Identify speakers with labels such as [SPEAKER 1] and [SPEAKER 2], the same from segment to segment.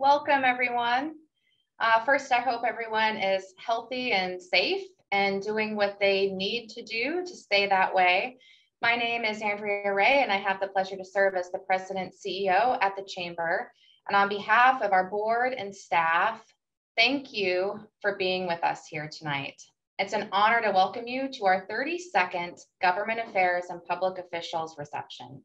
[SPEAKER 1] Welcome, everyone. Uh, first, I hope everyone is healthy and safe and doing what they need to do to stay that way. My name is Andrea Reay, and I have the pleasure to serve as the President CEO at the Chamber. And on behalf of our board and staff, thank you for being with us here tonight. It's an honor to welcome you to our 32nd Government Affairs and Public Officials reception.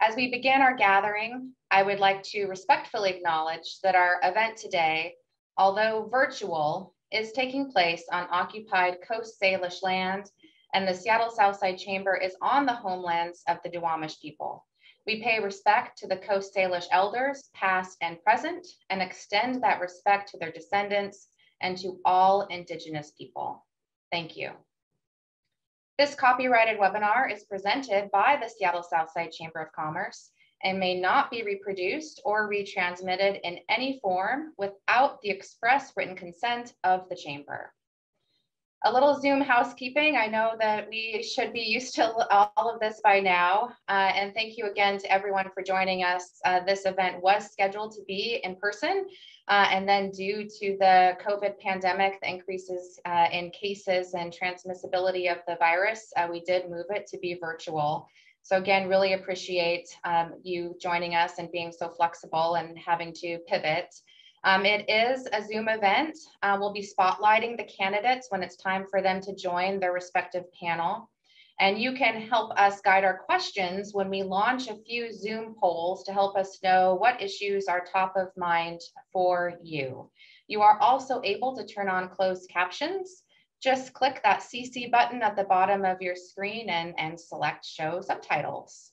[SPEAKER 1] As we begin our gathering, I would like to respectfully acknowledge that our event today, although virtual, is taking place on occupied Coast Salish land, and the Seattle Southside Chamber is on the homelands of the Duwamish people. We pay respect to the Coast Salish elders, past and present, and extend that respect to their descendants and to all Indigenous people. Thank you. This copyrighted webinar is presented by the Seattle Southside Chamber of Commerce and may not be reproduced or retransmitted in any form without the express written consent of the Chamber. A little Zoom housekeeping. I know that we should be used to all of this by now. Uh, and thank you again to everyone for joining us. Uh, this event was scheduled to be in person. Uh, and then due to the COVID pandemic, the increases uh, in cases and transmissibility of the virus, uh, we did move it to be virtual. So again, really appreciate um, you joining us and being so flexible and having to pivot. Um, it is a Zoom event. Uh, we'll be spotlighting the candidates when it's time for them to join their respective panel. And you can help us guide our questions when we launch a few Zoom polls to help us know what issues are top of mind for you. You are also able to turn on closed captions. Just click that CC button at the bottom of your screen and, and select show subtitles.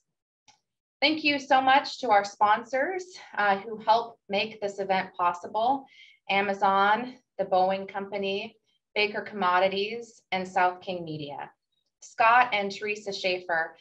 [SPEAKER 1] Thank you so much to our sponsors uh, who help make this event possible. Amazon, the Boeing Company, Baker Commodities, and South King Media. Scott and Teresa Schaefer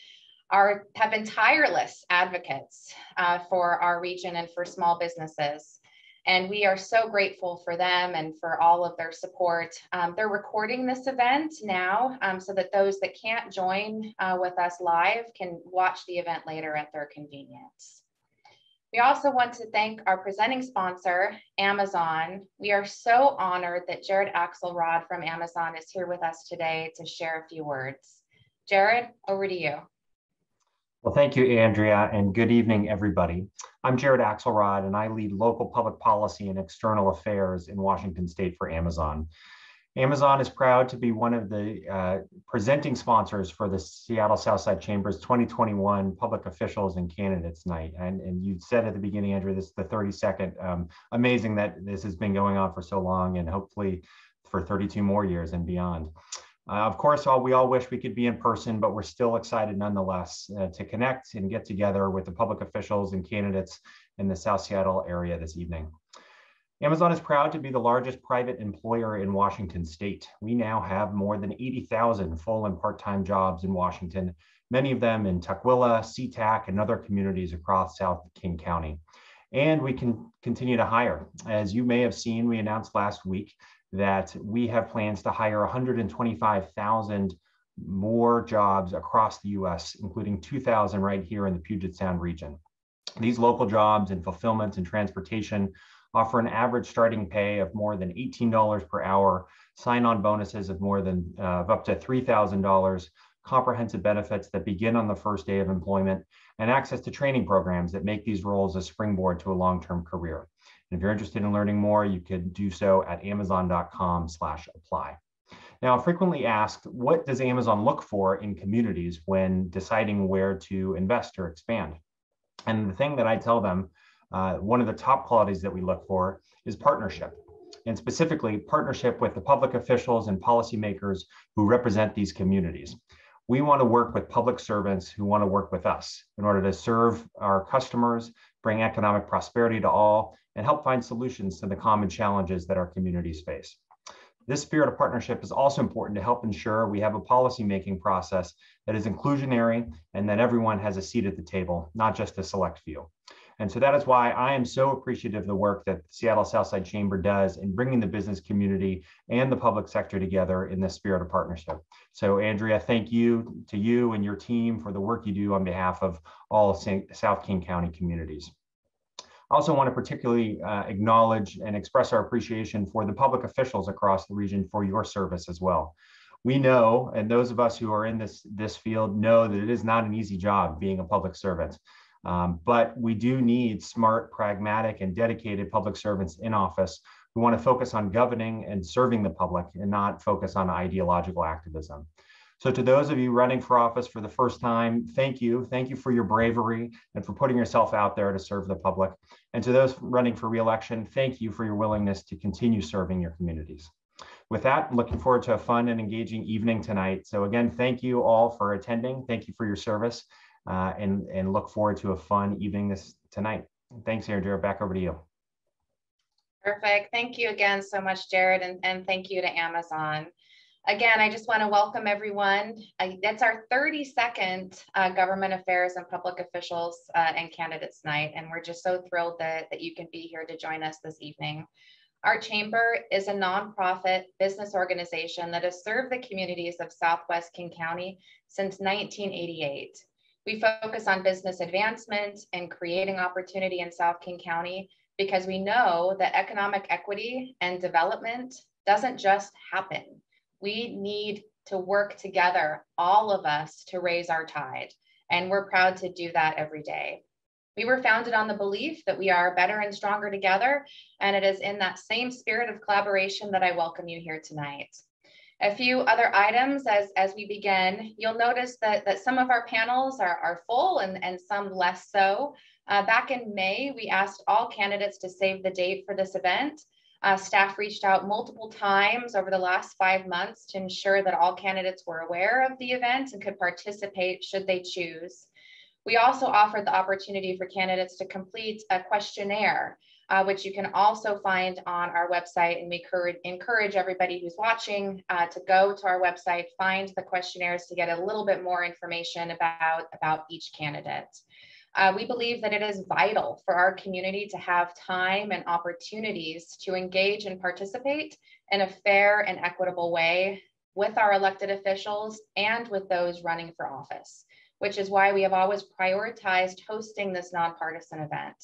[SPEAKER 1] are, have been tireless advocates uh, for our region and for small businesses. And we are so grateful for them and for all of their support. Um, they're recording this event now um, so that those that can't join uh, with us live can watch the event later at their convenience. We also want to thank our presenting sponsor, Amazon. We are so honored that Jared Axelrod from Amazon is here with us today to share a few words. Jared, over to you.
[SPEAKER 2] Well, thank you, Andrea, and good evening, everybody. I'm Jared Axelrod, and I lead local public policy and external affairs in Washington State for Amazon. Amazon is proud to be one of the uh, presenting sponsors for the Seattle Southside Chamber's 2021 Public Officials and Candidates Night. And, and you said at the beginning, Andrea, this is the 32nd. Um, amazing that this has been going on for so long and hopefully for 32 more years and beyond. Uh, of course, all, we all wish we could be in person, but we're still excited nonetheless uh, to connect and get together with the public officials and candidates in the South Seattle area this evening. Amazon is proud to be the largest private employer in Washington state. We now have more than 80,000 full and part-time jobs in Washington, many of them in Tukwila, SeaTac, and other communities across South King County. And we can continue to hire. As you may have seen, we announced last week that we have plans to hire 125,000 more jobs across the US, including 2,000 right here in the Puget Sound region. These local jobs in fulfillment and transportation offer an average starting pay of more than $18 per hour, sign-on bonuses of more than uh, of up to $3,000, comprehensive benefits that begin on the first day of employment, and access to training programs that make these roles a springboard to a long-term career. And if you're interested in learning more, you can do so at amazon.com slash apply. Now, frequently asked, what does Amazon look for in communities when deciding where to invest or expand? And the thing that I tell them, uh, one of the top qualities that we look for is partnership, and specifically partnership with the public officials and policymakers who represent these communities. We want to work with public servants who want to work with us in order to serve our customers, bring economic prosperity to all, and help find solutions to the common challenges that our communities face. This spirit of partnership is also important to help ensure we have a policymaking process that is inclusionary and that everyone has a seat at the table, not just a select few. And so that is why I am so appreciative of the work that Seattle Southside Chamber does in bringing the business community and the public sector together in this spirit of partnership. So Andrea, thank you to you and your team for the work you do on behalf of all South King County communities. I also want to particularly uh, acknowledge and express our appreciation for the public officials across the region for your service as well. We know, and those of us who are in this, this field know that it is not an easy job being a public servant. Um, but we do need smart, pragmatic, and dedicated public servants in office who want to focus on governing and serving the public and not focus on ideological activism. So to those of you running for office for the first time, thank you. Thank you for your bravery and for putting yourself out there to serve the public. And to those running for reelection, thank you for your willingness to continue serving your communities. With that, I'm looking forward to a fun and engaging evening tonight. So again, thank you all for attending. Thank you for your service uh, and, and look forward to a fun evening this tonight. Thanks, Andrea. Back over to you.
[SPEAKER 1] Perfect. Thank you again so much, Jared, and, and thank you to Amazon. Again, I just want to welcome everyone. I, that's our 32nd uh, Government Affairs and Public Officials uh, and Candidates Night, and we're just so thrilled that, that you can be here to join us this evening. Our chamber is a nonprofit business organization that has served the communities of Southwest King County since 1988. We focus on business advancement and creating opportunity in South King County because we know that economic equity and development doesn't just happen. We need to work together, all of us, to raise our tide. And we're proud to do that every day. We were founded on the belief that we are better and stronger together. And it is in that same spirit of collaboration that I welcome you here tonight. A few other items as, as we begin, you'll notice that, that some of our panels are, are full and, and some less so. Uh, back in May, we asked all candidates to save the date for this event. Uh, staff reached out multiple times over the last five months to ensure that all candidates were aware of the event and could participate should they choose. We also offered the opportunity for candidates to complete a questionnaire uh, which you can also find on our website. And we encourage, encourage everybody who's watching uh, to go to our website, find the questionnaires to get a little bit more information about, about each candidate. Uh, we believe that it is vital for our community to have time and opportunities to engage and participate in a fair and equitable way with our elected officials and with those running for office, which is why we have always prioritized hosting this nonpartisan event.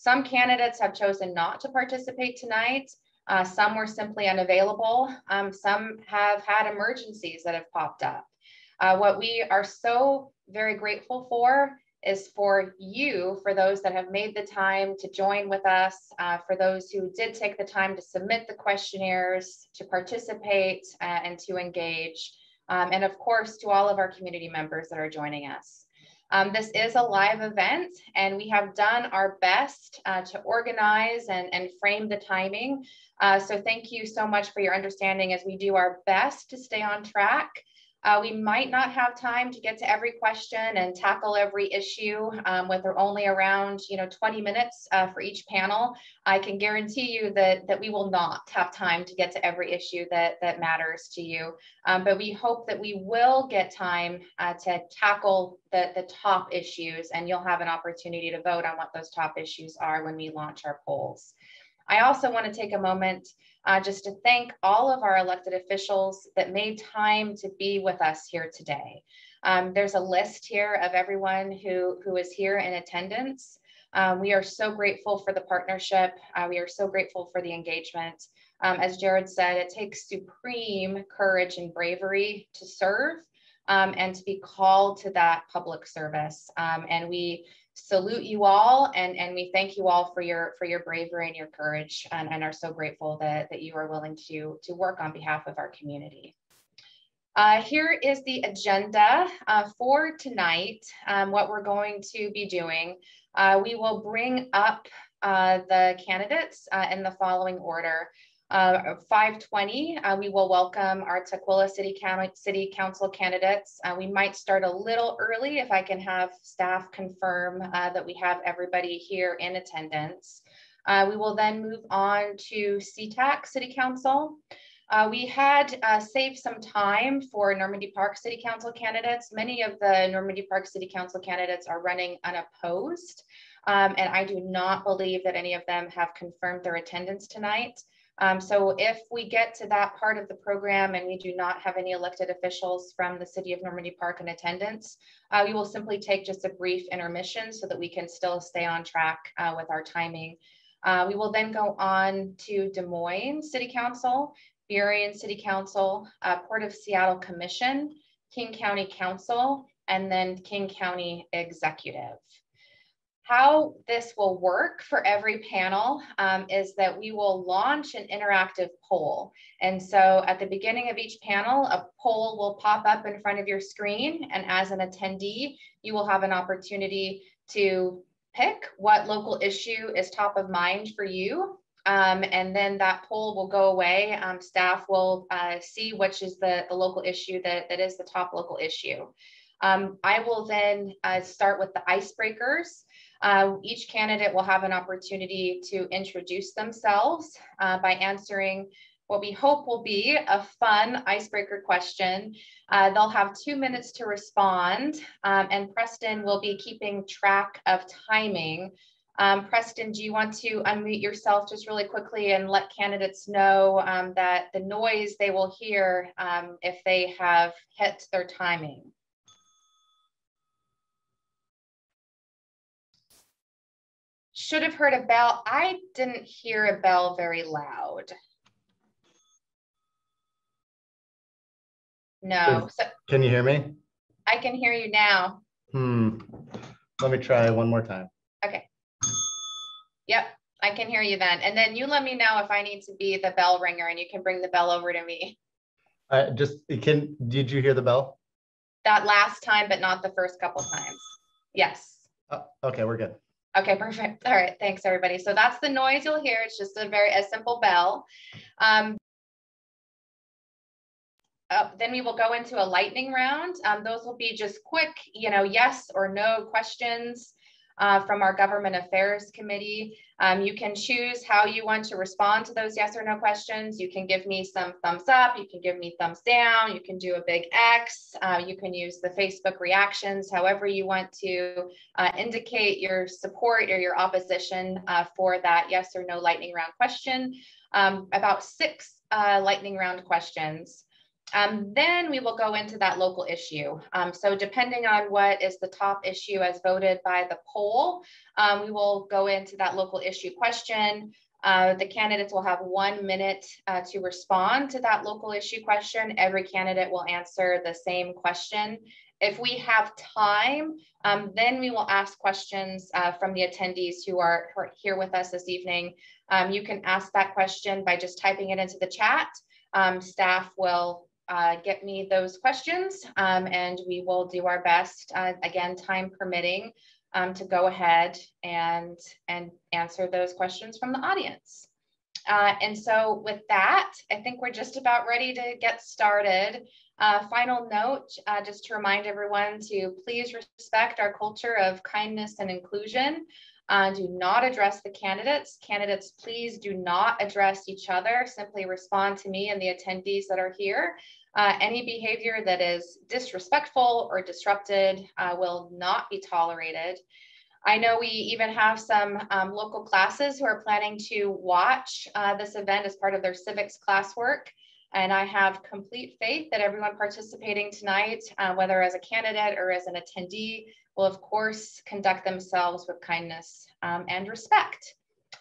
[SPEAKER 1] Some candidates have chosen not to participate tonight. Uh, some were simply unavailable. Um, some have had emergencies that have popped up. Uh, what we are so very grateful for is for you, for those that have made the time to join with us, uh, for those who did take the time to submit the questionnaires, to participate uh, and to engage, um, and of course to all of our community members that are joining us. Um, this is a live event and we have done our best uh, to organize and, and frame the timing. Uh, so thank you so much for your understanding as we do our best to stay on track. Uh, we might not have time to get to every question and tackle every issue um, with only around you know 20 minutes uh, for each panel. I can guarantee you that, that we will not have time to get to every issue that, that matters to you. Um, but we hope that we will get time uh, to tackle the, the top issues and you'll have an opportunity to vote on what those top issues are when we launch our polls. I also want to take a moment uh, just to thank all of our elected officials that made time to be with us here today. Um, there's a list here of everyone who, who is here in attendance. Um, we are so grateful for the partnership. Uh, we are so grateful for the engagement. Um, as Jared said, it takes supreme courage and bravery to serve um, and to be called to that public service. Um, and we salute you all and, and we thank you all for your for your bravery and your courage and, and are so grateful that, that you are willing to, to work on behalf of our community. Uh, here is the agenda uh, for tonight, um, what we're going to be doing. Uh, we will bring up uh, the candidates uh, in the following order. Uh, 520, uh, we will welcome our Tukwila City, City Council candidates. Uh, we might start a little early if I can have staff confirm uh, that we have everybody here in attendance. Uh, we will then move on to SeaTac City Council. Uh, we had saved some time for Normandy Park City Council candidates. Many of the Normandy Park City Council candidates are running unopposed. Um, and I do not believe that any of them have confirmed their attendance tonight. Um, so if we get to that part of the program and we do not have any elected officials from the City of Normandy Park in attendance, uh, we will simply take just a brief intermission so that we can still stay on track uh, with our timing. Uh, we will then go on to Des Moines City Council, Burien City Council, uh, Port of Seattle Commission, King County Council, and then King County Executive. How this will work for every panel um, is that we will launch an interactive poll. And so at the beginning of each panel, a poll will pop up in front of your screen. And as an attendee, you will have an opportunity to pick what local issue is top of mind for you. Um, and then that poll will go away. Um, staff will uh, see which is the, the local issue that, that is the top local issue. Um, I will then uh, start with the icebreakers. Uh, each candidate will have an opportunity to introduce themselves uh, by answering what we hope will be a fun icebreaker question. Uh, they'll have two minutes to respond, um, and Preston will be keeping track of timing. Um, Preston, do you want to unmute yourself just really quickly and let candidates know um, that the noise they will hear um, if they have hit their timing? Should have heard a bell. I didn't hear a bell very loud. No.
[SPEAKER 3] So, can you hear me?
[SPEAKER 1] I can hear you now.
[SPEAKER 3] Hmm. Let me try one more time.
[SPEAKER 1] Okay. Yep, I can hear you then. And then you let me know if I need to be the bell ringer and you can bring the bell over to me.
[SPEAKER 3] I just can did you hear the bell?
[SPEAKER 1] That last time, but not the first couple times. Yes.
[SPEAKER 3] Uh, okay, we're good.
[SPEAKER 1] Okay, perfect. All right, thanks everybody. So that's the noise you'll hear. It's just a very a simple bell. Um, uh, then we will go into a lightning round. Um, those will be just quick, you know, yes or no questions uh, from our Government Affairs Committee. Um, you can choose how you want to respond to those yes or no questions. You can give me some thumbs up, you can give me thumbs down, you can do a big X, uh, you can use the Facebook reactions, however you want to uh, indicate your support or your opposition uh, for that yes or no lightning round question. Um, about six uh, lightning round questions. Um, then we will go into that local issue. Um, so depending on what is the top issue as voted by the poll, um, we will go into that local issue question. Uh, the candidates will have one minute uh, to respond to that local issue question. Every candidate will answer the same question. If we have time, um, then we will ask questions uh, from the attendees who are, who are, here with us this evening. Um, you can ask that question by just typing it into the chat. Um, staff will uh, get me those questions um, and we will do our best, uh, again, time permitting, um, to go ahead and, and answer those questions from the audience. Uh, and so with that, I think we're just about ready to get started. Uh, final note, uh, just to remind everyone to please respect our culture of kindness and inclusion. Uh, do not address the candidates. Candidates, please do not address each other. Simply respond to me and the attendees that are here. Uh, any behavior that is disrespectful or disrupted uh, will not be tolerated. I know we even have some um, local classes who are planning to watch uh, this event as part of their civics classwork. And I have complete faith that everyone participating tonight, uh, whether as a candidate or as an attendee, will of course conduct themselves with kindness um, and respect.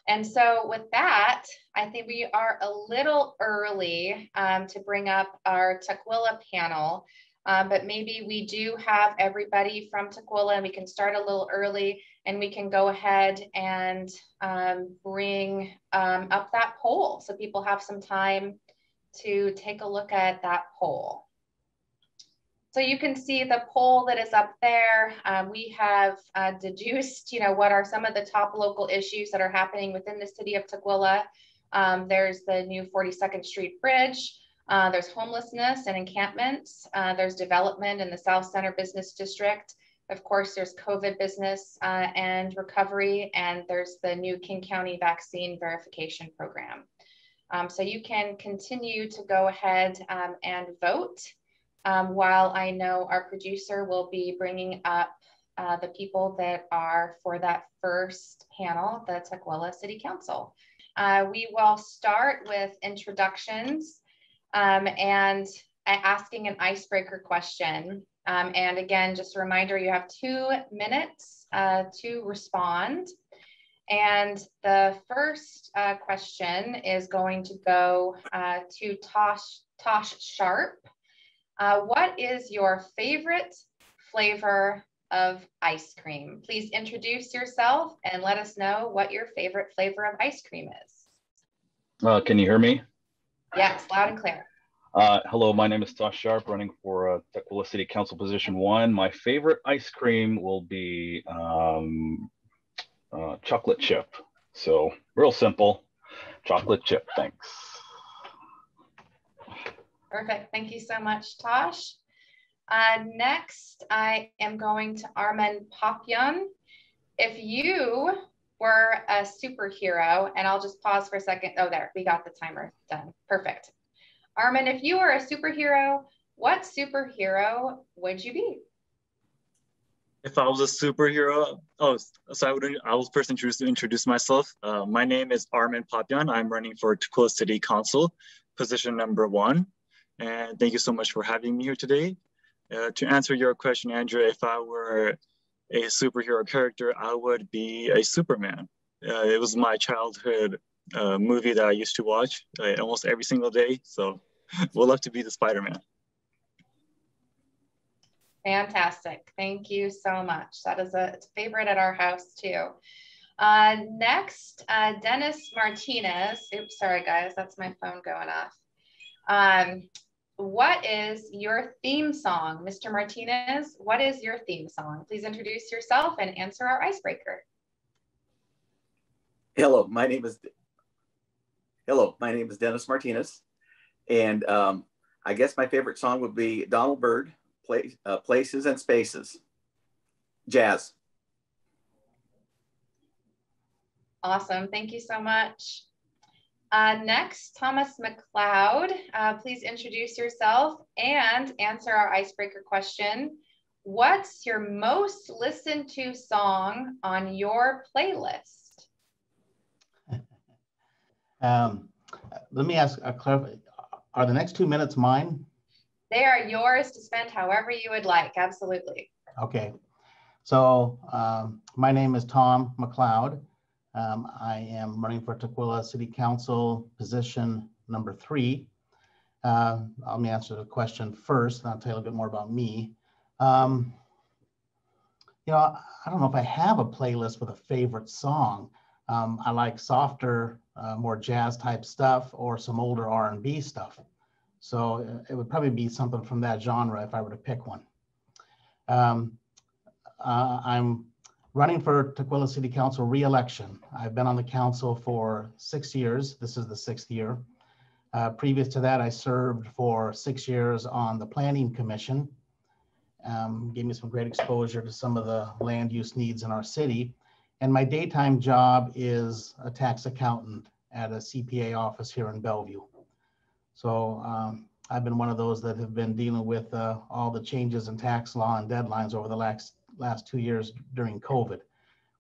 [SPEAKER 1] And so with that, I think we are a little early um, to bring up our Tukwila panel, um, but maybe we do have everybody from Tukwila and we can start a little early and we can go ahead and um, bring um, up that poll so people have some time to take a look at that poll. So you can see the poll that is up there. Um, we have uh, deduced, you know, what are some of the top local issues that are happening within the city of Tukwila. Um, there's the new 42nd Street Bridge. Uh, there's homelessness and encampments. Uh, there's development in the Southcenter Business District. Of course, there's COVID business uh, and recovery, and there's the new King County vaccine verification program. Um, so you can continue to go ahead um, and vote um, while I know our producer will be bringing up uh, the people that are for that first panel, the Tukwila City Council. Uh, we will start with introductions um, and asking an icebreaker question. Um, and again, just a reminder, you have two minutes uh, to respond. And the first uh, question is going to go uh, to Tosh, Tosh Sharp. Uh, what is your favorite flavor of ice cream? Please introduce yourself and let us know what your favorite flavor of ice cream is.
[SPEAKER 4] Uh, can you hear me?
[SPEAKER 1] Yes, loud and clear.
[SPEAKER 4] Uh, hello, my name is Tosh Sharp, running for uh, Tukwila City Council position one. My favorite ice cream will be um, uh, chocolate chip. So real simple, chocolate chip. Thanks.
[SPEAKER 1] Perfect. Thank you so much, Tosh. Uh, next, I am going to Armen Papyan. If you were a superhero, and I'll just pause for a second. Oh, there, we got the timer done. Perfect. Armen, if you were a superhero, what superhero would you be?
[SPEAKER 5] If I was a superhero, oh, so I would I was first introduced to introduce myself. Uh, my name is Armen Papyan. I'm running for Tukwila City Council, position number one. And thank you so much for having me here today. Uh, to answer your question, Andrea, if I were a superhero character, I would be a Superman. Uh, it was my childhood uh, movie that I used to watch uh, almost every single day. So we'll love to be the Spider-Man.
[SPEAKER 1] Fantastic. Thank you so much. That is a, favorite at our house too. Uh, next, uh, Dennis Martinez. Oops, sorry guys, that's my phone going off. Um, what is your theme song? Mr. Martinez, what is your theme song? Please introduce yourself and answer our icebreaker.
[SPEAKER 6] Hello, my name is Hello, my name is Dennis Martinez, and um, I guess my favorite song would be Donald Byrd, Play, uh, Places and Spaces, jazz.
[SPEAKER 1] Awesome, thank you so much. Uh, next, Thomas McLeod, uh, please introduce yourself and answer our icebreaker question. What's your most listened to song on your playlist?
[SPEAKER 3] Um, let me ask a clarify. Are the next two minutes mine?
[SPEAKER 1] They are yours to spend however you would like. Absolutely.
[SPEAKER 3] Okay. So um, my name is Tom McLeod. Um, I am running for Tukwila City Council position number three. Uh, let me answer the question first, and I'll tell you a bit more about me. Um, you know, I don't know if I have a playlist with a favorite song. Um, I like softer, uh, more jazz type stuff, or some older R&B stuff. So uh, it would probably be something from that genre if I were to pick one. Um, uh, I'm running for Tukwila City Council re-election. I've been on the council for six years. This is the sixth year. Uh, previous to that, I served for six years on the Planning Commission. Um, gave me some great exposure to some of the land use needs in our city. And my daytime job is a tax accountant at a CPA office here in Bellevue. So um, I've been one of those that have been dealing with uh, all the changes in tax law and deadlines over the last last two years during COVID,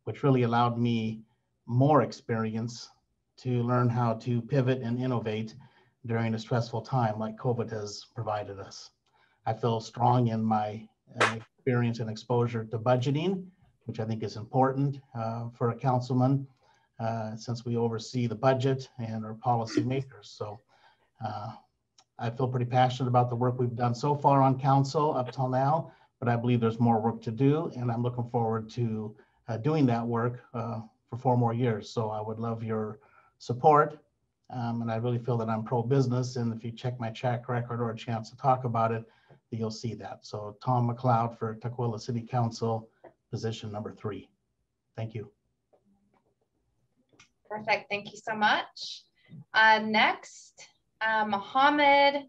[SPEAKER 3] which really allowed me more experience to learn how to pivot and innovate during a stressful time like COVID has provided us. I feel strong in my uh, experience and exposure to budgeting, which I think is important uh, for a councilman uh, since we oversee the budget and are policymakers. So uh, I feel pretty passionate about the work we've done so far on council up till now but I believe there's more work to do, and I'm looking forward to uh, doing that work uh, for four more years. So I would love your support, um, and I really feel that I'm pro-business, and if you check my track record or a chance to talk about it, you'll see that. So Tom McLeod for Tukwila City Council, position number three. Thank you.
[SPEAKER 1] Perfect. Thank you so much. Uh, next, uh, Mohammed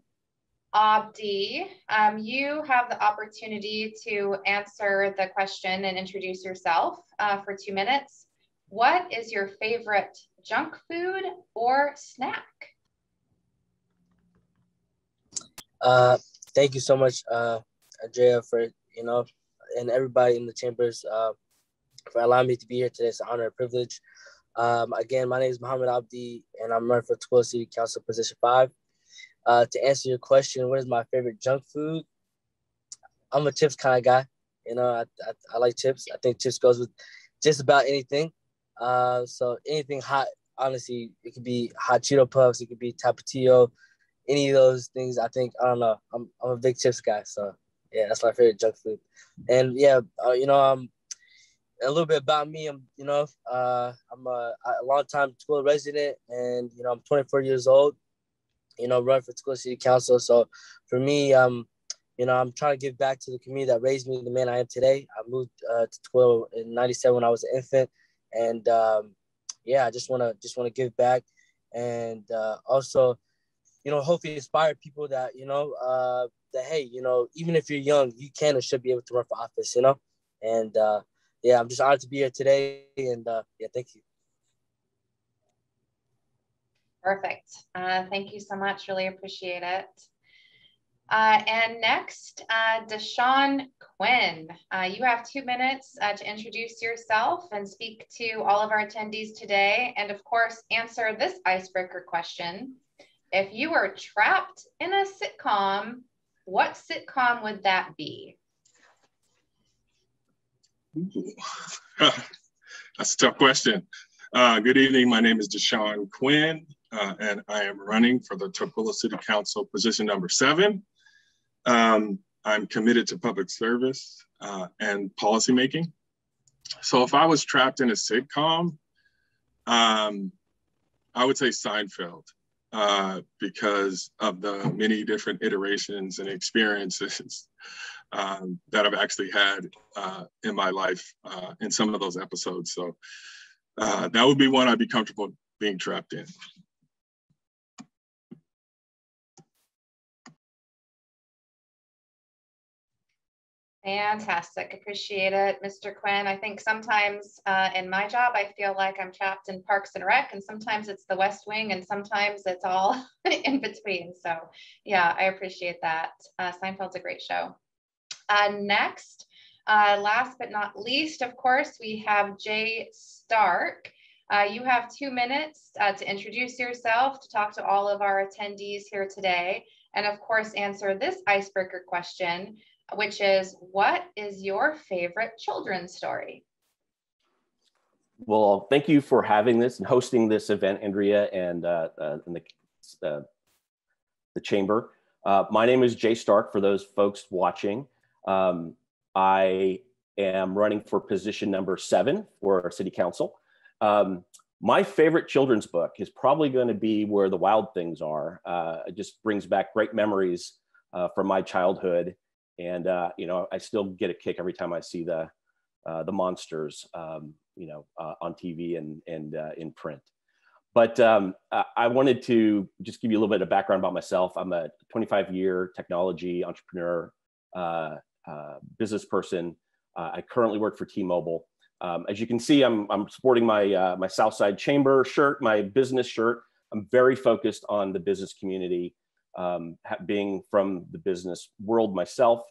[SPEAKER 1] Abdi, um, you have the opportunity to answer the question and introduce yourself uh, for two minutes. What is your favorite junk food or snack?
[SPEAKER 7] Uh, thank you so much, uh, Andrea, for, you know, and everybody in the chambers uh, for allowing me to be here today. It's an honor and privilege. Um, again, my name is Muhammad Abdi, and I'm running for Tukwila City Council position five. Uh, to answer your question, what is my favorite junk food? I'm a chips kind of guy. You know, I, I, I, like chips. I think chips goes with just about anything. Uh, so anything hot, honestly, it could be hot Cheeto puffs, it could be tapatio, any of those things. I think I don't know. I'm I'm a big chips guy, so yeah, that's my favorite junk food. And yeah, uh, you know, um, a little bit about me. I'm, you know, uh, I'm a, a long time school resident, and you know, I'm 24 years old. You know, run for Tukwila City Council. So for me, um, you know, I'm trying to give back to the community that raised me the man I am today. I moved uh, to Tukwila in '97 when I was an infant, and um, yeah, I just wanna just wanna give back, and uh, also, you know, hopefully inspire people that you know uh, that hey, you know, even if you're young, you can or should be able to run for office, you know, and uh, yeah, I'm just honored to be here today, and uh, yeah, thank you.
[SPEAKER 1] Perfect. Uh, thank you so much. Really appreciate it. Uh, and next, uh, De'Sean Quinn. Uh, you have two minutes uh, to introduce yourself and speak to all of our attendees today. And of course, answer this icebreaker question. If you were trapped in a sitcom, what sitcom would that be?
[SPEAKER 8] That's a tough question. Uh, good evening. My name is De'Sean Quinn, uh, and I am running for the Tukwila City Council position number seven. Um, I'm committed to public service uh, and policymaking. So if I was trapped in a sitcom, um, I would say Seinfeld uh, because of the many different iterations and experiences um, that I've actually had uh, in my life uh, in some of those episodes. So uh, that would be one I'd be comfortable being trapped in.
[SPEAKER 1] Fantastic. Appreciate it, Mr. Quinn. I think sometimes uh, in my job, I feel like I'm trapped in Parks and Rec, and sometimes it's the West Wing, and sometimes it's all in between. So, yeah, I appreciate that. Uh, Seinfeld's a great show. Uh, next, uh, last but not least, of course, we have Jay Stark. Uh, you have two minutes uh, to introduce yourself, to talk to all of our attendees here today, and of course, answer this icebreaker question which is what is your favorite children's story?
[SPEAKER 9] Well, thank you for having this and hosting this event, Andrea, and, uh, uh, and the, uh, the chamber. Uh, my name is Jay Stark, for those folks watching. Um, I am running for position number seven for city council. Um, my favorite children's book is probably going to be Where the Wild Things Are. Uh, it just brings back great memories uh, from my childhood and uh, you know I still get a kick every time I see the uh, the monsters, um, you know, uh, on TV and and uh, in print. But um, I wanted to just give you a little bit of background about myself. I'm a 25 year technology entrepreneur, uh, uh, business person. I currently work for T-Mobile. Um, as you can see, I'm, I'm sporting my my Southside Chamber shirt, my business shirt. I'm very focused on the business community um, being from the business world myself.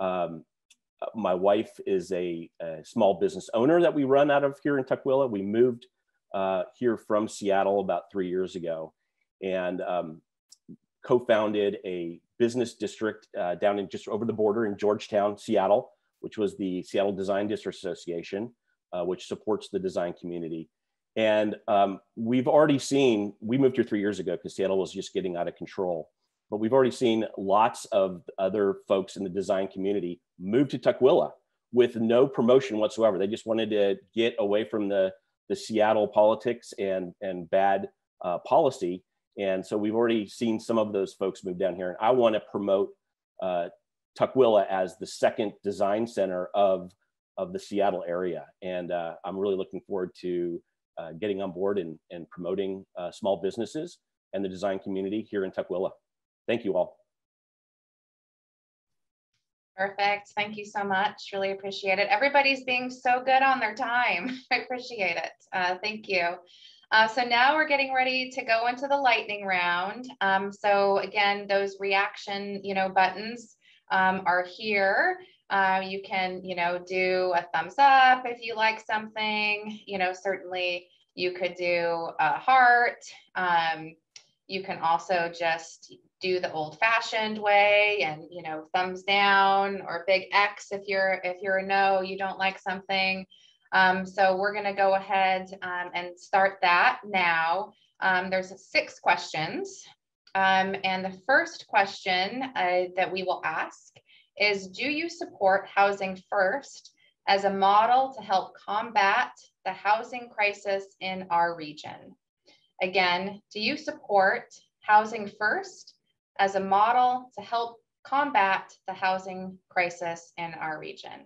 [SPEAKER 9] Um, my wife is a, a, small business owner that we run out of here in Tukwila. We moved uh, here from Seattle about three years ago and um, co-founded a business district uh, down in just over the border in Georgetown, Seattle, which was the Seattle Design District Association, uh, which supports the design community. And um, we've already seen, we moved here three years ago because Seattle was just getting out of control but we've already seen lots of other folks in the design community move to Tukwila with no promotion whatsoever. They just wanted to get away from the, the Seattle politics and, and bad uh, policy. And so we've already seen some of those folks move down here. And I want to promote uh, Tukwila as the second design center of, of the Seattle area. And uh, I'm really looking forward to uh, getting on board and, and promoting uh, small businesses and the design community here in Tukwila. Thank you all.
[SPEAKER 1] Perfect. Thank you so much. Really appreciate it. Everybody's being so good on their time. I appreciate it. Uh, thank you. Uh, so now we're getting ready to go into the lightning round. Um, so again, those reaction, you know, buttons um, are here. Uh, you can, you know, do a thumbs up if you like something, you know, certainly You could do a heart. Um, you can also just do the old fashioned way and, you know, thumbs down or big X if you're, if you're a no, you don't like something. Um, so we're going to go ahead um, and start that now. Um, there's six questions. Um, and the first question uh, that we will ask is, do you support Housing First as a model to help combat the housing crisis in our region? Again, do you support Housing First as a model to help combat the housing crisis in our region?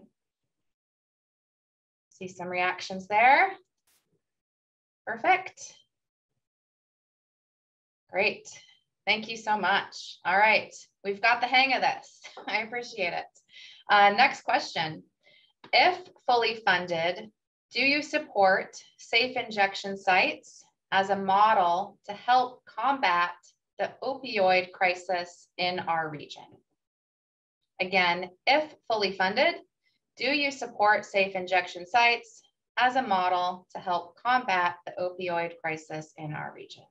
[SPEAKER 1] See some reactions there. Perfect. Great. Thank you so much. All right, we've got the hang of this. I appreciate it. Uh, next question. If fully funded, do you support safe injection sites as a model to help combat the opioid crisis in our region? Again, if fully funded, do you support safe injection sites as a model to help combat the opioid crisis in our region?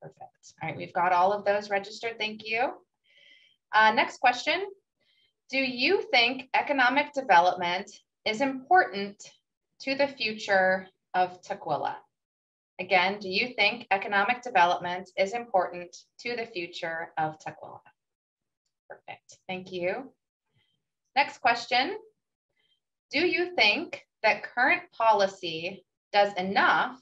[SPEAKER 1] Perfect. All right, we've got all of those registered. Thank you. Uh, next question. Do you think economic development is important to the future of Tukwila? Again, do you think economic development is important to the future of Tukwila? Perfect. Thank you. Next question. Do you think that current policy does enough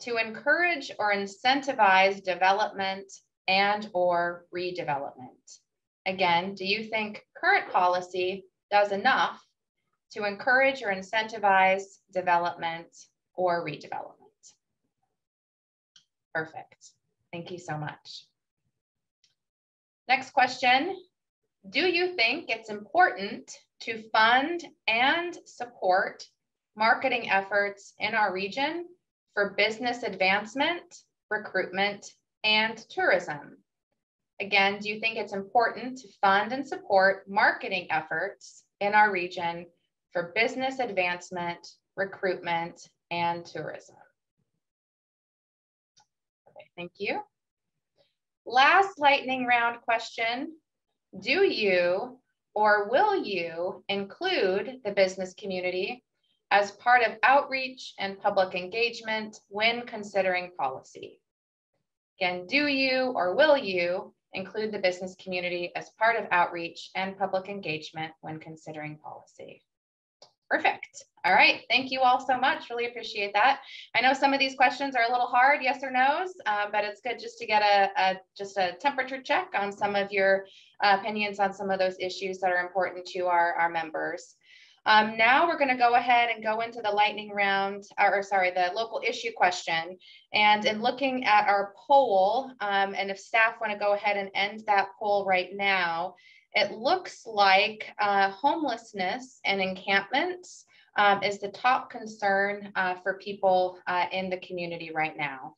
[SPEAKER 1] to encourage or incentivize development and or redevelopment? Again, do you think current policy does enough to encourage or incentivize development or redevelopment? Perfect. Thank you so much. Next question. Do you think it's important to fund and support marketing efforts in our region for business advancement, recruitment, and tourism. Again, do you think it's important to fund and support marketing efforts in our region for business advancement, recruitment, and tourism? Thank you. Last lightning round question. Do you or will you include the business community as part of outreach and public engagement when considering policy? Again, do you or will you include the business community as part of outreach and public engagement when considering policy? Perfect. All right. Thank you all so much. Really appreciate that. I know some of these questions are a little hard, yes or no's, uh, but it's good just to get a, a, just a temperature check on some of your uh, opinions on some of those issues that are important to our, our members. Um, now we're going to go ahead and go into the lightning round, or, or, sorry, the local issue question. And in looking at our poll, um, and if staff want to go ahead and end that poll right now, it looks like uh, homelessness and encampments um, is the top concern uh, for people uh, in the community right now.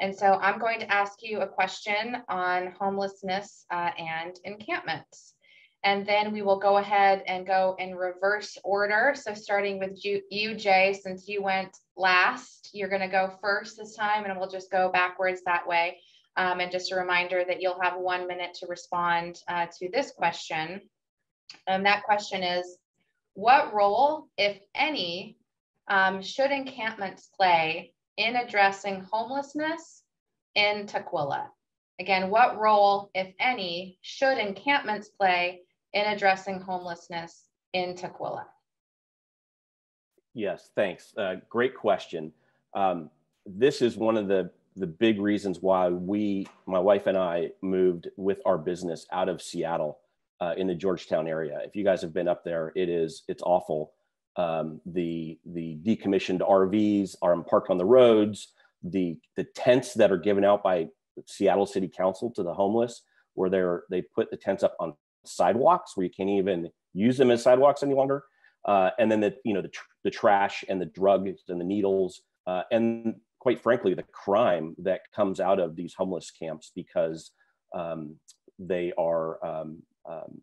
[SPEAKER 1] And so I'm going to ask you a question on homelessness uh, and encampments. And then we will go ahead and go in reverse order. So starting with you, Jay, since you went last, you're gonna go first this time and we'll just go backwards that way. Um, and just a reminder that you'll have one minute to respond uh, to this question. And that question is, what role, if any, um, should encampments play in addressing homelessness in Tukwila? Again, what role, if any, should encampments play in addressing homelessness in Tukwila?
[SPEAKER 9] Yes, thanks. Uh, great question. Um, this is one of the, the big reasons why we, my wife and I, moved with our business out of Seattle uh, in the Georgetown area. If you guys have been up there, it is it's awful. Um, the the decommissioned RVs are parked on the roads. The the tents that are given out by Seattle City Council to the homeless, where they're they put the tents up on sidewalks where you can't even use them as sidewalks any longer. Uh, and then the you know the, tr- the trash and the drugs and the needles uh, and quite frankly the crime that comes out of these homeless camps because um, they are um, um,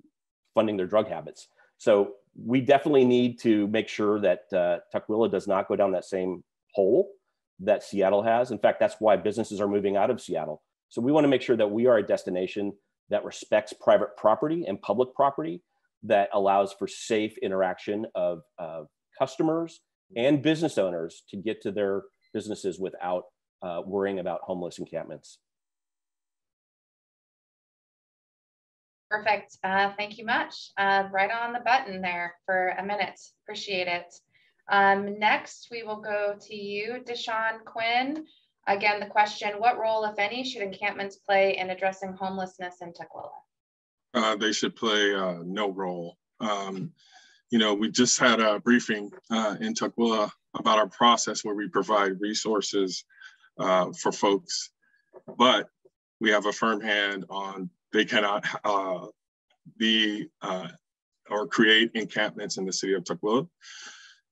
[SPEAKER 9] funding their drug habits. So we definitely need to make sure that uh, Tukwila does not go down that same hole that Seattle has. In fact, that's why businesses are moving out of Seattle. So we want to make sure that we are a destination that respects private property and public property that allows for safe interaction of, of customers and business owners to get to their businesses without uh, worrying about homeless encampments.
[SPEAKER 1] Perfect. Uh, thank you much. Uh, right on the button there for a minute. Appreciate it. Um, next, we will go to you, De'Sean Quinn. Again, the question, what role, if any, should encampments play in addressing homelessness in Tukwila?
[SPEAKER 8] Uh, they should play uh, no role. Um, you know, we just had a briefing uh, in Tukwila about our process where we provide resources uh, for folks, but we have a firm hand on they cannot uh, be uh, or create encampments in the city of Tukwila.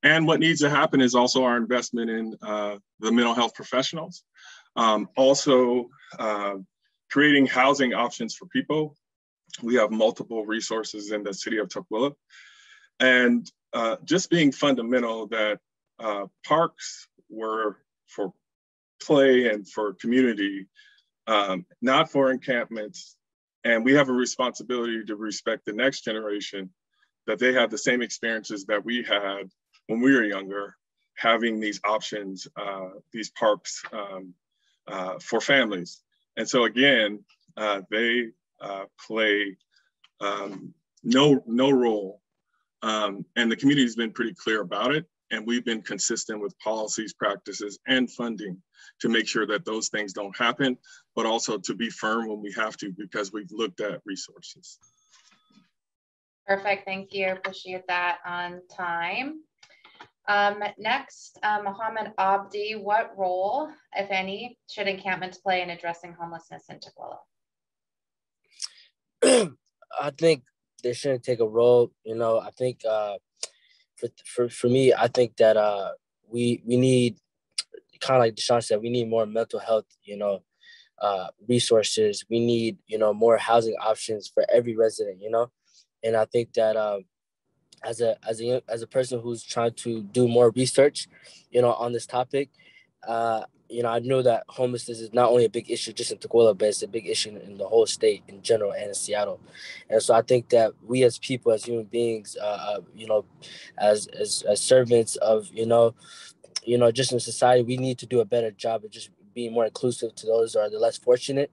[SPEAKER 8] And what needs to happen is also our investment in uh, the mental health professionals. Um, also, uh, creating housing options for people. We have multiple resources in the city of Tukwila. And uh, just being fundamental that uh, parks were for play and for community, um, not for encampments. And we have a responsibility to respect the next generation, that they have the same experiences that we had when we were younger, having these options, uh, these parks um, uh, for families. And so again, uh, they uh, play um, no, no role. Um, and the community has been pretty clear about it. And we've been consistent with policies, practices, and funding to make sure that those things don't happen, but also to be firm when we have to because we've looked at resources.
[SPEAKER 1] Perfect, thank you. Appreciate that on time. Um, next, uh, Mohammed Abdi, what role, if any, should encampments play in addressing homelessness in Tukwila?
[SPEAKER 7] I think they shouldn't take a role. You know, I think uh, for, for, for me, I think that uh, we we need, kind of like De'Sean said, we need more mental health, you know, uh, resources. We need, you know, more housing options for every resident, you know. And I think that um, as a as a as a person who's trying to do more research, you know, on this topic, uh, you know, I know that homelessness is not only a big issue just in Tukwila, but it's a big issue in the whole state in general and in Seattle. And so I think that we as people, as human beings, uh, uh, you know, as, as as servants of, you know, you know, just in society, we need to do a better job of just being more inclusive to those who are the less fortunate,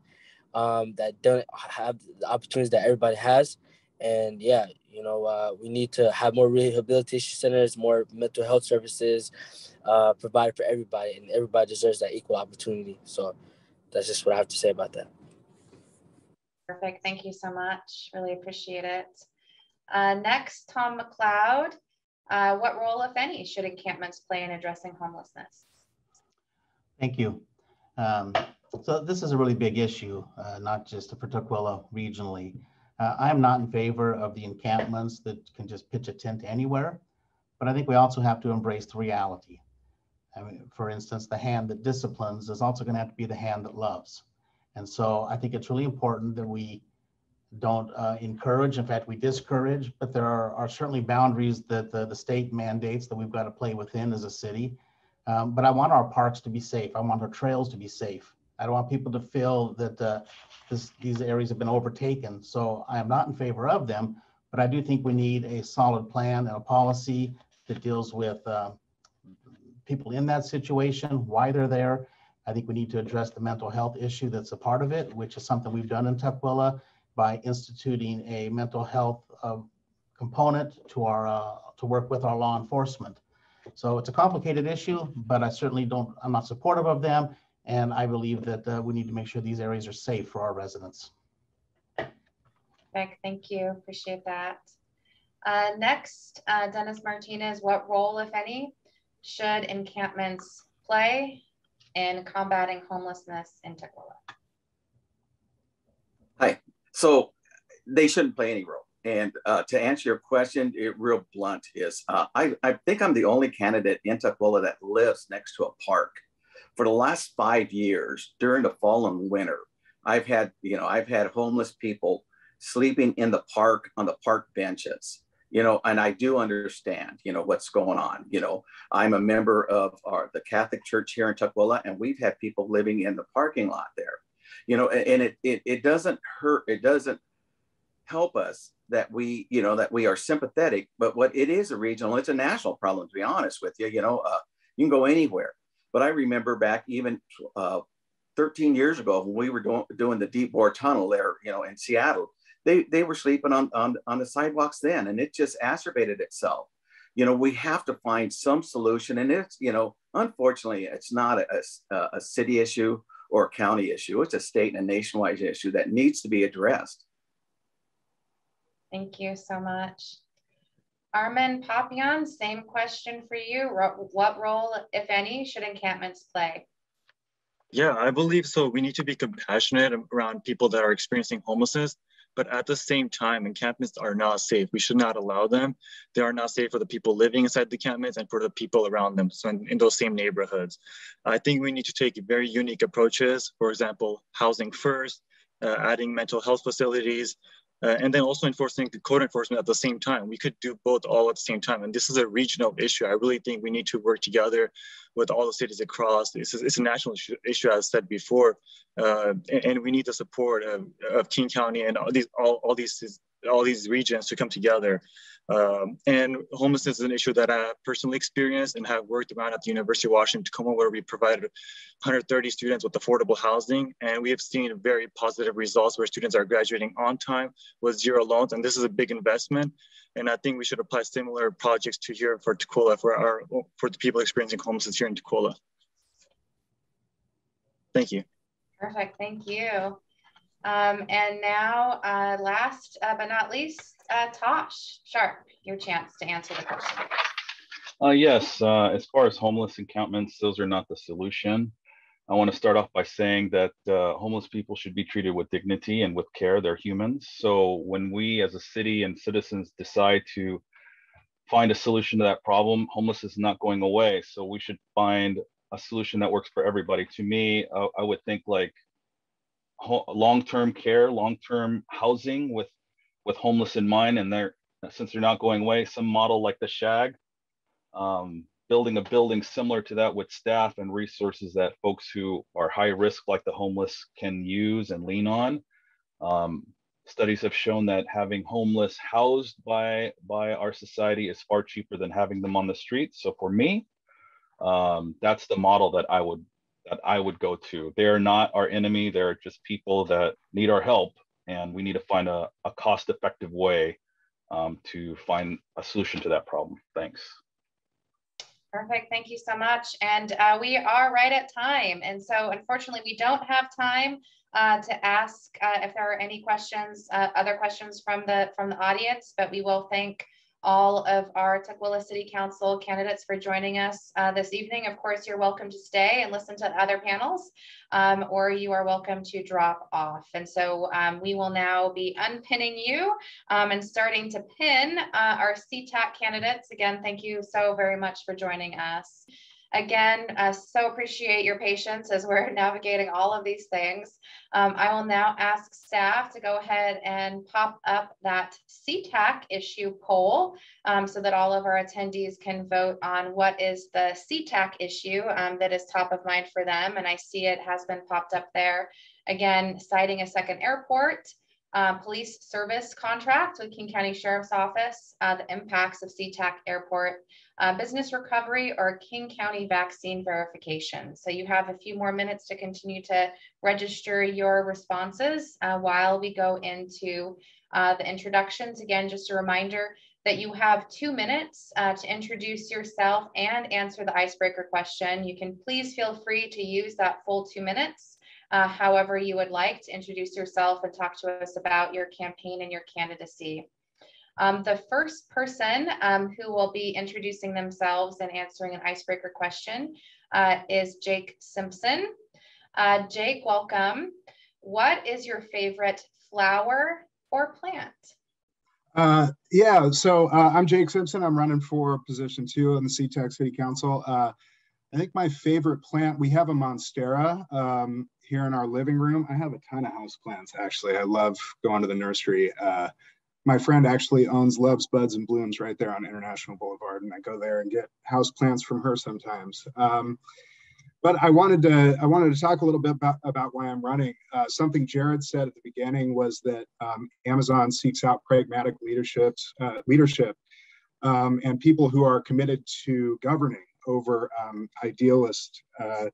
[SPEAKER 7] um, that don't have the opportunities that everybody has. And yeah, you know, uh, we need to have more rehabilitation centers, more mental health services uh, provided for everybody, and everybody deserves that equal opportunity. So that's just what I have to say about that.
[SPEAKER 1] Perfect. Thank you so much. Really appreciate it. Uh, next, Tom McLeod. Uh, what role, if any, should encampments play in addressing homelessness?
[SPEAKER 3] Thank you. Um, so this is a really big issue, uh, not just for Tukwila regionally. Uh, I'm not in favor of the encampments that can just pitch a tent anywhere, but I think we also have to embrace the reality. I mean, for instance, the hand that disciplines is also going to have to be the hand that loves. And so I think it's really important that we don't uh, encourage, in fact, we discourage, but there are, are certainly boundaries that the, the state mandates that we've got to play within as a city. Um, but I want our parks to be safe. I want our trails to be safe. I don't want people to feel that uh, this, these areas have been overtaken. So I am not in favor of them, but I do think we need a solid plan and a policy that deals with uh, people in that situation, why they're there. I think we need to address the mental health issue that's a part of it, which is something we've done in Tukwila by instituting a mental health uh, component to our uh, to work with our law enforcement. So it's a complicated issue, but I certainly don't. I'm not supportive of them, and I believe that uh, we need to make sure these areas are safe for our residents.
[SPEAKER 1] Beck, thank you. Appreciate that. Uh, next, uh, Dennis Martinez, what role, if any, should encampments play in combating homelessness in Tukwila?
[SPEAKER 6] Hi. So they shouldn't play any role. And uh, to answer your question, it real blunt is uh, I, I think I'm the only candidate in Tukwila that lives next to a park for the last five years during the fall and winter, I've had, you know, I've had homeless people sleeping in the park on the park benches. You know, and I do understand, you know, what's going on. You know, I'm a member of our the Catholic Church here in Tukwila, and we've had people living in the parking lot there. You know, and, it, it it doesn't hurt, it doesn't help us that we, you know, that we are sympathetic, but what it is a regional, it's a national problem, to be honest with you. You know, uh, you can go anywhere. But I remember back even uh, 13 years ago when we were doing, doing the deep bore tunnel there, you know, in Seattle, they, they were sleeping on, on, on the sidewalks then, and it just acerbated itself. You know, we have to find some solution, and it's, you know, unfortunately, it's not a, a, a city issue or a county issue. It's a state and a nationwide issue that needs to be addressed.
[SPEAKER 1] Thank you so much. Armen Papyan, same question for you. What role, if any, should encampments play?
[SPEAKER 5] Yeah, I believe so. We need to be compassionate around people that are experiencing homelessness but at the same time, encampments are not safe. We should not allow them. They are not safe for the people living inside the encampments and for the people around them. So in, in those same neighborhoods, I think we need to take very unique approaches. For example, housing first, uh, adding mental health facilities, uh, and then also enforcing the code enforcement at the same time. We could do both all at the same time. And this is a regional issue. I really think we need to work together with all the cities across. This is, it's a national issue, issue as said before, uh, and, and, we need the support of, of King County and all these all, all these all these regions to come together um, and homelessness is an issue that I personally experienced and have worked around at the University of Washington Tacoma, where we provided 130 students with affordable housing. And we have seen very positive results where students are graduating on time with zero loans. And this is a big investment. And I think we should apply similar projects to here for Tacoma for, our, for the people experiencing homelessness here in Tacoma. Thank you.
[SPEAKER 1] Perfect, thank you. Um, and now, uh, last uh, but not least, uh, Tosh Sharp, your chance to answer the question.
[SPEAKER 4] Uh, yes, uh, as far as homeless encampments, those are not the solution. I want to start off by saying that uh, homeless people should be treated with dignity and with care. They're humans. So when we as a city and citizens decide to find a solution to that problem, homeless is not going away. So we should find a solution that works for everybody. To me, I would think like long-term care, long-term housing with with homeless in mind, and they're since they're not going away, some model like the Shag, um, building a building similar to that with staff and resources that folks who are high risk, like the homeless, can use and lean on. Um, studies have shown that having homeless housed by by our society is far cheaper than having them on the street. So for me, um, that's the model that I would that I would go to. They're not our enemy. They're just people that need our help, and we need to find a, a cost-effective way um, to find a solution to that problem. Thanks.
[SPEAKER 1] Perfect. Thank you so much. And uh, we are right at time. And so unfortunately, we don't have time uh, to ask uh, if there are any questions, uh, other questions from the from the audience, but we will thank all of our Tukwila City Council candidates for joining us uh, this evening. Of course, you're welcome to stay and listen to other panels, um, or you are welcome to drop off. And so um, we will now be unpinning you um, and starting to pin uh, our SeaTac candidates. Again, thank you so very much for joining us. Again, uh, so appreciate your patience as we're navigating all of these things. Um, I will now ask staff to go ahead and pop up that SeaTac issue poll um, so that all of our attendees can vote on what is the SeaTac issue um, that is top of mind for them. And I see it has been popped up there. Again, citing a second airport, police service contract with King County Sheriff's Office, uh, the impacts of SeaTac Airport, uh, business recovery, or King County vaccine verification. So you have a few more minutes to continue to register your responses uh, while we go into uh, the introductions. Again, just a reminder that you have two minutes uh, to introduce yourself and answer the icebreaker question. You can please feel free to use that full two minutes uh, however you would like to introduce yourself and talk to us about your campaign and your candidacy. Um, the first person um, who will be introducing themselves and answering an icebreaker question uh, is Jake Simpson. Uh, Jake, welcome. What is your favorite flower or plant?
[SPEAKER 10] Uh, yeah, so uh, I'm Jake Simpson. I'm running for position two on the SeaTac City Council. I think my favorite plant, we have a Monstera um, here in our living room. I have a ton of house plants, actually. I love going to the nursery. Uh, my friend actually owns Loves Buds and Blooms right there on International Boulevard, and I go there and get house plants from her sometimes. Um, but I wanted to I wanted to talk a little bit about, about why I'm running. Uh, something Jared said at the beginning was that um, Amazon seeks out pragmatic leadership, uh, leadership, um, and people who are committed to governing over um, idealist uh,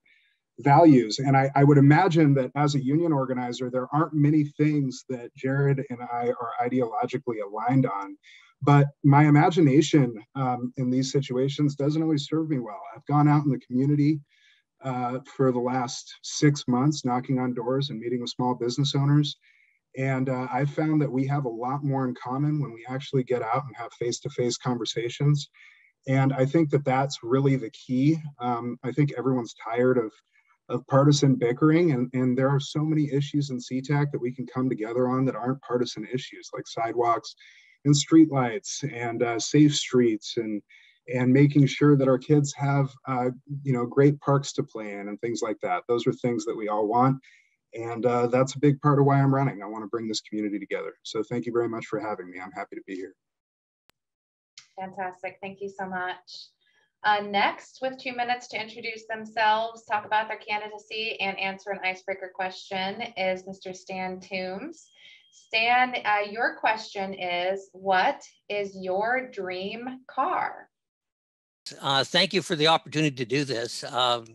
[SPEAKER 10] values. And I, I, would imagine that as a union organizer, there aren't many things that Jared and I are ideologically aligned on. But my imagination um, in these situations doesn't always serve me well. I've gone out in the community uh, for the last six months, knocking on doors and meeting with small business owners. And uh, I've found that we have a lot more in common when we actually get out and have face to face conversations. And I think that that's really the key. Um, I think everyone's tired of of partisan bickering. And, and there are so many issues in SeaTac that we can come together on that aren't partisan issues, like sidewalks and streetlights and uh, safe streets and and making sure that our kids have uh, you know great parks to play in and things like that. Those are things that we all want. And uh, that's a big part of why I'm running. I want to bring this community together. So thank you very much for having me. I'm happy to be here.
[SPEAKER 1] Fantastic. Thank you so much. Uh, next, with two minutes to introduce themselves, talk about their candidacy, and answer an icebreaker question is Mr. Stan Tombs. Stan, uh, your question is, what is your dream car?
[SPEAKER 11] Uh, thank you for the opportunity to do this. Um,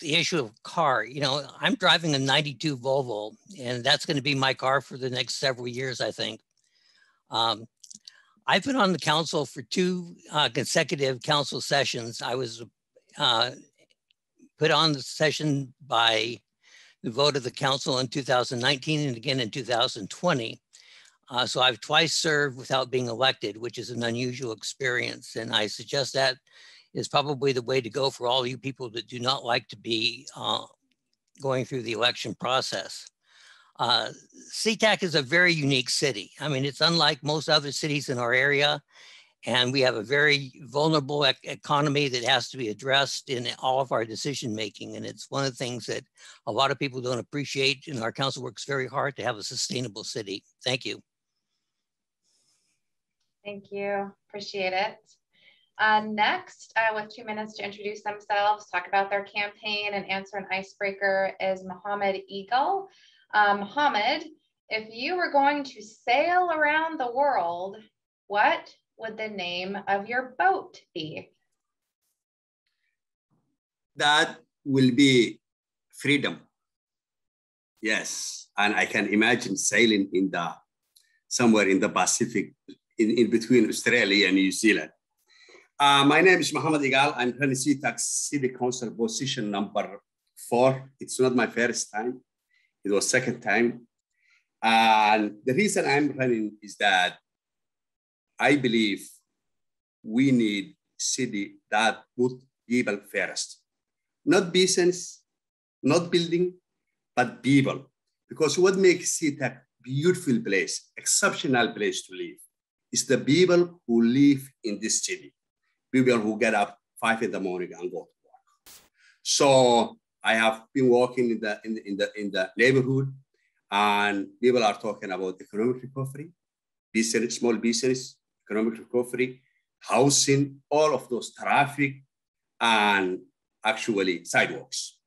[SPEAKER 11] the issue of car, you know, I'm driving a 92 Volvo, and that's going to be my car for the next several years, I think. Um, I've been on the council for two uh, consecutive council sessions. I was uh, put on the session by the vote of the council in 2019 and again in 2020. Uh, so I've twice served without being elected, which is an unusual experience. And I suggest that is probably the way to go for all you people that do not like to be uh, going through the election process. Uh, SeaTac is a very unique city. I mean, it's unlike most other cities in our area. And we have a very vulnerable ec economy that has to be addressed in all of our decision making. And it's one of the things that a lot of people don't appreciate. And our council works very hard to have a sustainable city. Thank you.
[SPEAKER 1] Thank you. Appreciate it. Uh, next, uh, with two minutes to introduce themselves, talk about their campaign, and answer an icebreaker is Mohammed Egal. Um, Mohammed, if you were going to sail around the world, what would the name of your boat be?
[SPEAKER 12] That will be freedom. Yes, and I can imagine sailing in the somewhere in the Pacific, in, in between Australia and New Zealand. Uh, my name is Mohammed Egal. I'm Tennessee Tax City Council position number four. It's not my first time. It was second time. And the reason I'm running is that I believe we need city that put people first. Not business, not building, but people. Because what makes SeaTac beautiful place, exceptional place to live, is the people who live in this city. People who get up five in the morning and go to work. So I have been working in the, in the, in the, in the neighborhood and people are talking about economic recovery, business, small business, economic recovery, housing, all of those traffic and actually sidewalks.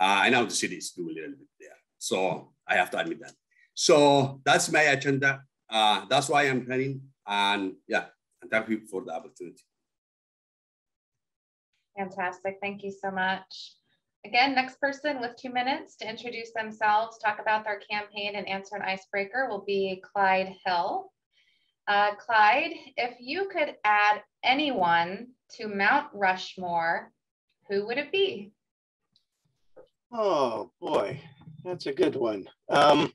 [SPEAKER 12] Uh, I know the city is doing a little bit there. So I have to admit that. So that's my agenda. Uh, that's why I'm planning. And yeah, and thank you for the opportunity.
[SPEAKER 1] Fantastic. Thank you so much. Again, next person with two minutes to introduce themselves, talk about their campaign and answer an icebreaker will be Clyde Hill. Uh, Clyde, if you could add anyone to Mount Rushmore, who would it be?
[SPEAKER 13] Oh boy, that's a good one. Um,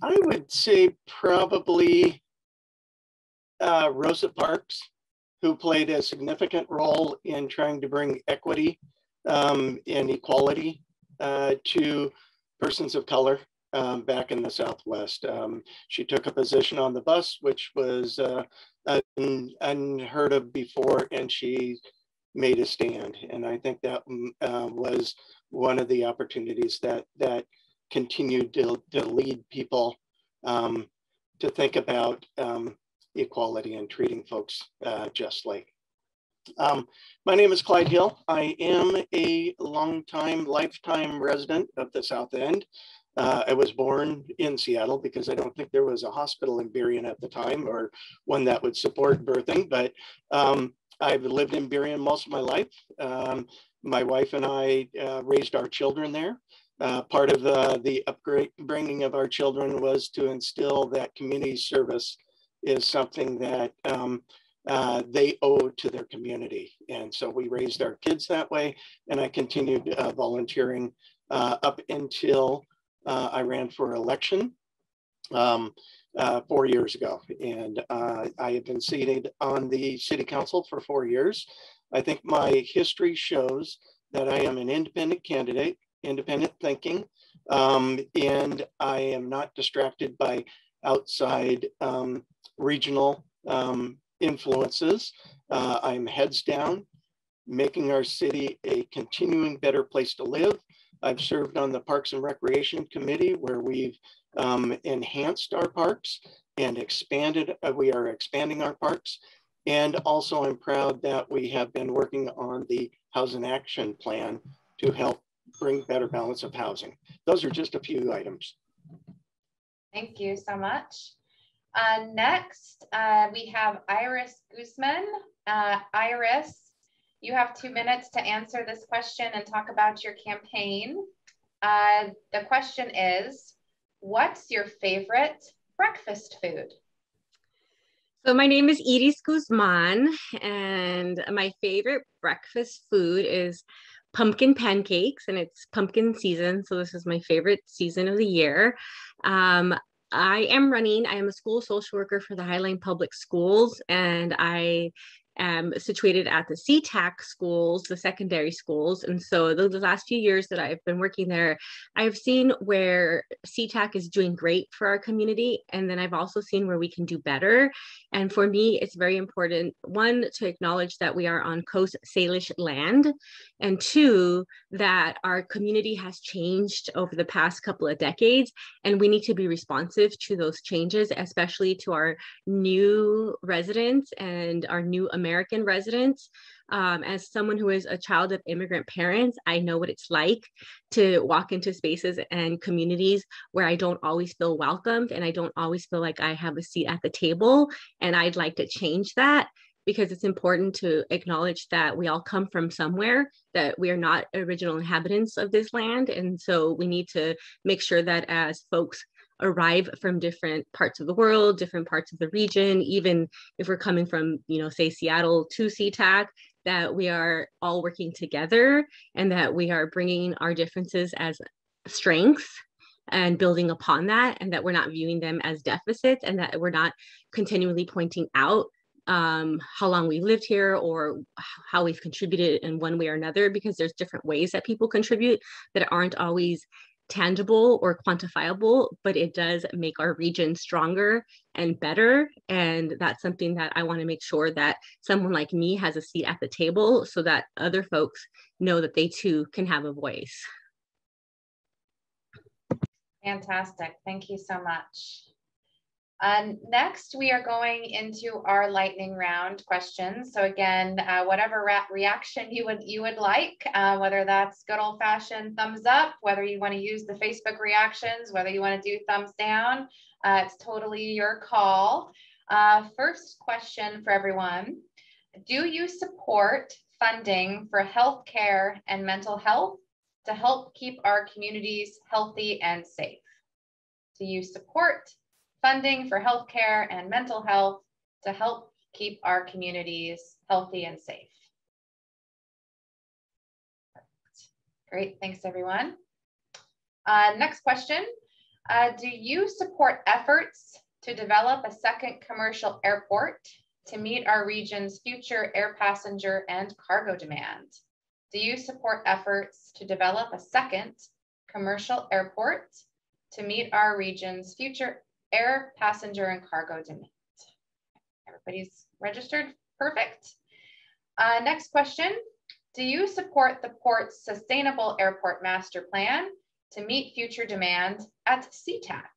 [SPEAKER 13] I would say probably uh, Rosa Parks who played a significant role in trying to bring equity um, and equality uh, to persons of color um, back in the Southwest. Um, she took a position on the bus, which was uh, un unheard of before, and she made a stand. And I think that mm, uh, was one of the opportunities that that continue to, to lead people um, to think about um, equality and treating folks uh, justly. Um, my name is Clyde Hill. I am a longtime, lifetime resident of the South End. Uh, I was born in Seattle because I don't think there was a hospital in Burien at the time or one that would support birthing, but um, I've lived in Burien most of my life. Um, my wife and I uh, raised our children there. Uh, part of the upbringing of our children was to instill that community service is something that um, uh, they owe to their community. And so we raised our kids that way. And I continued uh, volunteering uh, up until uh, I ran for election um, uh, four years ago. And uh, I have been seated on the city council for four years. I think my history shows that I am an independent candidate, independent thinking, um, and I am not distracted by outside um, regional um, influences. Uh, I'm heads down, making our city a continuing better place to live. I've served on the Parks and Recreation Committee where we've um, enhanced our parks and expanded, uh, we are expanding our parks. And also I'm proud that we have been working on the Housing Action Plan to help bring better balance of housing. Those are just a few items.
[SPEAKER 1] Thank you so much. Uh, next, uh, we have Iris Guzman. Uh, Iris, you have two minutes to answer this question and talk about your campaign. Uh, the question is, what's your favorite breakfast food?
[SPEAKER 14] So my name is Iris Guzman, and my favorite breakfast food is pumpkin pancakes, and it's pumpkin season. So this is my favorite season of the year. Um, I am running, I am a school social worker for the Highline Public Schools, and I am situated at the SeaTac schools, the secondary schools. And so the, last few years that I've been working there, I've seen where SeaTac is doing great for our community. And then I've also seen where we can do better. And for me, it's very important, one, to acknowledge that we are on Coast Salish land, and two, that our community has changed over the past couple of decades, and we need to be responsive to those changes, especially to our new residents and our new American residents. Um, as someone who is a child of immigrant parents, I know what it's like to walk into spaces and communities where I don't always feel welcomed and I don't always feel like I have a seat at the table. And I'd like to change that because it's important to acknowledge that we all come from somewhere, that we are not original inhabitants of this land. And so we need to make sure that as folks arrive from different parts of the world, different parts of the region, even if we're coming from, you know, say Seattle to SeaTac, that we are all working together and that we are bringing our differences as strengths and building upon that and that we're not viewing them as deficits and that we're not continually pointing out um, how long we've lived here or how we've contributed in one way or another because there's different ways that people contribute that aren't always tangible or quantifiable, but it does make our region stronger and better. And that's something that I want to make sure that someone like me has a seat at the table so that other folks know that they too can have a voice.
[SPEAKER 1] Fantastic. Thank you so much. Uh, next, we are going into our lightning round questions. So again, uh, whatever reaction you would you would like, uh, whether that's good old fashioned thumbs up, whether you want to use the Facebook reactions, whether you want to do thumbs down, uh, it's totally your call. Uh, first question for everyone: Do you support funding for healthcare and mental health to help keep our communities healthy and safe? Do you support funding for healthcare and mental health to help keep our communities healthy and safe. Great, thanks everyone. Uh, next question, uh, do you support efforts to develop a second commercial airport to meet our region's future air passenger and cargo demand? Do you support efforts to develop a second commercial airport to meet our region's future air, passenger, and cargo demand. Everybody's registered, perfect. Uh, next question, do you support the port's sustainable airport master plan to meet future demand at SeaTac?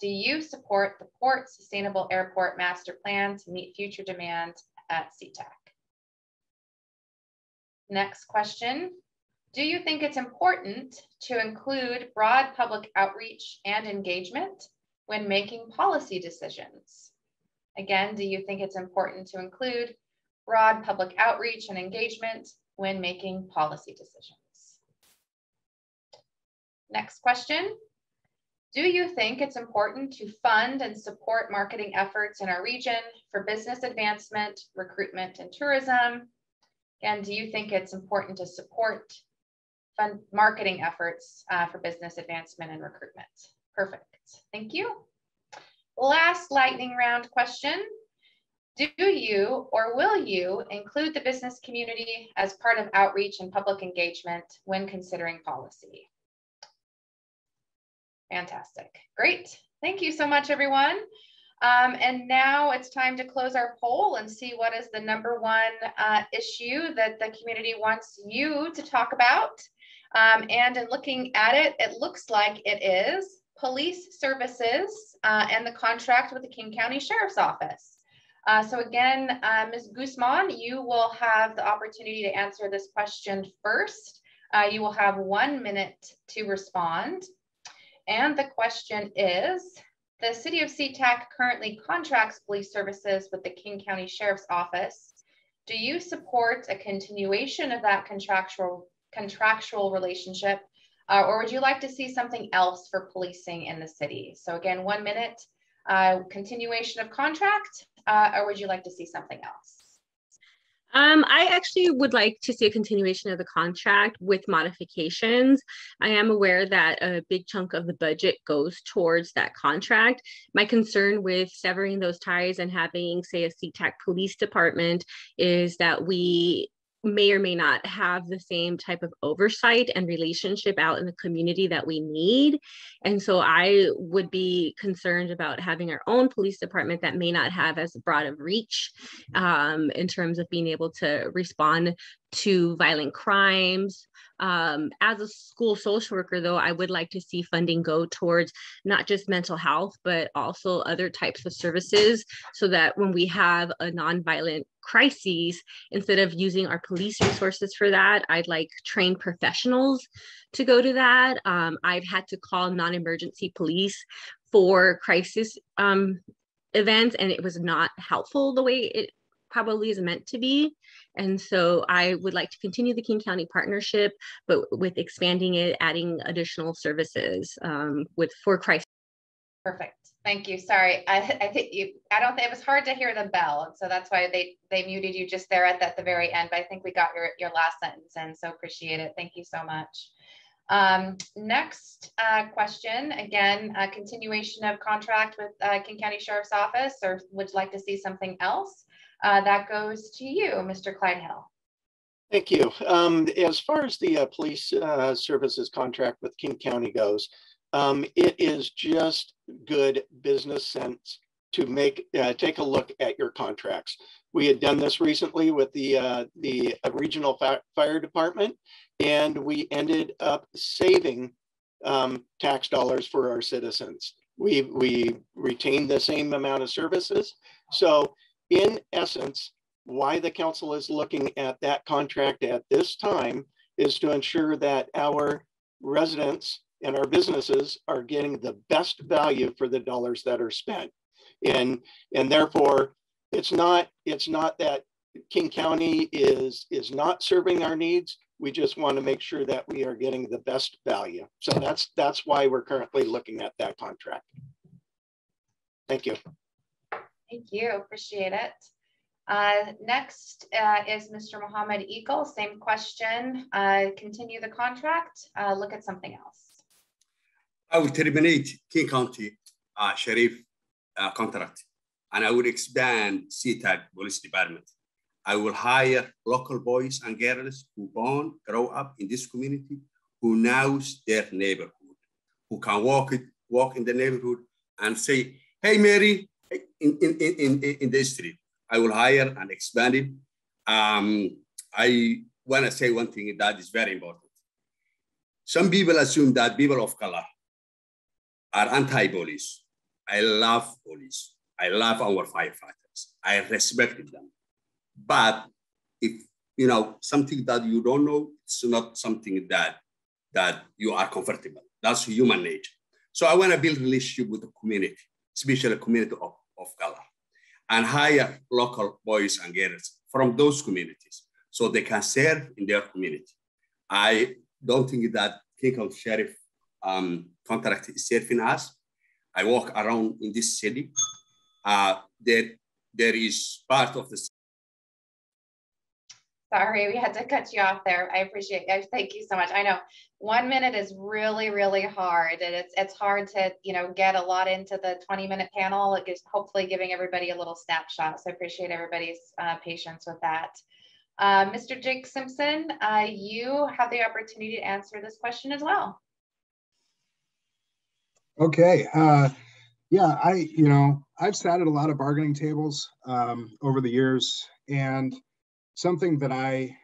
[SPEAKER 1] Do you support the port's Sustainable Airport Master Plan to meet future demand at SeaTac? Next question. Do you think it's important to include broad public outreach and engagement when making policy decisions? Again, do you think it's important to include broad public outreach and engagement when making policy decisions? Next question. Do you think it's important to fund and support marketing efforts in our region for business advancement, recruitment, and tourism? And do you think it's important to support fund marketing efforts uh, for business advancement and recruitment? Perfect. Thank you. Last lightning round question. Do you or will you include the business community as part of outreach and public engagement when considering policy? Fantastic. Great. Thank you so much, everyone. Um, and now it's time to close our poll and see what is the number one uh, issue that the community wants you to talk about. Um, and in looking at it, it looks like it is police services uh, and the contract with the King County Sheriff's Office. Uh, so again, uh, Ms. Guzman, you will have the opportunity to answer this question first. Uh, you will have one minute to respond. And the question is, the city of SeaTac currently contracts police services with the King County Sheriff's Office. Do you support a continuation of that contractual contractual relationship, uh, or would you like to see something else for policing in the city? So again, one minute, uh, continuation of contract, uh, or would you like to see something else?
[SPEAKER 14] Um, I actually would like to see a continuation of the contract with modifications. I am aware that a big chunk of the budget goes towards that contract. My concern with severing those ties and having, say, a SeaTac police department is that we may or may not have the same type of oversight and relationship out in the community that we need. And so I would be concerned about having our own police department that may not have as broad of reach um, in terms of being able to respond to violent crimes. Um, as a school social worker, though, I would like to see funding go towards not just mental health, but also other types of services so that when we have a nonviolent crises, instead of using our police resources for that, I'd like trained professionals to go to that. Um, I've had to call non emergency police for crisis um, events, and it was not helpful the way it probably is meant to be. And so I would like to continue the King County partnership, but with expanding it, adding additional services um, with for crisis.
[SPEAKER 1] Perfect. Thank you. Sorry, I, I think you. I don't think it was hard to hear the bell, so that's why they they muted you just there at, at the very end. But I think we got your your last sentence and so appreciate it. Thank you so much. Um, next uh, question, again, continuation of contract with uh, King County Sheriff's Office, or would you like to see something else? Uh, that goes to you, Mr. Clyde Hill.
[SPEAKER 13] Thank you. Um, as far as the uh, police uh, services contract with King County goes, um, it is just good business sense to make uh, take a look at your contracts. We had done this recently with the uh, the regional fire department, and we ended up saving um, tax dollars for our citizens. We we retained the same amount of services. So, in essence, why the council is looking at that contract at this time is to ensure that our residents and our businesses are getting the best value for the dollars that are spent. And, and therefore, it's not, it's not that King County is, is not serving our needs. We just want to make sure that we are getting the best value. So that's, that's why we're currently looking at that contract. Thank you.
[SPEAKER 1] Thank you. Appreciate it. Uh, next uh, is Mr. Mohammed Egal. Same question. Uh, continue the contract. Uh, look at something else.
[SPEAKER 12] I will terminate King County uh, Sheriff uh, contract and I will expand SeaTac Police Department. I will hire local boys and girls who born, grow up in this community, who knows their neighborhood, who can walk it, walk in the neighborhood and say, hey, Mary, in, in, in, in the street. I will hire and expand it. Um, I want to say one thing that is very important. Some people assume that people of color are anti-police. I love police. I love our firefighters. I respect them. But if you know something that you don't know, it's not something that that you are comfortable. That's human nature. So I want to build relationship with the community, especially community of, of color, and hire local boys and girls from those communities so they can serve in their community. I don't think that King County Sheriff um, contract is serving us. I walk around in this city. Uh, there, there is part of the
[SPEAKER 1] Sorry, we had to cut you off there. I appreciate it. Thank you so much. I know one minute is really, really hard. And it's it's hard to, you know, get a lot into the 20 minute panel. It is hopefully giving everybody a little snapshot. So I appreciate everybody's uh, patience with that. Uh, Mr. Jake Simpson, uh, you have the opportunity to answer this question as well.
[SPEAKER 10] Okay. Uh, yeah, I, you know, I've sat at a lot of bargaining tables um, over the years and something that I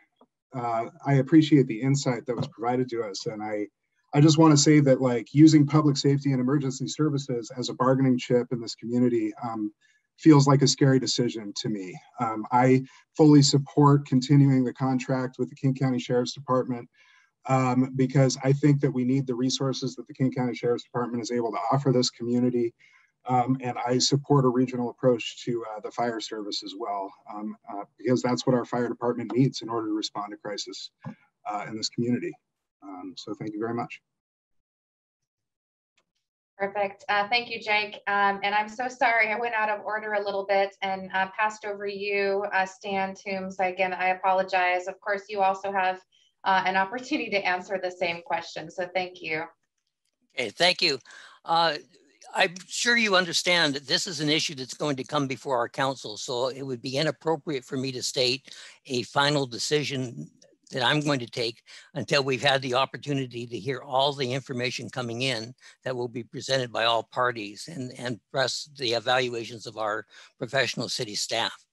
[SPEAKER 10] uh, I appreciate the insight that was provided to us, and I I just want to say that like using public safety and emergency services as a bargaining chip in this community um, feels like a scary decision to me. Um, I fully support continuing the contract with the King County Sheriff's Department um, because I think that we need the resources that the King County Sheriff's Department is able to offer this community. Um, and I support a regional approach to uh, the fire service as well, um, uh, because that's what our fire department needs in order to respond to crisis uh, in this community. Um, so thank you very much.
[SPEAKER 1] Perfect. Uh, thank you, Jake. Um, and I'm so sorry I went out of order a little bit and uh, passed over you, uh, Stan Tombs. Again, I apologize. Of course, you also have Uh, an opportunity to answer the same question. So thank you.
[SPEAKER 11] Okay, thank you. Uh, I'm sure you understand that this is an issue that's going to come before our council. So it would be inappropriate for me to state a final decision that I'm going to take until we've had the opportunity to hear all the information coming in that will be presented by all parties and, and press the evaluations of our professional city staff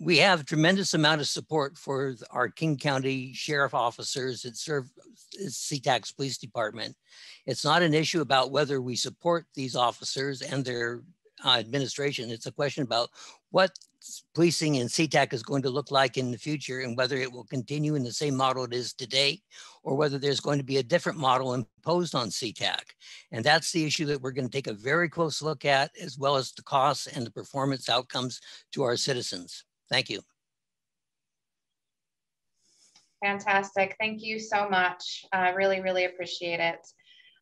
[SPEAKER 11] we have tremendous amount of support for our King County sheriff officers that serve SeaTac Police Department. It's not an issue about whether we support these officers and their uh, administration. It's a question about what policing in SeaTac is going to look like in the future and whether it will continue in the same model it is today or whether there's going to be a different model imposed on SeaTac. And that's the issue that we're going to take a very close look at as well as the costs and the performance outcomes to our citizens. Thank you.
[SPEAKER 1] Fantastic. Thank you so much. I uh, really, really appreciate it.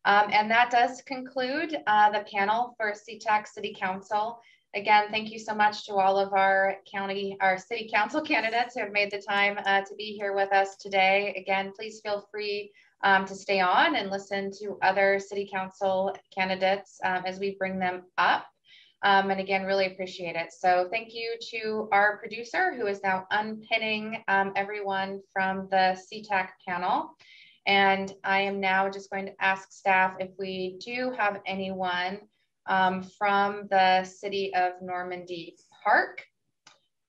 [SPEAKER 1] Um, and that does conclude uh, the panel for SeaTac City Council. Again, thank you so much to all of our county, our city council candidates who have made the time uh, to be here with us today. Again, please feel free um, to stay on and listen to other city council candidates um, as we bring them up. Um, and again, really appreciate it. So thank you to our producer who is now unpinning um, everyone from the SeaTac panel. And I am now just going to ask staff if we do have anyone um, from the city of Normandy Park.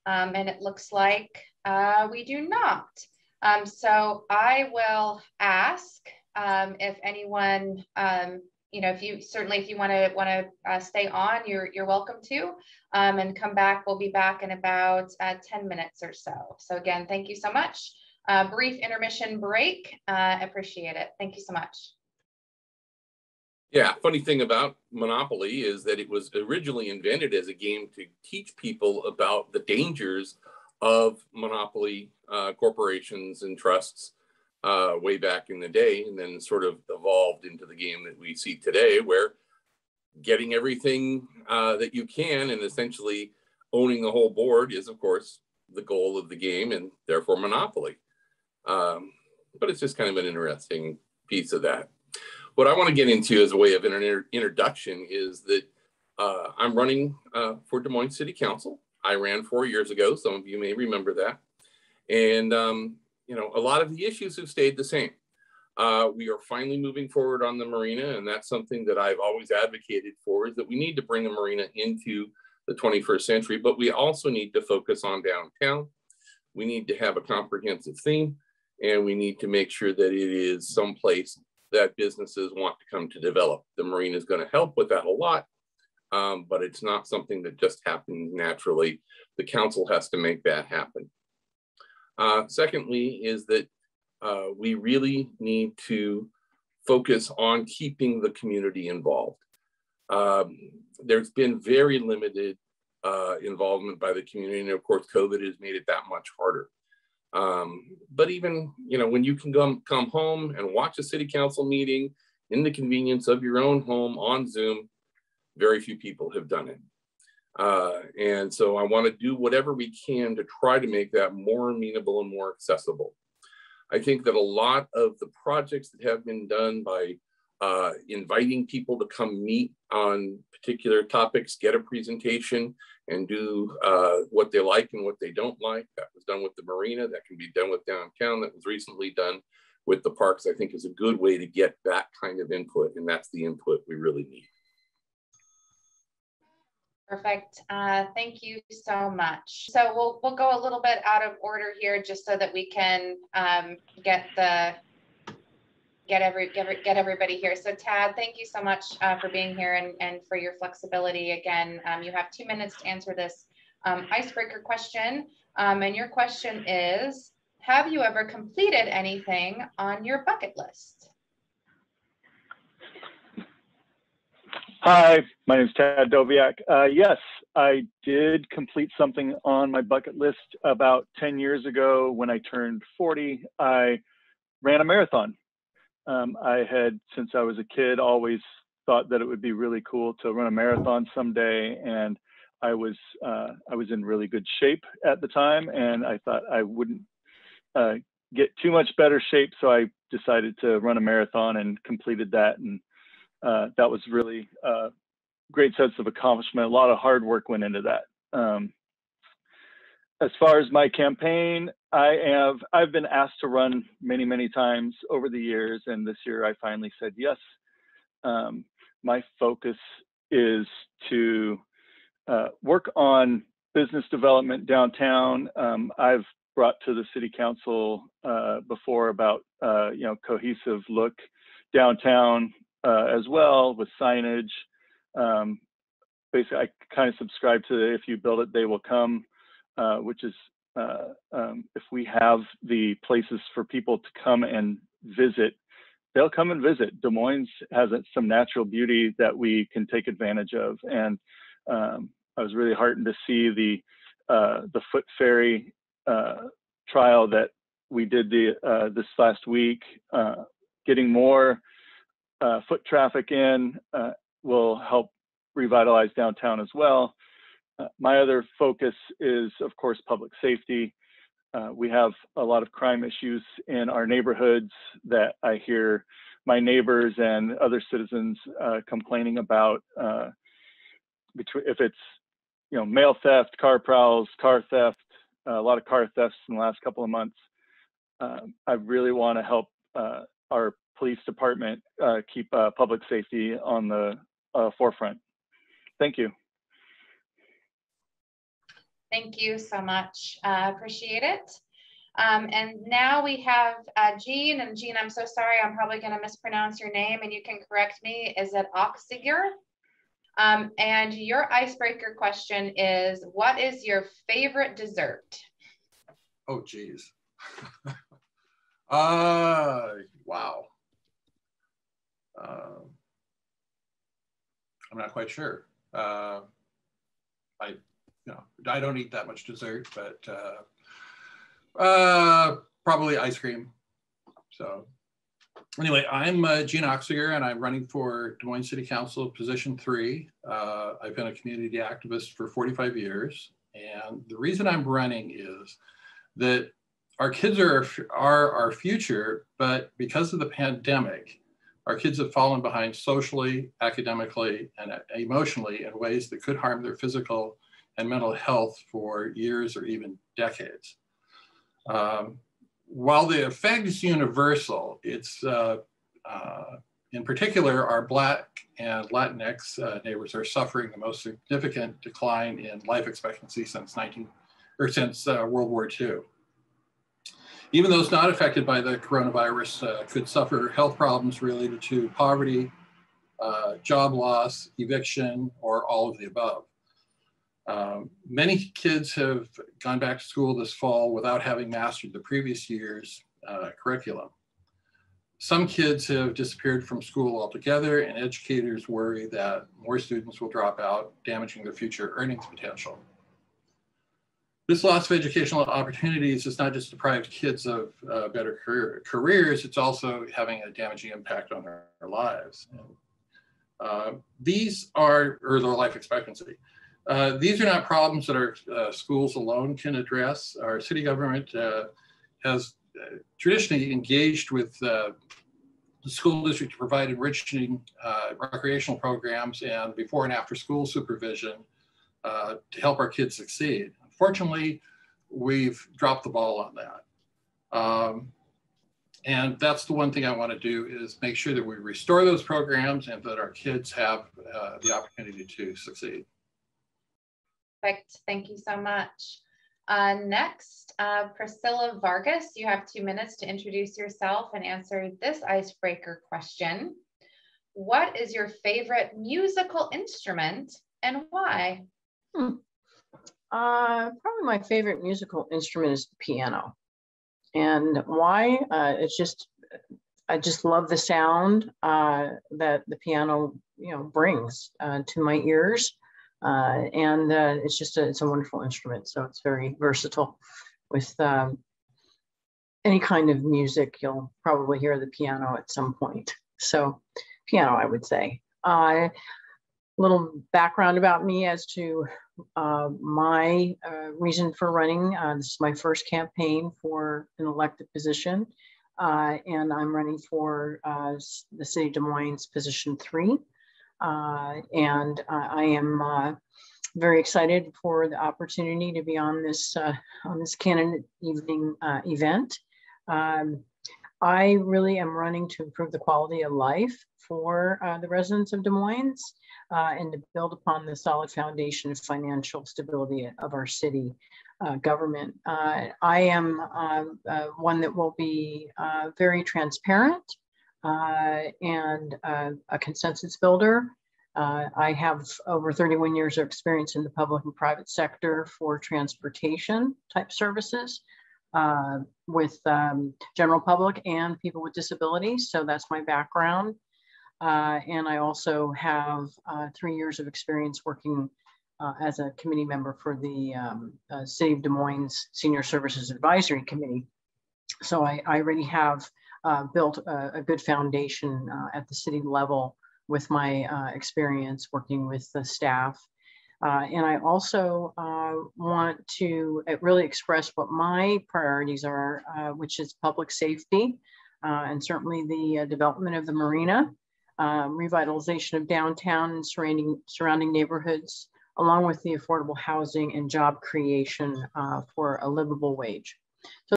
[SPEAKER 1] Um, and it looks like uh, we do not. Um, so I will ask um, if anyone you know, if you certainly if you want to want to uh, stay on, you're you're welcome to, um, and come back. We'll be back in about uh, 10 minutes or so. So again, thank you so much. Uh, brief intermission break. Uh, appreciate it. Thank you so much.
[SPEAKER 15] Yeah, funny thing about Monopoly is that it was originally invented as a game to teach people about the dangers of monopoly uh, corporations and trusts uh, way back in the day, and then sort of evolved into the game that we see today, where getting everything uh, that you can and essentially owning the whole board is, of course, the goal of the game and therefore monopoly. Um, but it's just kind of an interesting piece of that. What I want to get into as a way of an inter introduction is that uh, I'm running uh, for Des Moines City Council. I ran four years ago. Some of you may remember that. And um, you know, a lot of the issues have stayed the same. Uh, we are finally moving forward on the marina, and that's something that I've always advocated for is that we need to bring a marina into the 21st century, but we also need to focus on downtown. We need to have a comprehensive theme, and we need to make sure that it is someplace that businesses want to come to develop. The marina is going to help with that a lot, um, but it's not something that just happens naturally. The council has to make that happen. Uh, secondly, is that uh, we really need to focus on keeping the community involved. Um, there's been very limited uh, involvement by the community, and of course, COVID has made it that much harder. Um, but even, you know, when you can come, come home and watch a city council meeting in the convenience of your own home on Zoom, very few people have done it. Uh, and so I want to do whatever we can to try to make that more amenable and more accessible. I think that a lot of the projects that have been done by uh, inviting people to come meet on particular topics, get a presentation, and do uh, what they like and what they don't like. That was done with the marina. That can be done with downtown. That was recently done with the parks. I think is a good way to get that kind of input, and that's the input we really need.
[SPEAKER 1] Perfect. Uh, thank you so much. So we'll we'll go a little bit out of order here, just so that we can um, get the get every get, get everybody here. So Tad, thank you so much uh, for being here and and for your flexibility. Again, um, you have two minutes to answer this um, icebreaker question, um, and your question is: Have you ever completed anything on your bucket list?
[SPEAKER 16] Hi, my name is Tad Doviak. Uh, yes, I did complete something on my bucket list about 10 years ago when I turned 40. I ran a marathon. Um, I had, since I was a kid, always thought that it would be really cool to run a marathon someday. And I was, uh, I was in really good shape at the time. And I thought I wouldn't uh, get too much better shape. So I decided to run a marathon and completed that. And uh, that was really a uh, great sense of accomplishment. A lot of hard work went into that. Um, as far as my campaign, I have I've been asked to run many many times over the years, and this year I finally said yes. Um, my focus is to uh, work on business development downtown. Um, I've brought to the city council uh, before about uh, you know cohesive look downtown uh, as well with signage. Um, basically, I kind of subscribe to the, if you build it, they will come, uh, which is uh, um, if we have the places for people to come and visit, they'll come and visit. Des Moines has some natural beauty that we can take advantage of. And um, I was really heartened to see the uh, the foot ferry uh, trial that we did the uh, this last week, getting more uh, foot traffic in uh, will help revitalize downtown as well. Uh, my other focus is, of course, public safety. Uh, we have a lot of crime issues in our neighborhoods that I hear my neighbors and other citizens uh, complaining about. Uh, between if it's you know mail theft, car prowls, car theft, a lot of car thefts in the last couple of months. I really want to help our police department uh, keep uh, public safety on the uh, forefront. Thank you.
[SPEAKER 1] Thank you so much. Uh, appreciate it. Um, and now we have uh, Gene, and Gene, I'm so sorry, I'm probably going to mispronounce your name, and you can correct me. Is it Oxiger? Um, and your icebreaker question is, what is your favorite dessert?
[SPEAKER 17] Oh, geez. uh, wow. Uh, I'm not quite sure. Uh, I, you know, I don't eat that much dessert, but uh, uh, probably ice cream. So anyway, I'm uh, Gene Achziger and I'm running for Des Moines City Council position three. Uh, I've been a community activist for 45 years. And the reason I'm running is that our kids are, are our future, but because of the pandemic, our kids have fallen behind socially, academically, and emotionally in ways that could harm their physical and mental health for years or even decades. Um, while the effect is universal, it's uh, uh, in particular, our Black and Latinx uh, neighbors are suffering the most significant decline in life expectancy since 19 or since uh, World War II. Even those not affected by the coronavirus uh, could suffer health problems related to poverty, uh, job loss, eviction, or all of the above. Um, many kids have gone back to school this fall without having mastered the previous year's uh, curriculum. Some kids have disappeared from school altogether, and educators worry that more students will drop out, damaging their future earnings potential. This loss of educational opportunities is not just deprived kids of uh, better career, careers, it's also having a damaging impact on their, their lives. Uh, these are, or their life expectancy. Uh, these are not problems that our uh, schools alone can address. Our city government uh, has uh, traditionally engaged with the school district to provide enriching recreational programs and before and after school supervision to help our kids succeed. Unfortunately, we've dropped the ball on that. Um, and that's the one thing I want to do is make sure that we restore those programs and that our kids have uh, the opportunity to succeed.
[SPEAKER 1] Perfect. Thank you so much. Uh, next, uh, Priscilla Vargas, you have two minutes to introduce yourself and answer this icebreaker question. What is your favorite musical instrument and why?
[SPEAKER 18] Hmm. Uh, probably my favorite musical instrument is the piano. And why? Uh, it's just, I just love the sound uh, that the piano, you know, brings uh, to my ears. Uh, and uh, it's just a, it's a wonderful instrument. So it's very versatile with um, any kind of music. You'll probably hear the piano at some point. So piano, I would say. Uh, little background about me as to uh, my uh, reason for running. Uh, this is my first campaign for an elected position, and I'm running for the City of Des Moines position three. Uh, and uh, I am uh, very excited for the opportunity to be on this on this candidate evening event. Um, I really am running to improve the quality of life for uh, the residents of Des Moines uh, and to build upon the solid foundation of financial stability of our city uh, government. I am um, one that will be very transparent uh, and uh, a consensus builder. Uh, I have over 31 years of experience in the public and private sector for transportation type services uh, with um, general public and people with disabilities. So that's my background. Uh, and I also have uh, three years of experience working as a committee member for the um, City of Des Moines Senior Services Advisory Committee. So I, I already have uh, built a, a, good foundation uh, at the city level with my uh, experience working with the staff. Uh, and I also uh, want to uh, really express what my priorities are, which is public safety and certainly the development of the marina, um, revitalization of downtown and surrounding, surrounding neighborhoods, along with the affordable housing and job creation for a livable wage. So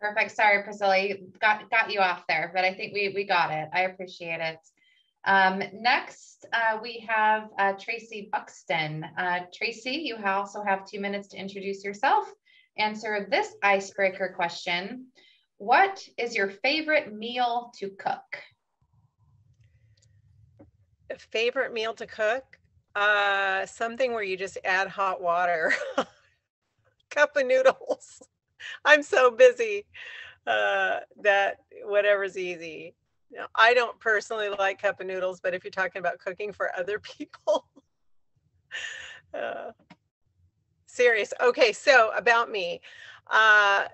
[SPEAKER 1] Perfect. Sorry, Priscilla, got got you off there, but I think we we got it. I appreciate it. Um, next, uh, we have uh, Tracy Buxton. Uh, Tracy, you also have two minutes to introduce yourself. Answer this icebreaker question. What is your favorite meal to cook?
[SPEAKER 19] Favorite meal to cook? Uh, something where you just add hot water. Cup of noodles. I'm so busy uh, that whatever's easy. Know, I don't personally like cup of noodles, but if you're talking about cooking for other people, uh, serious. Okay, so about me. Uh,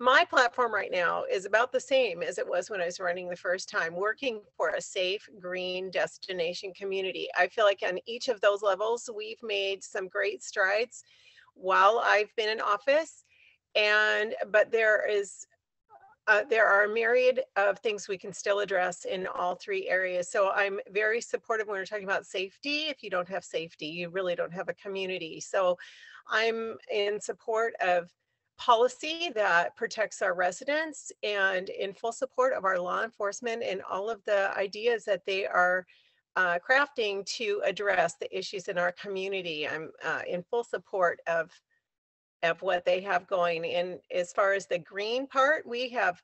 [SPEAKER 19] my platform right now is about the same as it was when I was running the first time, working for a safe, green destination community. I feel like on each of those levels, we've made some great strides while I've been in office and but there is uh, there are a myriad of things we can still address in all three areas. So I'm very supportive when we're talking about safety. If you don't have safety, you really don't have a community. So I'm in support of policy that protects our residents and in full support of our law enforcement and all of the ideas that they are uh, crafting to address the issues in our community. I'm uh, in full support of of what they have going. And as far as the green part, we have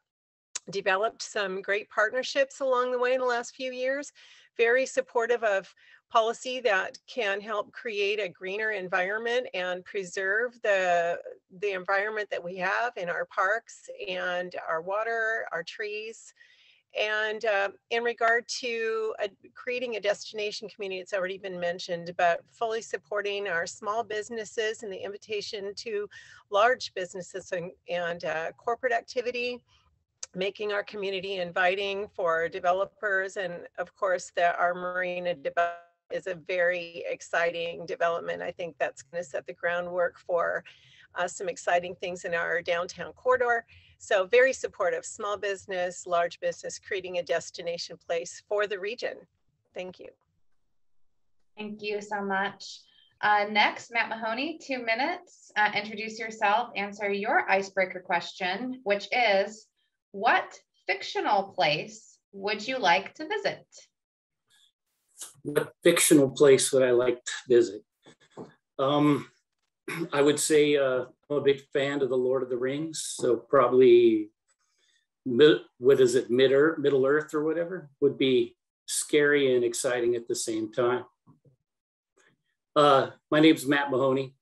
[SPEAKER 19] developed some great partnerships along the way in the last few years, very supportive of policy that can help create a greener environment and preserve the, the environment that we have in our parks and our water, our trees. And uh, in regard to a, creating a destination community, it's already been mentioned, but fully supporting our small businesses and the invitation to large businesses and, and uh, corporate activity, making our community inviting for developers. And of course, our marina development is a very exciting development. I think that's going to set the groundwork for uh, some exciting things in our downtown corridor. So very supportive, small business, large business, creating a destination place for the region. Thank you.
[SPEAKER 1] Thank you so much. Uh, next, Matt Mahoney, two minutes. Uh, introduce yourself, answer your icebreaker question, which is, what fictional place would you like to visit?
[SPEAKER 20] What fictional place would I like to visit? Um, I would say uh, I'm a big fan of the Lord of the Rings, so probably what is it, Mid Middle Earth, or whatever, would be scary and exciting at the same time. Uh, my name is Matt Mahoney.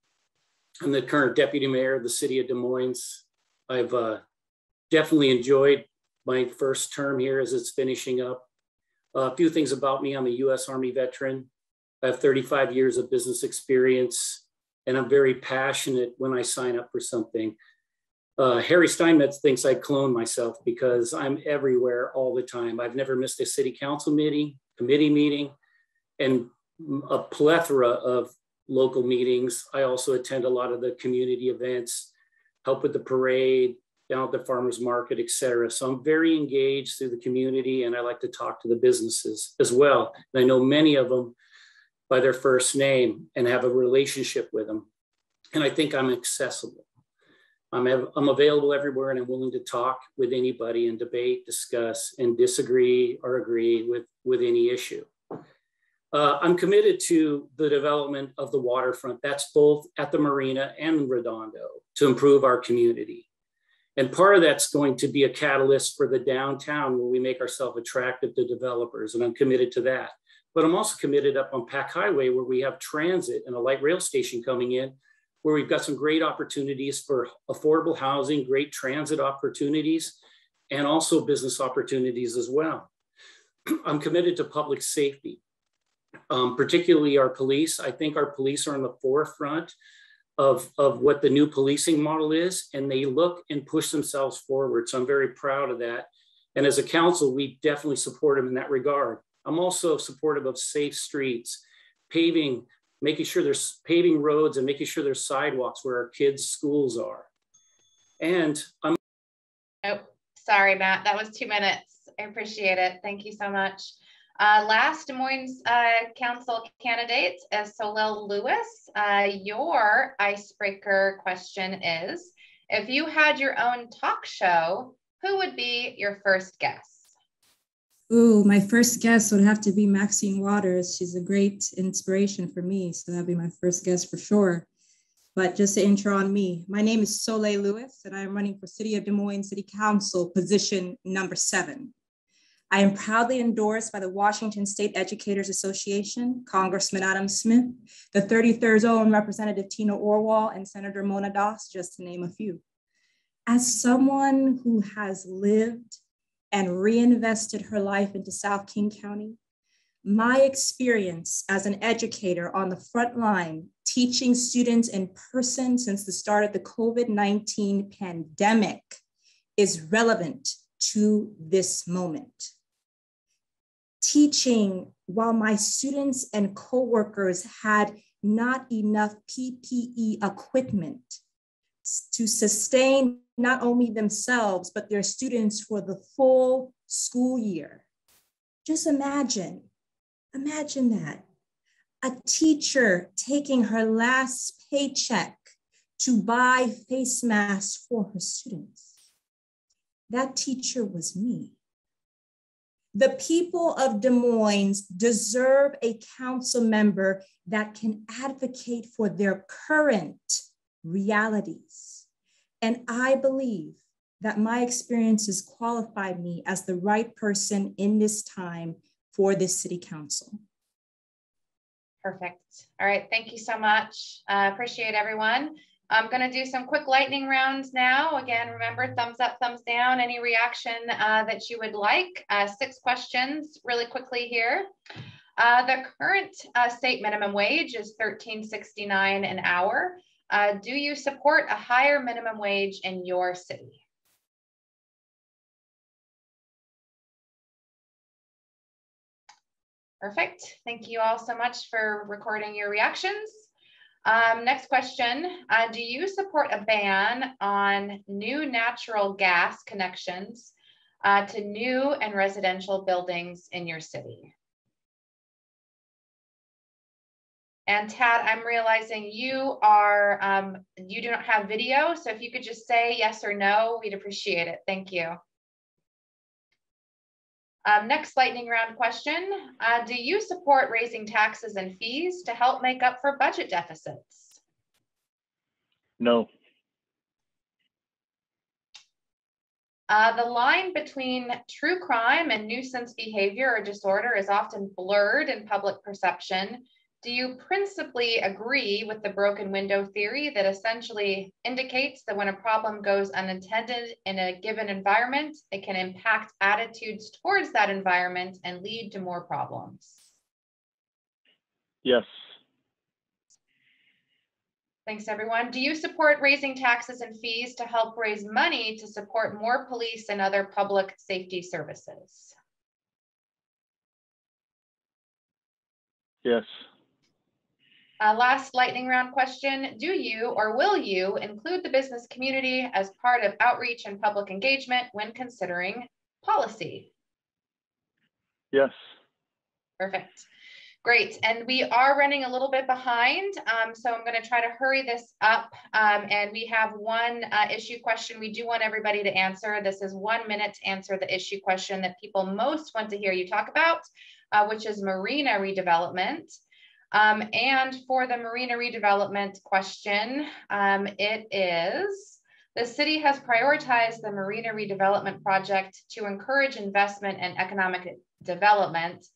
[SPEAKER 20] I'm the current deputy mayor of the city of Des Moines. I've uh, definitely enjoyed my first term here as it's finishing up. Uh, a few things about me: I'm a U.S. Army veteran. I have 35 years of business experience and I'm very passionate when I sign up for something. Uh, Harry Steinmetz thinks I clone myself because I'm everywhere all the time. I've never missed a city council meeting, committee meeting, and a plethora of local meetings. I also attend a lot of the community events, help with the parade, down at the farmers market, et cetera. So I'm very engaged through the community and I like to talk to the businesses as well. And I know many of them by their first name and have a relationship with them. And I think I'm accessible. I'm, I'm available everywhere and I'm willing to talk with anybody and debate, discuss, and disagree or agree with, with any issue. Uh, I'm committed to the development of the waterfront. That's both at the marina and Redondo to improve our community. And part of that's going to be a catalyst for the downtown where we make ourselves attractive to developers. And I'm committed to that. But I'm also committed up on Pac Highway where we have transit and a light rail station coming in, where we've got some great opportunities for affordable housing, great transit opportunities, and also business opportunities as well. I'm committed to public safety, um, particularly our police. I think our police are on the forefront of, of what the new policing model is, and they look and push themselves forward. So I'm very proud of that. And as a council, we definitely support them in that regard. I'm also supportive of safe streets, paving, making sure there's paving roads and making sure there's sidewalks where our kids' schools are. And I'm.
[SPEAKER 1] Oh, sorry, Matt. That was two minutes. I appreciate it. Thank you so much. Uh, last Des Moines uh, Council candidate is Soleil Lewis. Uh, your icebreaker question is, if you had your own talk show, who would be your first guest?
[SPEAKER 21] Ooh, my first guest would have to be Maxine Waters. She's a great inspiration for me. So that'd be my first guest for sure. But just to intro on me, my name is Soleil Lewis, and I'm running for City of Des Moines City Council position number seven. I am proudly endorsed by the Washington State Educators Association, Congressman Adam Smith, the 33rd own Representative Tina Orwall, and Senator Mona Das, just to name a few. As someone who has lived and reinvested her life into South King County. My experience as an educator on the front line, teaching students in person since the start of the COVID 19 pandemic, is relevant to this moment. Teaching while my students and coworkers had not enough PPE equipment to sustain not only themselves, but their students for the full school year. Just imagine, imagine that. A teacher taking her last paycheck to buy face masks for her students. That teacher was me. The people of Des Moines deserve a council member that can advocate for their current realities. And I believe that my experiences qualified me as the right person in this time for this city council.
[SPEAKER 1] Perfect. All right, thank you so much. Uh, appreciate everyone. I'm going to do some quick lightning rounds now. Again, remember thumbs up, thumbs down, any reaction uh, that you would like. Uh, six questions really quickly here. Uh, the current uh, state minimum wage is $13.69 an hour. Uh, do you support a higher minimum wage in your city? Perfect. Thank you all so much for recording your reactions. Um, next question. Uh, do you support a ban on new natural gas connections uh, to new and residential buildings in your city? And Tad, I'm realizing you are, um, you do not have video. So if you could just say yes or no, we'd appreciate it. Thank you. Um, next lightning round question. Uh, do you support raising taxes and fees to help make up for budget deficits?
[SPEAKER 16] No.
[SPEAKER 1] Uh, the line between true crime and nuisance behavior or disorder is often blurred in public perception do you principally agree with the broken window theory that essentially indicates that when a problem goes unintended in a given environment, it can impact attitudes towards that environment and lead to more problems?
[SPEAKER 16] Yes.
[SPEAKER 1] Thanks, everyone. Do you support raising taxes and fees to help raise money to support more police and other public safety services?
[SPEAKER 16] Yes.
[SPEAKER 1] Uh, last lightning round question. Do you or will you include the business community as part of outreach and public engagement when considering policy?
[SPEAKER 16] Yes.
[SPEAKER 1] Perfect. Great. And we are running a little bit behind. Um, so I'm going to try to hurry this up. Um, and we have one uh, issue question we do want everybody to answer. This is one minute to answer the issue question that people most want to hear you talk about, uh, which is marina redevelopment. Um, and for the marina redevelopment question, um, it is, the city has prioritized the marina redevelopment project to encourage investment and economic development.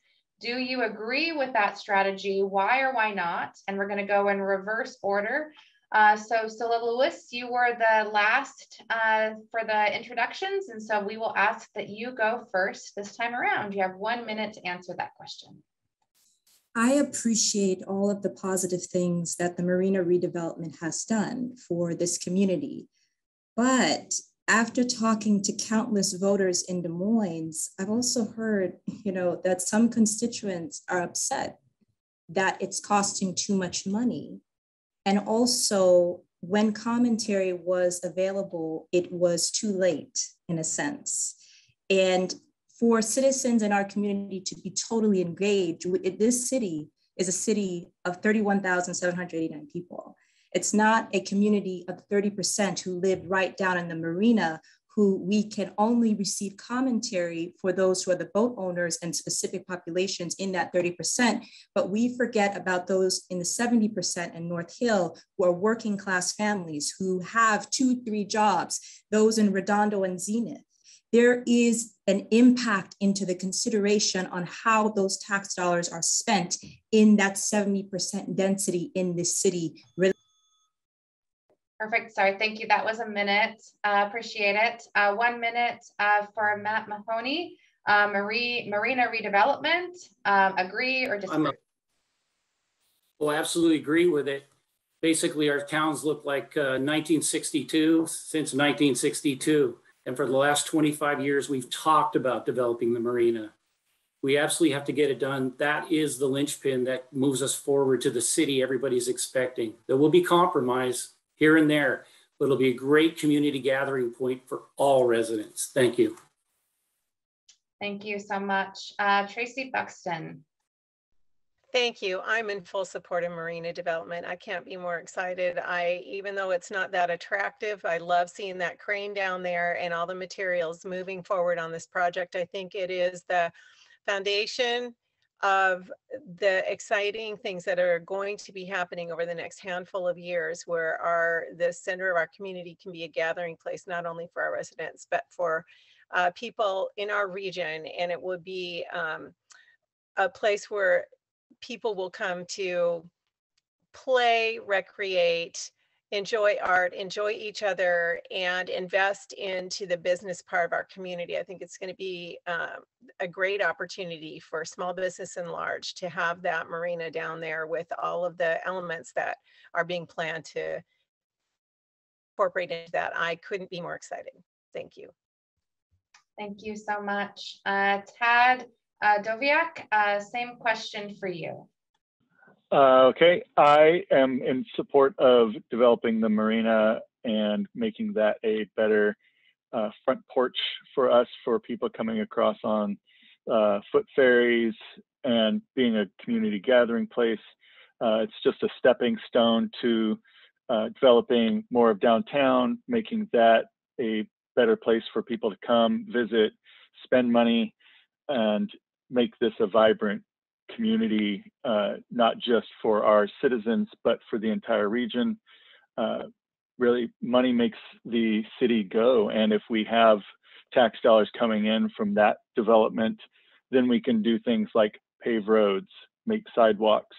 [SPEAKER 1] Do you agree with that strategy? Why or why not? And we're gonna go in reverse order. Uh, so Stella Lewis, you were the last uh, for the introductions. And so we will ask that you go first this time around. You have one minute to answer that question.
[SPEAKER 21] I appreciate all of the positive things that the marina redevelopment has done for this community. But after talking to countless voters in Des Moines, I've also heard, you know, that some constituents are upset that it's costing too much money. And also, when commentary was available, it was too late in a sense. And for citizens in our community to be totally engaged. This city is a city of 31,789 people. It's not a community of 30% who live right down in the marina who we can only receive commentary for those who are the boat owners and specific populations in that 30%. But we forget about those in the 70% in North Hill who are working class families who have two, three jobs, those in Redondo and Zenith there is an impact into the consideration on how those tax dollars are spent in that 70% density in this city.
[SPEAKER 1] Perfect. Sorry. Thank you. That was a minute. Uh, appreciate it. Uh, one minute uh, for Matt Mahoney. Uh, Marie, marina redevelopment. Um, agree or disagree?
[SPEAKER 20] well, absolutely agree with it. Basically, our towns look like 1962 uh, since 1962 and for the last 25 years, we've talked about developing the marina. We absolutely have to get it done. That is the linchpin that moves us forward to the city everybody's expecting. There will be compromise here and there, but it'll be a great community gathering point for all residents. Thank you.
[SPEAKER 1] Thank you so much. Uh, Tracy Buxton.
[SPEAKER 19] Thank you. I'm in full support of marina development. I can't be more excited. I, even though it's not that attractive, I love seeing that crane down there and all the materials moving forward on this project. I think it is the foundation of the exciting things that are going to be happening over the next handful of years where our the center of our community can be a gathering place not only for our residents but for uh, people in our region and it would be um, a place where people will come to play recreate enjoy art, enjoy each other, and invest into the business part of our community. I think it's going to be um, a great opportunity for small business and large to have that marina down there with all of the elements that are being planned to incorporate into that. I couldn't be more excited. Thank you.
[SPEAKER 1] Thank you so much. Uh, Tad uh, Doviak, uh, same question for you.
[SPEAKER 16] Uh, okay, I am in support of developing the marina and making that a better uh, front porch for us, for people coming across on uh, foot ferries and being a community gathering place. Uh, it's just a stepping stone to uh, developing more of downtown, making that a better place for people to come, visit, spend money, and make this a vibrant community, uh, not just for our citizens, but for the entire region. Uh, really, money makes the city go. And if we have tax dollars coming in from that development, then we can do things like pave roads, make sidewalks,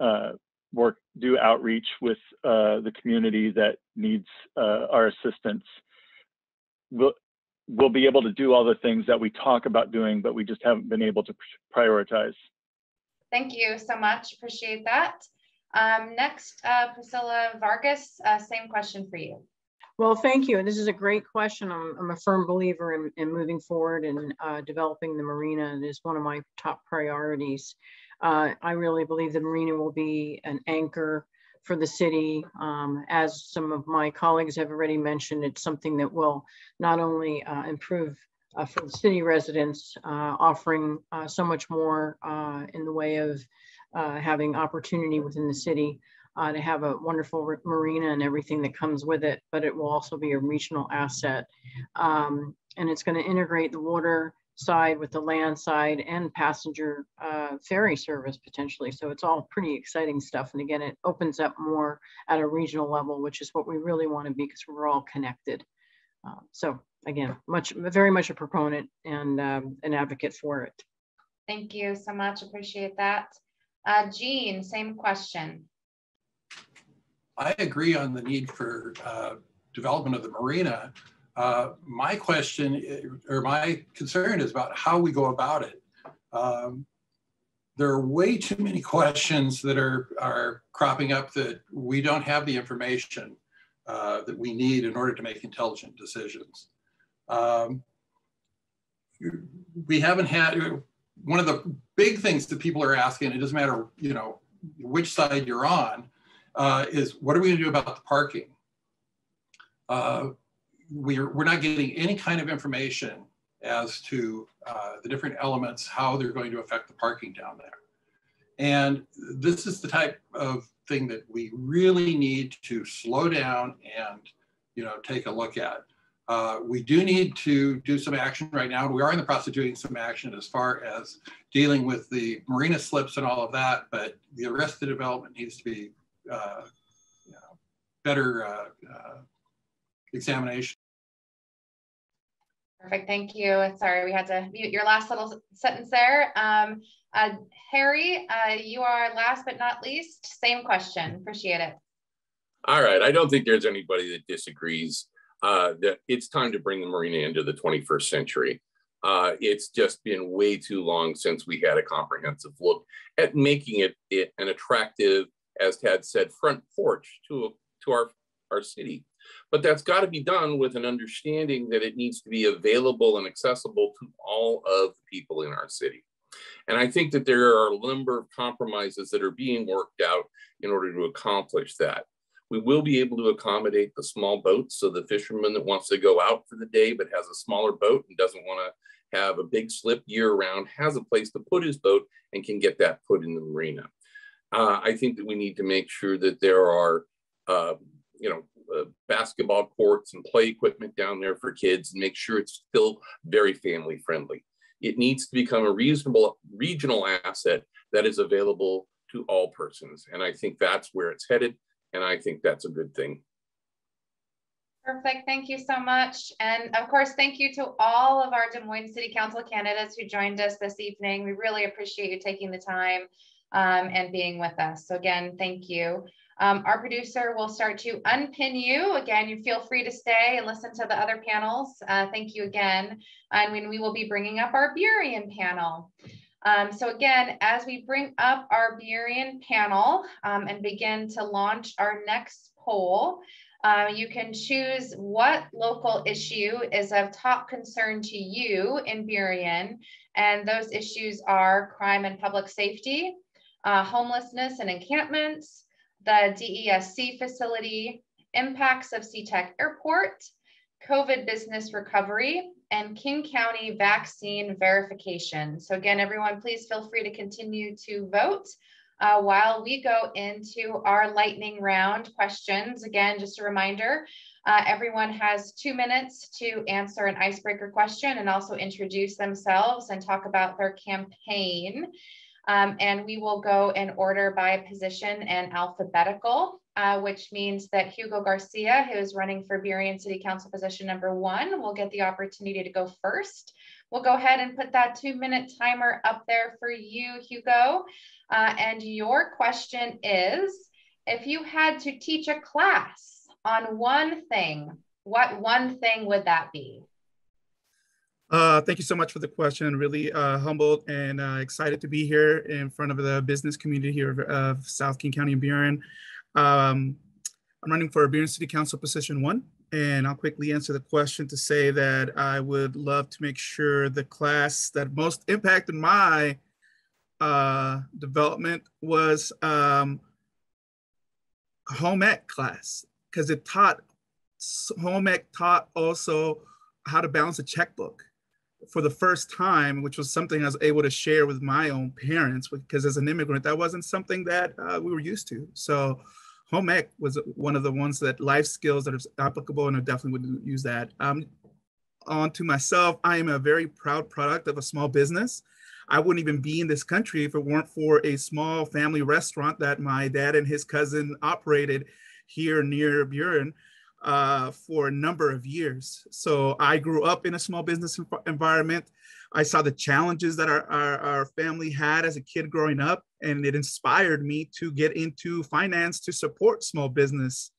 [SPEAKER 16] uh, work, do outreach with uh, the community that needs uh, our assistance. We'll be able to do all the things that we talk about doing, but we just haven't been able to prioritize.
[SPEAKER 1] Thank you so much. Appreciate that. Um, next, uh, Priscilla Vargas, uh, same question for you.
[SPEAKER 18] Well, thank you. And This is a great question. I'm, I'm a firm believer in, in moving forward and uh, developing the marina. It is one of my top priorities. Uh, I really believe the marina will be an anchor for the city. Um, as some of my colleagues have already mentioned, it's something that will not only uh, improve uh, for the city residents, uh, offering uh, so much more uh, in the way of uh, having opportunity within the city to have a wonderful marina and everything that comes with it, but it will also be a regional asset. Um, and it's going to integrate the water side with the land side and passenger ferry service potentially. So it's all pretty exciting stuff. And again, it opens up more at a regional level, which is what we really want to be because we're all connected. so again, much, very much a proponent and um, an advocate for it.
[SPEAKER 1] Thank you so much. Appreciate that. Uh, Gene, same question.
[SPEAKER 17] I agree on the need for uh, development of the marina. Uh, my question or my concern is about how we go about it. Um, there are way too many questions that are, are cropping up that we don't have the information uh, that we need in order to make intelligent decisions. Um, we haven't had one of the big things that people are asking. It doesn't matter, you know, which side you're on. Uh, is what are we going to do about the parking? We're we're not getting any kind of information as to uh, the different elements, how they're going to affect the parking down there. And this is the type of thing that we really need to slow down and you know take a look at. Uh, we do need to do some action right now. We are in the process of doing some action as far as dealing with the marina slips and all of that, but the rest of the development needs to be uh, you know, better uh, uh examination.
[SPEAKER 1] Perfect, thank you. Sorry, we had to mute your last little sentence there. Um, uh, Harry, uh, you are last but not least. Same question, appreciate it.
[SPEAKER 15] All right, I don't think there's anybody that disagrees uh, that it's time to bring the marina into the 21st century. Uh, it's just been way too long since we had a comprehensive look at making it, it an attractive, as Tad said, front porch to, to our, our city. But that's got to be done with an understanding that it needs to be available and accessible to all of the people in our city. And I think that there are a number of compromises that are being worked out in order to accomplish that. We will be able to accommodate the small boats. So the fisherman that wants to go out for the day but has a smaller boat and doesn't want to have a big slip year round has a place to put his boat and can get that put in the marina. Uh, I think that we need to make sure that there are, uh, you know, uh, basketball courts and play equipment down there for kids and make sure it's still very family friendly. It needs to become a reasonable regional asset that is available to all persons. And I think that's where it's headed. And I think that's a good thing.
[SPEAKER 1] Perfect. Thank you so much. And of course, thank you to all of our Des Moines City Council candidates who joined us this evening. We really appreciate you taking the time um, and being with us. So again, thank you. Um, our producer will start to unpin you. Again, you feel free to stay and listen to the other panels. Uh, thank you again. And when we will be bringing up our Burien panel. Um, so again, as we bring up our Burien panel um, and begin to launch our next poll, uh, you can choose what local issue is of top concern to you in Burien. And those issues are crime and public safety, uh, homelessness and encampments, the DESC facility, impacts of SeaTac Airport, COVID business recovery, and King County vaccine verification. So again, everyone, please feel free to continue to vote uh, while we go into our lightning round questions. Again, just a reminder, uh, everyone has two minutes to answer an icebreaker question and also introduce themselves and talk about their campaign. Um, and we will go in order by position and alphabetical, uh, which means that Hugo Garcia, who is running for Burien City Council position number one, will get the opportunity to go first. We'll go ahead and put that two minute timer up there for you, Hugo. Uh, and your question is, if you had to teach a class on one thing, what one thing would that be?
[SPEAKER 22] Uh, thank you so much for the question. Really uh, humbled and uh, excited to be here in front of the business community here of, of South King County and Burien. Um, I'm running for Burien City Council position one, and I'll quickly answer the question to say that I would love to make sure the class that most impacted my uh, development was um, home ec class because it taught home ec taught also how to balance a checkbook for the first time, which was something I was able to share with my own parents, because as an immigrant, that wasn't something that uh, we were used to. So home ec was one of the ones that life skills that are applicable, and I definitely would use that. Um, on to myself, I am a very proud product of a small business. I wouldn't even be in this country if it weren't for a small family restaurant that my dad and his cousin operated here near Burien uh, for a number of years. So I grew up in a small business environment. I saw the challenges that our, our, our, family had as a kid growing up, and it inspired me to get into finance to support small business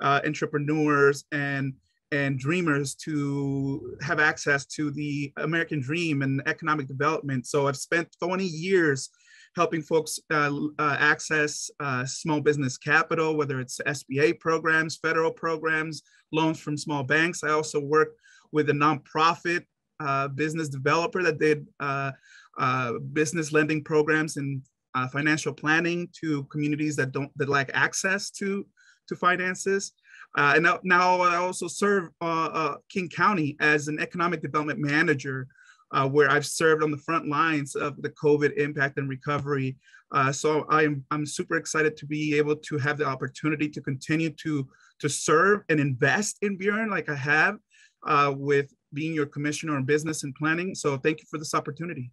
[SPEAKER 22] uh, entrepreneurs and and dreamers to have access to the American dream and economic development. So I've spent 20 years helping folks uh, uh, access uh, small business capital, whether it's SBA programs, federal programs, loans from small banks. I also work with a nonprofit uh, business developer that did uh, uh, business lending programs and financial planning to communities that don't that lack access to to finances. and now, now I also serve King County as an economic development manager uh, where I've served on the front lines of the COVID impact and recovery. Uh, so I'm, I'm super excited to be able to have the opportunity to continue to, to serve and invest in Burien like I have uh, with being your commissioner on business and planning. So thank you for this opportunity.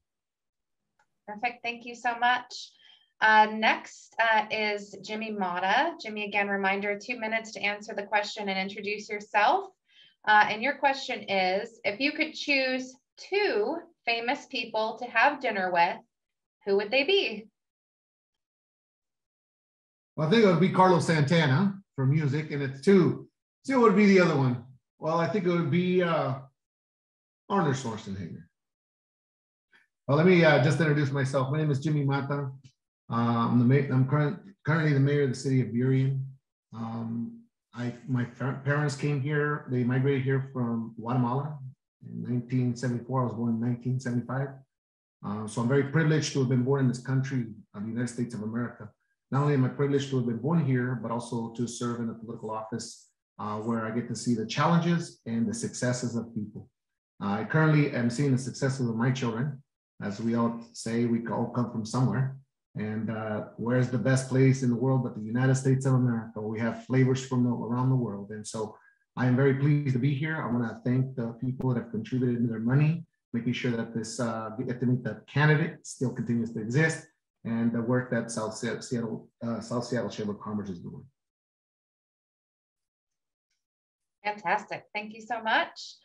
[SPEAKER 1] Perfect, thank you so much. Uh, next uh, is Jimmy Matta. Jimmy, again, reminder, two minutes to answer the question and introduce yourself. Uh, and your question is, if you could choose two famous people to have dinner with, who would they be?
[SPEAKER 23] Well, I think it would be Carlos Santana for music, and it's two. See, what would be the other one? Well, I think it would be uh, Arnold Schwarzenegger. Well, let me uh, just introduce myself. My name is Jimmy Matta. Uh, I'm, the I'm current, currently the mayor of the city of Burien. Um, I, my parents came here, they migrated here from Guatemala 1974. I was born in 1975. Uh, so I'm very privileged to have been born in this country, uh, the United States of America. Not only am I privileged to have been born here, but also to serve in a political office uh, where I get to see the challenges and the successes of people. I currently am seeing the successes of my children. As we all say, we all come from somewhere. And uh, where's the best place in the world but the United States of America? We have flavors from the, around the world. And so I am very pleased to be here. I want to thank the people that have contributed their money making sure that this uh, the candidate still continues to exist and the work that South Seattle, uh, South Seattle Chamber of Commerce is doing.
[SPEAKER 1] Fantastic. Thank you so much.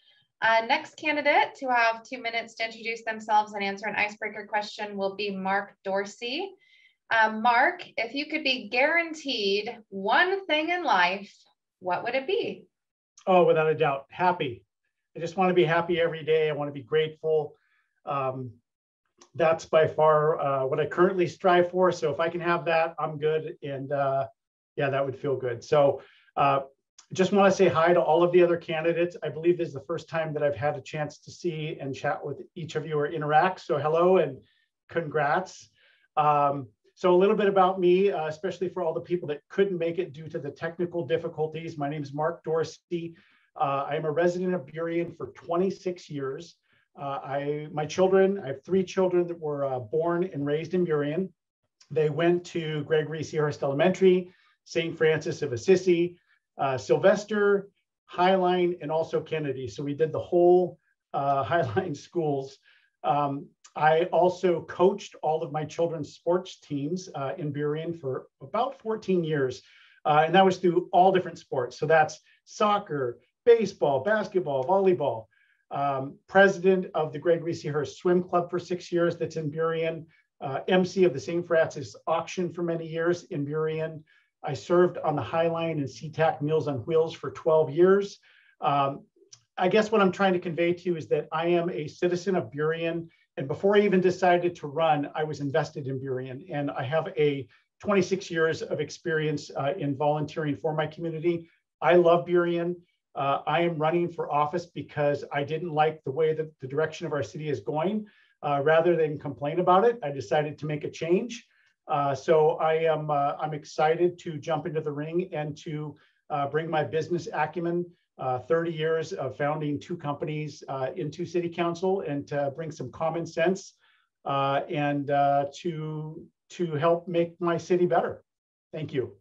[SPEAKER 1] Uh, next candidate to have two minutes to introduce themselves and answer an icebreaker question will be Mark Dorsey. Um, Mark, if you could be guaranteed one thing in life, what would it be?
[SPEAKER 24] Oh, without a doubt, happy. I just want to be happy every day. I want to be grateful. Um, that's by far uh, what I currently strive for. So if I can have that, I'm good. And uh, yeah, that would feel good. So uh, just want to say hi to all of the other candidates. I believe this is the first time that I've had a chance to see and chat with each of you or interact. So hello and congrats. Um, so a little bit about me, uh, especially for all the people that couldn't make it due to the technical difficulties. My name is Mark Dorsey. Uh, I am a resident of Burien for 26 years. Uh, I, my children, I have three children that were uh, born and raised in Burien. They went to Gregory Seahurst Elementary, St. Francis of Assisi, uh, Sylvester, Highline, and also Kennedy. So we did the whole uh, Highline schools. Um, I also coached all of my children's sports teams uh, in Burien for about 14 years. Uh, and that was through all different sports. So that's soccer, baseball, basketball, volleyball. Um, president of the Gregory Seahurst Swim Club for six years, that's in Burien. Uh, MC of the St. Francis auction for many years in Burien. I served on the Highline and SeaTac Meals on Wheels for 12 years. Um, I guess what I'm trying to convey to you is that I am a citizen of Burien. And before I even decided to run, I was invested in Burien. And I have a 26 years of experience uh, in volunteering for my community. I love Burien. Uh, I am running for office because I didn't like the way that the direction of our city is going. Uh, rather than complain about it, I decided to make a change. Uh, so I am uh, I'm excited to jump into the ring and to uh, bring my business acumen, uh, 30 years of founding two companies uh, into City Council, and to bring some common sense uh, and to to help make my city better. Thank you.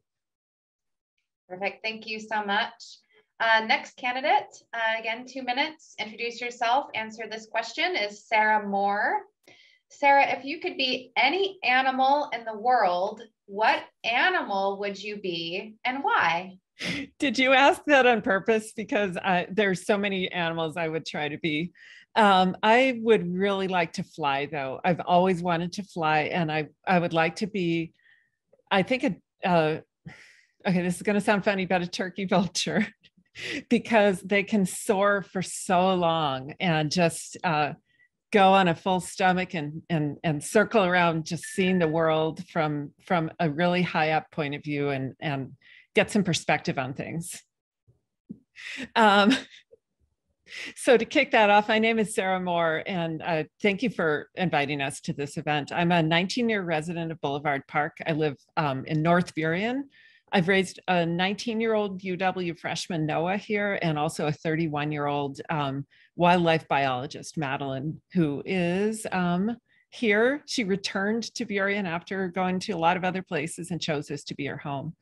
[SPEAKER 1] Perfect. Thank you so much. next candidate, again, two minutes. Introduce yourself. Answer this question is Sarah Moore. Sarah, if you could be any animal in the world, what animal would you be and why?
[SPEAKER 25] Did you ask that on purpose? Because there's so many animals I would try to be. Um, I would really like to fly, though. I've always wanted to fly, and I I would like to be. I think a. Uh, okay, this is going to sound funny, but a turkey vulture, because they can soar for so long and just. Uh, go on a full stomach and and and circle around just seeing the world from from a really high up point of view and and get some perspective on things um, so to kick that off my name is sarah moore and uh, thank you for inviting us to this event i'm a 19 year resident of boulevard park i live um, in north burien I've raised a 19 year old UW freshman Noah here and also a 31 year old um, wildlife biologist, Madeline, who is um, here. She returned to Burien after going to a lot of other places and chose this to be her home.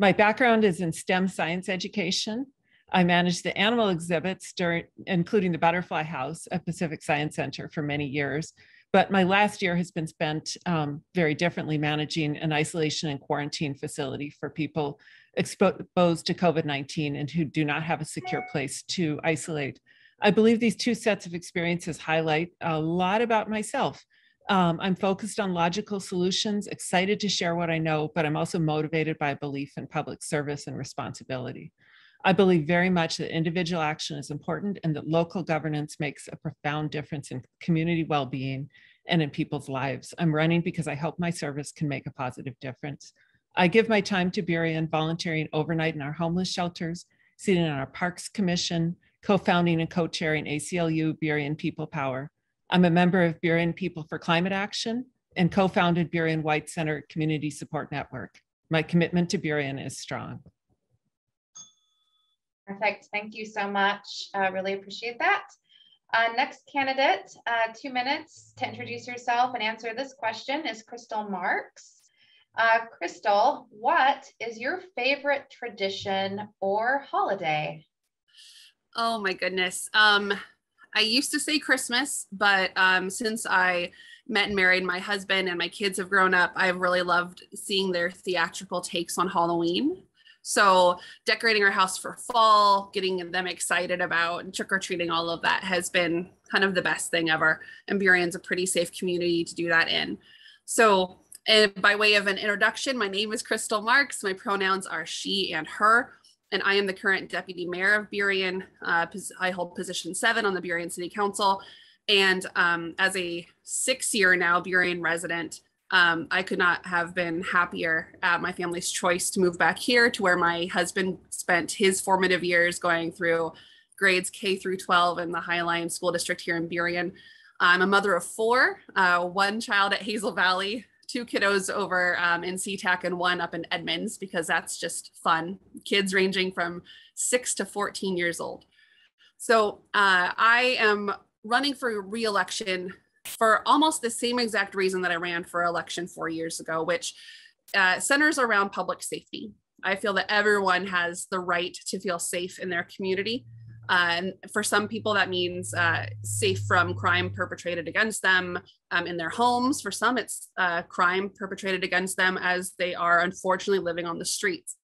[SPEAKER 25] My background is in STEM science education. I managed the animal exhibits, during, including the Butterfly House at Pacific Science Center for many years. But my last year has been spent um, very differently managing an isolation and quarantine facility for people exposed to COVID 19 and who do not have a secure place to isolate. I believe these two sets of experiences highlight a lot about myself. Um, I'm focused on logical solutions, excited to share what I know, but I'm also motivated by belief in public service and responsibility. I believe very much that individual action is important and that local governance makes a profound difference in community well-being and in people's lives. I'm running because I hope my service can make a positive difference. I give my time to Burien volunteering overnight in our homeless shelters, sitting on our Parks Commission, co-founding and co-chairing ACLU Burien People Power. I'm a member of Burien People for Climate Action and co-founded Burien White Center Community Support Network. My commitment to Burien is strong.
[SPEAKER 1] Perfect. Thank you so much. I uh, really appreciate that. Uh, next candidate, uh, two minutes to introduce yourself and answer this question is Crystal Marks. Uh, Crystal, what is your favorite tradition or holiday?
[SPEAKER 26] Oh my goodness. Um, I used to say Christmas, but um, since I met and married my husband and my kids have grown up, I've really loved seeing their theatrical takes on Halloween. So decorating our house for fall, getting them excited about trick or treating, all of that has been kind of the best thing ever. And Burien's a pretty safe community to do that in. So and by way of an introduction, my name is Crystal Marks. My pronouns are she and her, and I am the current deputy mayor of Burien. Uh, I hold position seven on the Burien City Council. And um, as a six year now Burien resident, um, I could not have been happier at my family's choice to move back here to where my husband spent his formative years going through grades K through 12 in the Highline School District here in Burien. I'm a mother of four, uh, one child at Hazel Valley, two kiddos over um, in SeaTac and one up in Edmonds because that's just fun. Kids ranging from six to 14 years old. So uh, I am running for reelection for almost the same exact reason that I ran for election four years ago, which uh, centers around public safety. I feel that everyone has the right to feel safe in their community. Uh, and for some people, that means uh, safe from crime perpetrated against them um, in their homes. For some, it's uh, crime perpetrated against them as they are unfortunately living on the streets.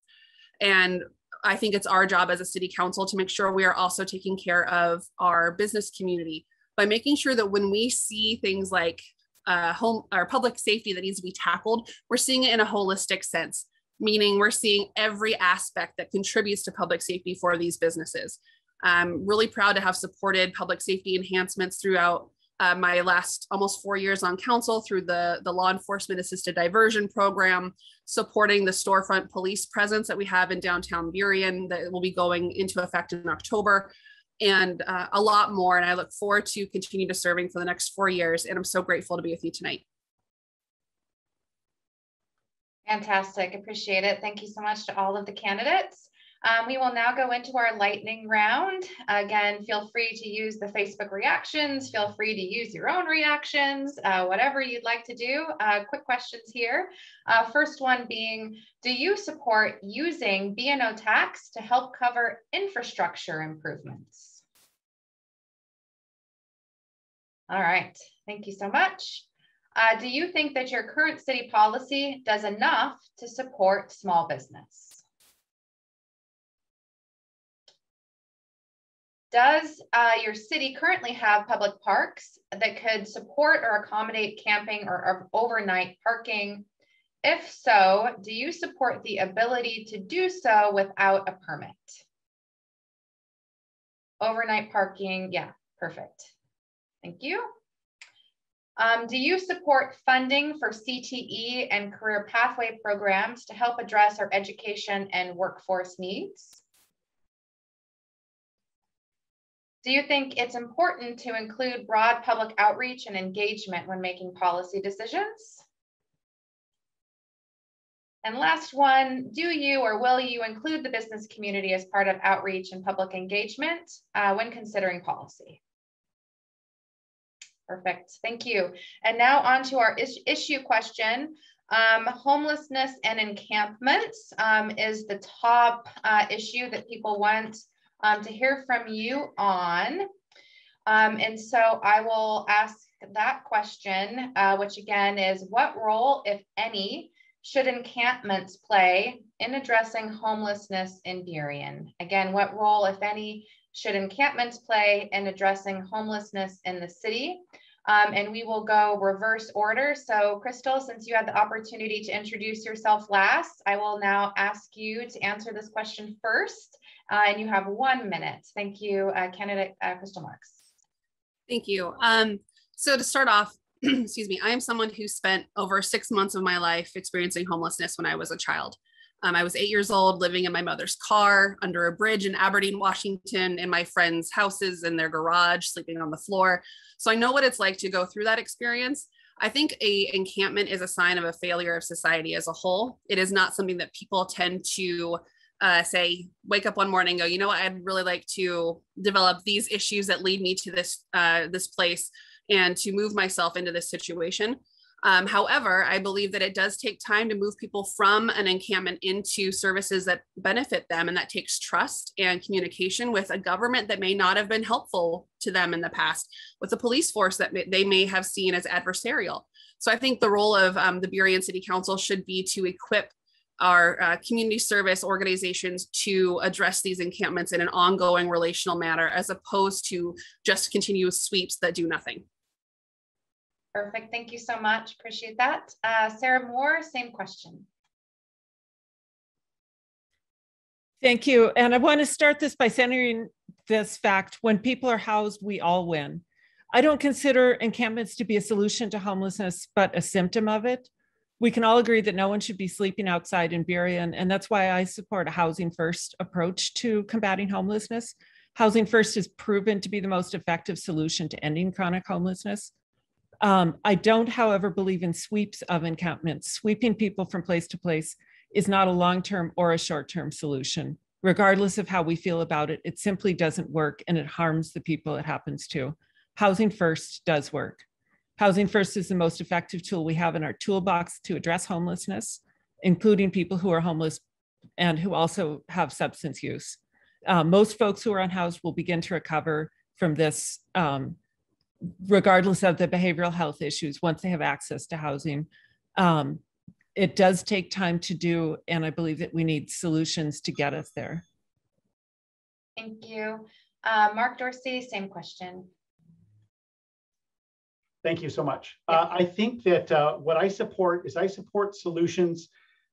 [SPEAKER 26] And I think it's our job as a city council to make sure we are also taking care of our business community by making sure that when we see things like uh, home or public safety that needs to be tackled, we're seeing it in a holistic sense, meaning we're seeing every aspect that contributes to public safety for these businesses. I'm really proud to have supported public safety enhancements throughout uh, my last almost four years on council through the, the law enforcement assisted diversion program, supporting the storefront police presence that we have in downtown Burien that will be going into effect in October, and uh, a lot more. And I look forward to continue to serving for the next four years. And I'm so grateful to be with you tonight.
[SPEAKER 1] Fantastic. Appreciate it. Thank you so much to all of the candidates. Um, we will now go into our lightning round. Again, feel free to use the Facebook reactions. Feel free to use your own reactions, uh, whatever you'd like to do. Uh, quick questions here. Uh, first one being, do you support using B&O tax to help cover infrastructure improvements? All right, thank you so much. Uh, do you think that your current city policy does enough to support small business? Does uh, your city currently have public parks that could support or accommodate camping or, or overnight parking? If so, do you support the ability to do so without a permit? Overnight parking, yeah, perfect. Thank you. Um, do you support funding for CTE and career pathway programs to help address our education and workforce needs? Do you think it's important to include broad public outreach and engagement when making policy decisions? And last one, do you or will you include the business community as part of outreach and public engagement uh, when considering policy? Perfect, thank you. And now on to our is issue question. Um, homelessness and encampments um, is the top uh, issue that people want um, to hear from you on. Um, and so I will ask that question, uh, which again is what role, if any, should encampments play in addressing homelessness in Burien? Again, what role, if any, should encampments play in addressing homelessness in the city? Um, and we will go reverse order. So Crystal, since you had the opportunity to introduce yourself last, I will now ask you to answer this question first. Uh, and you have one minute. Thank you, uh, candidate uh, Crystal Marks.
[SPEAKER 26] Thank you. Um, so to start off, excuse me, I am someone who spent over six months of my life experiencing homelessness when I was a child. Um, I was eight years old, living in my mother's car under a bridge in Aberdeen, Washington, in my friends' houses, in their garage, sleeping on the floor. So I know what it's like to go through that experience. I think a encampment is a sign of a failure of society as a whole. It is not something that people tend to uh, say wake up one morning go you know what i'd really like to develop these issues that lead me to this uh, this place and to move myself into this situation Um, however, I believe that it does take time to move people from an encampment into services that benefit them, and that takes trust and communication with a government that may not have been helpful to them in the past, with a police force that they may have seen as adversarial. So I think the role of um, the Burien City Council should be to equip our uh, community service organizations to address these encampments in an ongoing relational manner, as opposed to just continuous sweeps that do nothing.
[SPEAKER 1] Perfect. Thank you so much. Appreciate that. Uh, Sarah Moore, same question.
[SPEAKER 25] Thank you. And I want to start this by centering this fact when people are housed, we all win. I don't consider encampments to be a solution to homelessness, but a symptom of it. We can all agree that no one should be sleeping outside in Burien, and that's why I support a housing first approach to combating homelessness. Housing first has proven to be the most effective solution to ending chronic homelessness. Um, I don't, however, believe in sweeps of encampments. Sweeping people from place to place is not a long term or a short term solution. Regardless of how we feel about it, it simply doesn't work and it harms the people it happens to. Housing First does work. Housing First is the most effective tool we have in our toolbox to address homelessness, including people who are homeless and who also have substance use. Uh, most folks who are unhoused will begin to recover from this um, regardless of the behavioral health issues, once they have access to housing. Um, it does take time to do, and I believe that we need solutions to get us there.
[SPEAKER 1] Thank you. Uh, Mark Dorsey, same question.
[SPEAKER 24] Thank you so much. Uh, I think that uh, what I support is I support solutions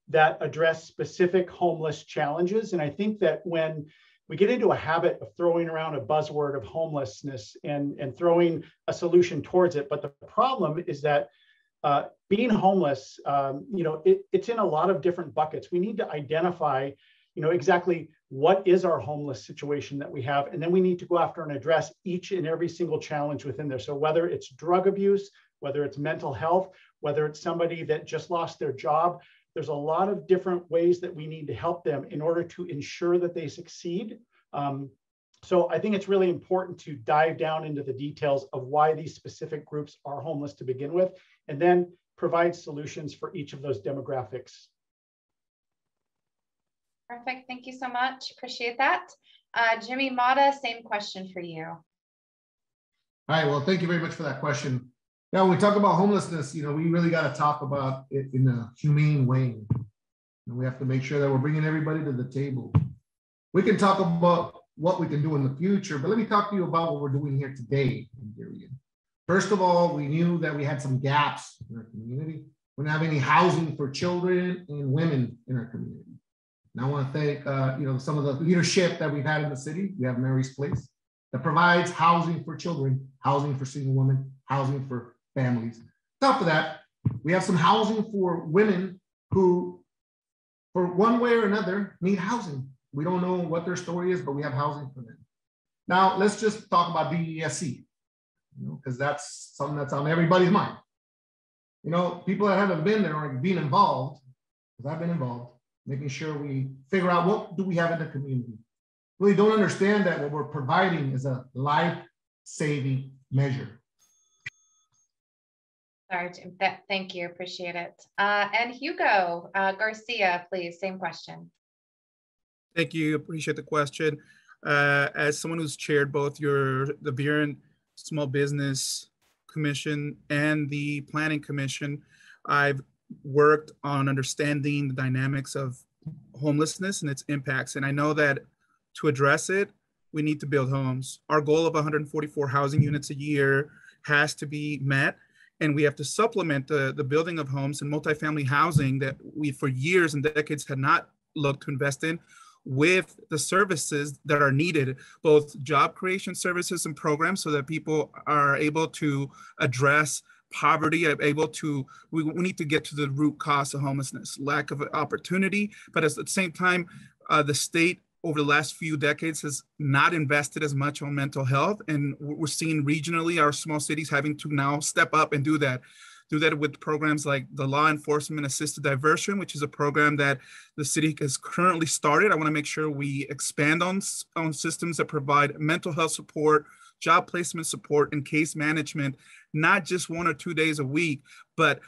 [SPEAKER 24] that address specific homeless challenges. And I think that when we get into a habit of throwing around a buzzword of homelessness and, and throwing a solution towards it. But the problem is that uh, being homeless, um, you know, it, it's in a lot of different buckets. We need to identify, you know, exactly what is our homeless situation that we have, and then we need to go after and address each and every single challenge within there. So whether it's drug abuse, whether it's mental health, whether it's somebody that just lost their job, there's a lot of different ways that we need to help them in order to ensure that they succeed. Um, so I think it's really important to dive down into the details of why these specific groups are homeless to begin with, and then provide solutions for each of those demographics.
[SPEAKER 1] Perfect. Thank you so much. Appreciate that. Uh, Jimmy Matta, same question for you. All
[SPEAKER 23] right. Well, thank you very much for that question. Now, when we talk about homelessness, you know, we really got to talk about it in a humane way. And we have to make sure that we're bringing everybody to the table. We can talk about what we can do in the future, but let me talk to you about what we're doing here today in Burien. First of all, we knew that we had some gaps in our community. We don't have any housing for children and women in our community. And I want to thank, uh, you know, some of the leadership that we've had in the city. We have Mary's Place that provides housing for children, housing for single women, housing for families. Top of that, we have some housing for women who, for one way or another, need housing. We don't know what their story is, but we have housing for them. Now, let's just talk about BESC, you know, because that's something that's on everybody's mind. You know, people that haven't been there are being involved, because I've been involved, making sure we figure out what do we have in the community. Really don't understand that what we're providing is a life-saving measure.
[SPEAKER 1] Sorry, That, thank you. Appreciate it. Uh, and Hugo uh, Garcia, please, same question.
[SPEAKER 22] Thank you. Appreciate the question. Uh, as someone who's chaired both your the Burien Small Business Commission and the Planning Commission, I've worked on understanding the dynamics of homelessness and its impacts. And I know that to address it, we need to build homes. Our goal of 144 housing units a year has to be met and we have to supplement the, the building of homes and multifamily housing that we for years and decades had not looked to invest in with the services that are needed, both job creation services and programs so that people are able to address poverty, able to, we, we need to get to the root cause of homelessness, lack of opportunity, but at the same time, uh, the state over the last few decades has not invested as much on mental health. And we're seeing regionally our small cities having to now step up and do that. Do that with programs like the Law Enforcement Assisted Diversion, which is a program that the city has currently started. I want to make sure we expand on, on systems that provide mental health support job placement support and case management, not just one or two days a week, but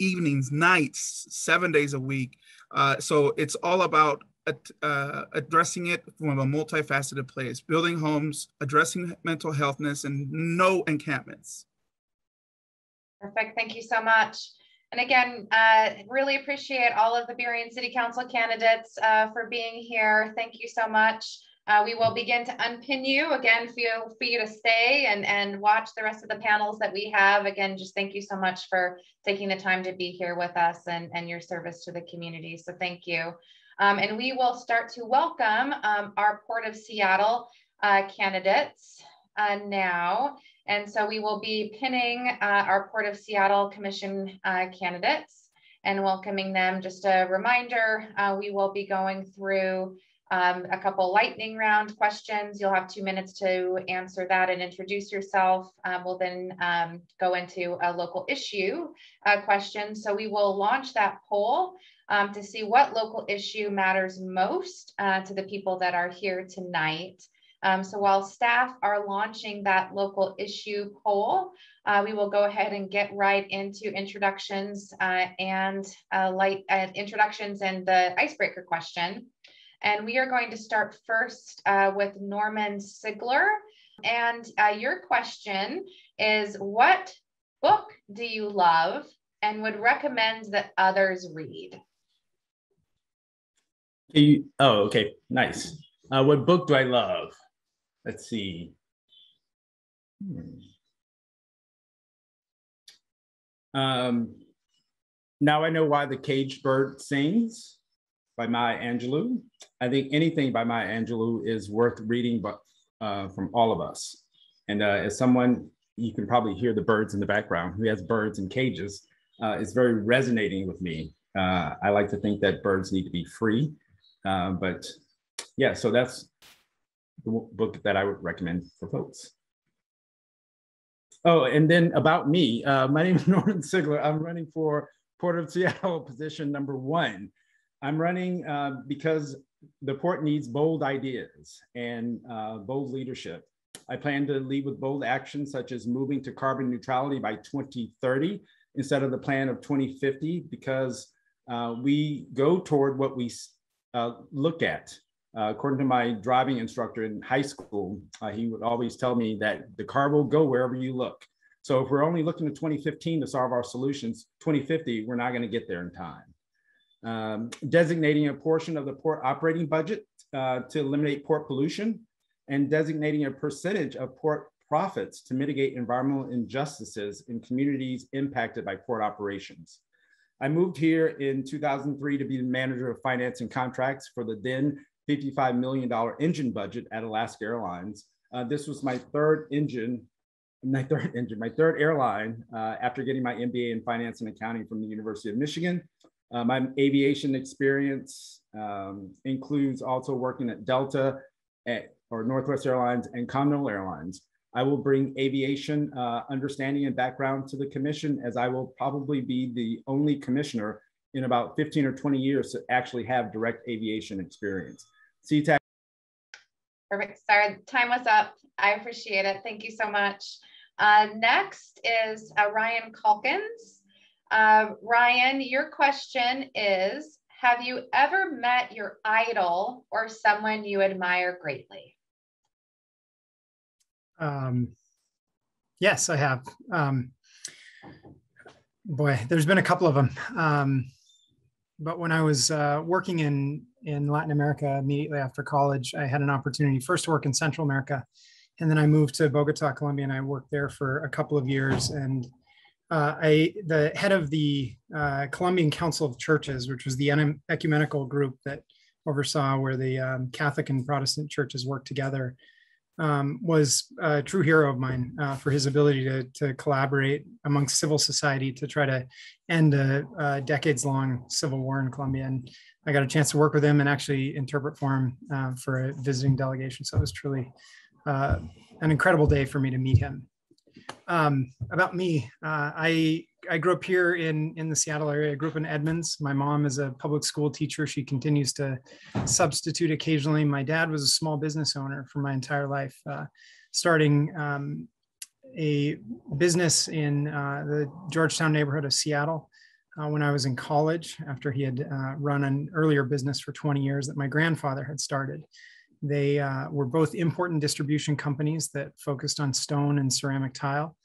[SPEAKER 22] evenings, nights, seven days a week. Uh, so it's all about uh, addressing it from a multifaceted place, building homes, addressing mental healthness, and no encampments.
[SPEAKER 1] Perfect. Thank you so much. And again, uh, really appreciate all of the Burien City Council candidates uh, for being here. Thank you so much. Uh, we will begin to unpin you. Again, feel free to stay and, and watch the rest of the panels that we have. Again, just thank you so much for taking the time to be here with us and, and your service to the community. So thank you. Um, and we will start to welcome um, our Port of Seattle uh, candidates uh, now. And so we will be pinning uh, our Port of Seattle Commission uh, candidates and welcoming them. Just a reminder, uh, we will be going through um, a couple lightning round questions. You'll have two minutes to answer that and introduce yourself. Um, we'll then um, go into a local issue uh, question. So we will launch that poll um, to see what local issue matters most uh, to the people that are here tonight. Um, so while staff are launching that local issue poll, uh, we will go ahead and get right into introductions uh, and uh, light uh, introductions and the icebreaker question. And we are going to start first uh, with Norman Sigler. And uh, your question is what book do you love and would recommend that others read?
[SPEAKER 27] You, oh, okay, nice. Uh, what book do I love? Let's see. Hmm. Um, now I know why the caged bird sings by Maya Angelou. I think anything by Maya Angelou is worth reading, but uh, from all of us. And uh, as someone, you can probably hear the birds in the background who has birds in cages. Uh, very resonating with me. Uh, I like to think that birds need to be free uh, but yeah, so that's the book that I would recommend for folks. Oh, and then about me, uh, my name is Norman Sigler. I'm running for Port of Seattle position number one. I'm running uh, because the port needs bold ideas and uh, bold leadership. I plan to lead with bold actions such as moving to carbon neutrality by 2030 instead of the plan of 2050 because uh, we go toward what we uh, look at. Uh, according to my driving instructor in high school, uh, he would always tell me that the car will go wherever you look. So if we're only looking to 2015 to solve our solutions, 2050, we're not going to get there in time. Um, designating a portion of the port operating budget uh, to eliminate port pollution and designating a percentage of port profits to mitigate environmental injustices in communities impacted by port operations. I moved here in 2003 to be the manager of finance and contracts for the then $55 million engine budget at Alaska Airlines. Uh, this was my third engine, my third engine, my third airline uh, after getting my MBA in finance and accounting from the University of Michigan. Uh, my aviation experience um, includes also working at Delta at, or Northwest Airlines and Continental Airlines. I will bring aviation uh, understanding and background to the commission as I will probably be the only commissioner in about 15 or 20 years to actually have direct aviation experience. SeaTac.
[SPEAKER 1] Perfect. Sorry, time was up. I appreciate it. Thank you so much. Uh, next is uh, Ryan Calkins. Uh, Ryan, your question is, have you ever met your idol or someone you admire greatly?
[SPEAKER 28] Um, yes, I have. Um, boy, there's been a couple of them. Um, but when I was uh, working in in Latin America immediately after college, I had an opportunity first to work in Central America, and then I moved to Bogota, Colombia, and I worked there for a couple of years. And uh, I, the head of the uh, Colombian Council of Churches, which was the ecumenical group that oversaw where the um, Catholic and Protestant churches worked together, um, was a true hero of mine uh, for his ability to, to collaborate amongst civil society to try to end a, a decades long civil war in Colombia. And I got a chance to work with him and actually interpret for him uh, for a visiting delegation. So it was truly uh, an incredible day for me to meet him. Um, about me, uh, I I grew up here in in the Seattle area. I grew up in Edmonds. My mom is a public school teacher. She continues to substitute occasionally. My dad was a small business owner for my entire life. Uh, starting um, a business in uh, the Georgetown neighborhood of Seattle uh, when I was in college after he had uh, run an earlier business for 20 years that my grandfather had started. They uh, were both import and distribution companies that focused on stone and ceramic tile.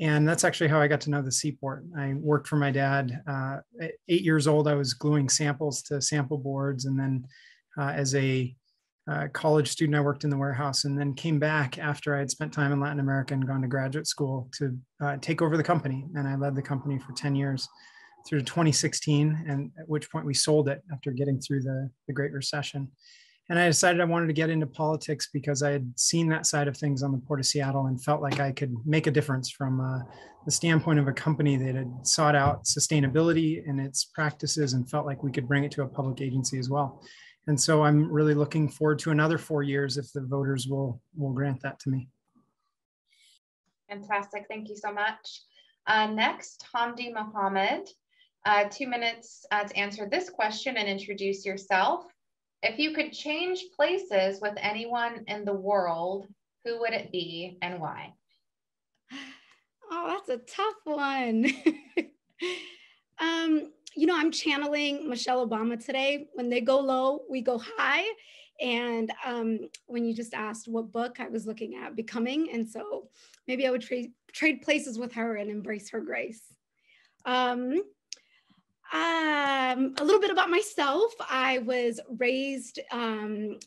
[SPEAKER 28] And that's actually how I got to know the Seaport. I worked for my dad. Uh, at eight years old, I was gluing samples to sample boards. And then uh, as a uh, college student, I worked in the warehouse and then came back after I had spent time in Latin America and gone to graduate school to uh, take over the company. And I led the company for 10 years through 2016, and at which point we sold it after getting through the, the Great Recession. And I decided I wanted to get into politics because I had seen that side of things on the Port of Seattle and felt like I could make a difference from uh, the standpoint of a company that had sought out sustainability in its practices and felt like we could bring it to a public agency as well. And so I'm really looking forward to another four years if the voters will will grant that to me.
[SPEAKER 1] Fantastic. Thank you so much. Uh, next, Hamdi Mohamed. Uh, two minutes uh, to answer this question and introduce yourself. If you could change places with anyone in the world, who would it be and why?
[SPEAKER 29] Oh, that's a tough one. um, you know, I'm channeling Michelle Obama today. When they go low, we go high. And um, when you just asked what book I was looking at, Becoming. And so maybe I would trade trade places with her and embrace her grace. Um, um, a little bit about myself. I was raised um,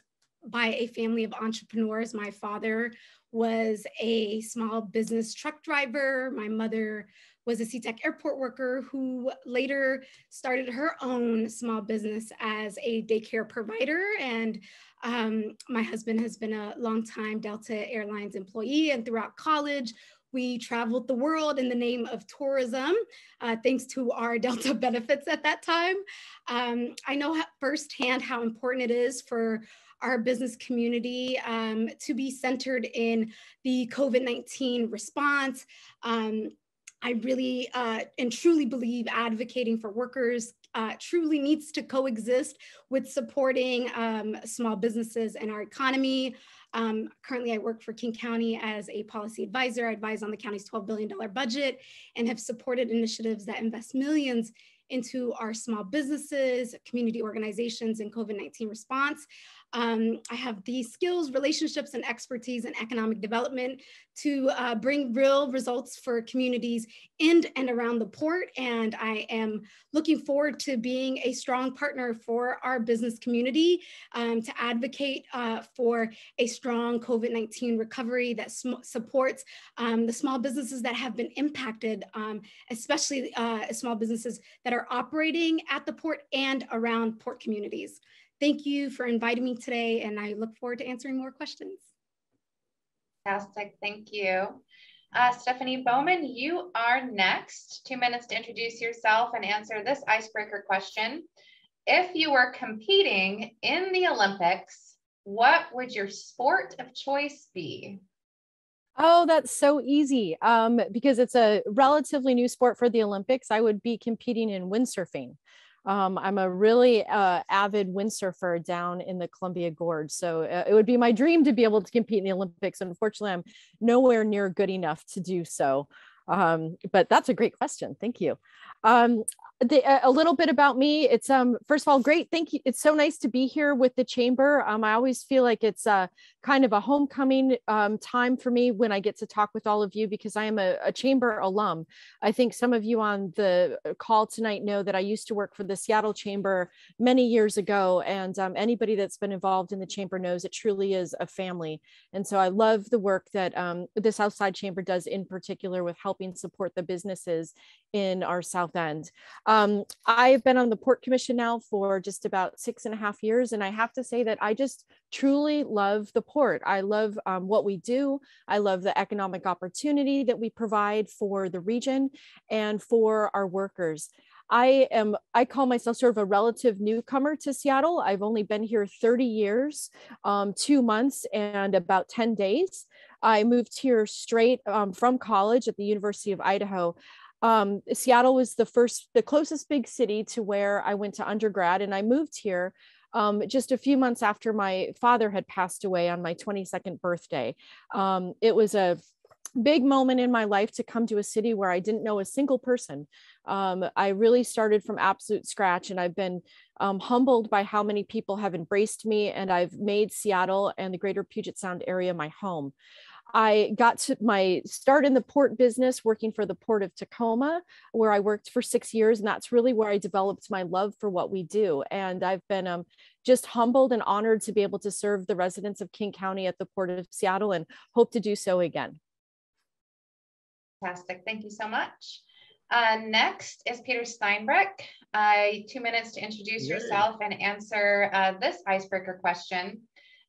[SPEAKER 29] by a family of entrepreneurs. My father was a small business truck driver. My mother was a SeaTac airport worker who later started her own small business as a daycare provider. And um, my husband has been a longtime Delta Airlines employee. And throughout college, we traveled the world in the name of tourism, uh, thanks to our Delta benefits at that time. Um, I know firsthand how important it is for our business community um, to be centered in the COVID 19 response. Um, I really uh, and truly believe advocating for workers uh, truly needs to coexist with supporting um, small businesses and our economy. Um, currently, I work for King County as a policy advisor. I advise on the county's $12 billion budget and have supported initiatives that invest millions into our small businesses, community organizations, and COVID 19 response. Um, I have the skills, relationships, and expertise in economic development to uh, bring real results for communities in and around the port. And I am looking forward to being a strong partner for our business community um, to advocate uh, for a strong COVID 19 recovery that supports um, the small businesses that have been impacted, um, especially uh, small businesses that are operating at the port and around port communities. Thank you for inviting me today, and I look forward to answering more questions.
[SPEAKER 1] Fantastic, thank you. Uh, Stephanie Bowman, you are next. Two minutes to introduce yourself and answer this icebreaker question. If you were competing in the Olympics, what would your sport of choice be?
[SPEAKER 30] Oh, that's so easy. Um, because it's a relatively new sport for the Olympics, I would be competing in windsurfing. Um, I'm a really uh, avid windsurfer down in the Columbia Gorge. So uh, it would be my dream to be able to compete in the Olympics. Unfortunately, I'm nowhere near good enough to do so. Um, but that's a great question. Thank you. Um, the, a little bit about me. It's um first of all great. Thank you. It's so nice to be here with the chamber. Um, I always feel like it's a kind of a homecoming um, time for me when I get to talk with all of you because I am a, a chamber alum. I think some of you on the call tonight know that I used to work for the Seattle Chamber many years ago, and um, anybody that's been involved in the chamber knows it truly is a family. And so I love the work that um, the Southside Chamber does in particular with helping support the businesses in our South End. Um, I've been on the Port Commission now for just about six and a half years, and I have to say that I just truly love the port. I love um, what we do. I love the economic opportunity that we provide for the region and for our workers. I am, I call myself sort of a relative newcomer to Seattle. I've only been here 30 years, um, two months, and about 10 days. I moved here straight um, from college at the University of Idaho um, Seattle was the first, the closest big city to where I went to undergrad, and I moved here um, just a few months after my father had passed away on my 22nd birthday. Um, it was a big moment in my life to come to a city where I didn't know a single person. Um, I really started from absolute scratch, and I've been um, humbled by how many people have embraced me, and I've made Seattle and the greater Puget Sound area my home. I got to my start in the port business working for the Port of Tacoma, where I worked for six years. And that's really where I developed my love for what we do. And I've been um, just humbled and honored to be able to serve the residents of King County at the Port of Seattle and hope to do so again.
[SPEAKER 1] Fantastic. Thank you so much. Uh, next is Peter Steinbrueck. Uh, two minutes to introduce Yay. yourself and answer uh, this icebreaker question.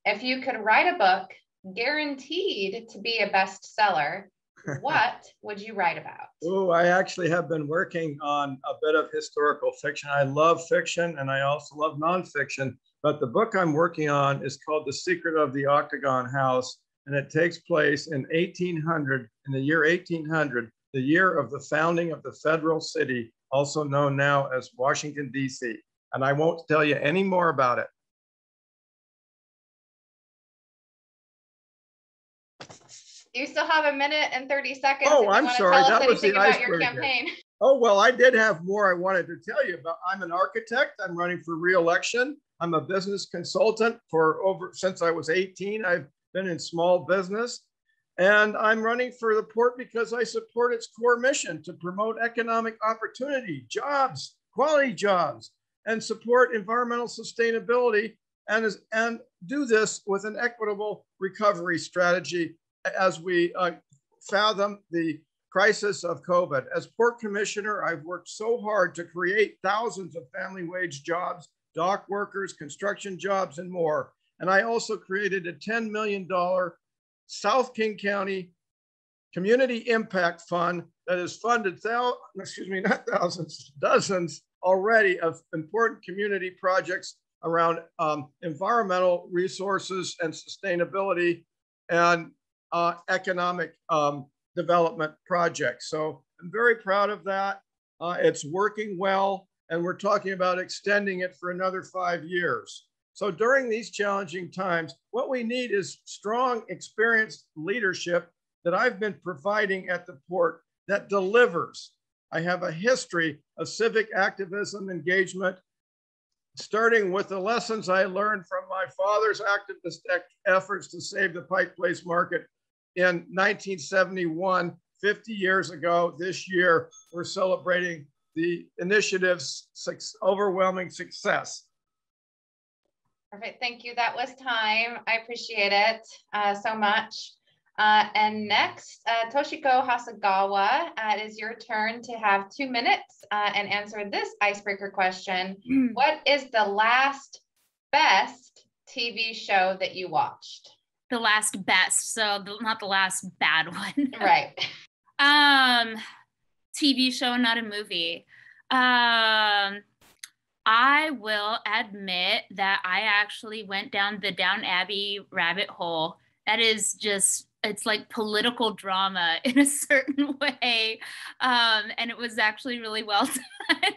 [SPEAKER 1] If you could write a book guaranteed to be a bestseller, what would you write about?
[SPEAKER 31] Oh, I actually have been working on a bit of historical fiction. I love fiction and I also love nonfiction, but the book I'm working on is called The Secret of the Octagon House, and it takes place in 1800, in the year 1800, the year of the founding of the federal city, also known now as Washington, D.C. And I won't tell you any more about it
[SPEAKER 1] You still have a minute and 30 seconds.
[SPEAKER 31] Oh, I'm sorry. That was the icebreaker. Oh, well, I did have more I wanted to tell you about. I'm an architect. I'm running for reelection. I'm a business consultant for over since I was 18. I've been in small business. And I'm running for the port because I support its core mission to promote economic opportunity, jobs, quality jobs, and support environmental sustainability and, is, and do this with an equitable recovery strategy as we uh, fathom the crisis of COVID. As port commissioner, I've worked so hard to create thousands of family wage jobs, dock workers, construction jobs, and more. And I also created a $10 million South King County Community Impact Fund that has funded thousands, excuse me, not thousands, dozens already of important community projects around um, environmental resources and sustainability. And uh, economic um, development project. So I'm very proud of that. Uh, it's working well, and we're talking about extending it for another five years. So during these challenging times, what we need is strong, experienced leadership that I've been providing at the port that delivers. I have a history of civic activism engagement starting with the lessons I learned from my father's activist efforts to save the Pike Place market in 1971, 50 years ago this year, we're celebrating the initiative's overwhelming success.
[SPEAKER 1] Perfect. Thank you. That was time. I appreciate it uh, so much. Uh, and next, uh, Toshiko Hasegawa, uh, it is your turn to have two minutes uh, and answer this icebreaker question. Mm. What is the last best TV show that you watched?
[SPEAKER 32] The last best, so the, not the last bad one.
[SPEAKER 1] right.
[SPEAKER 32] Um, TV show, not a movie. Um, I will admit that I actually went down the Downton Abbey rabbit hole. That is just it's like political drama in a certain way um, and it was actually really well done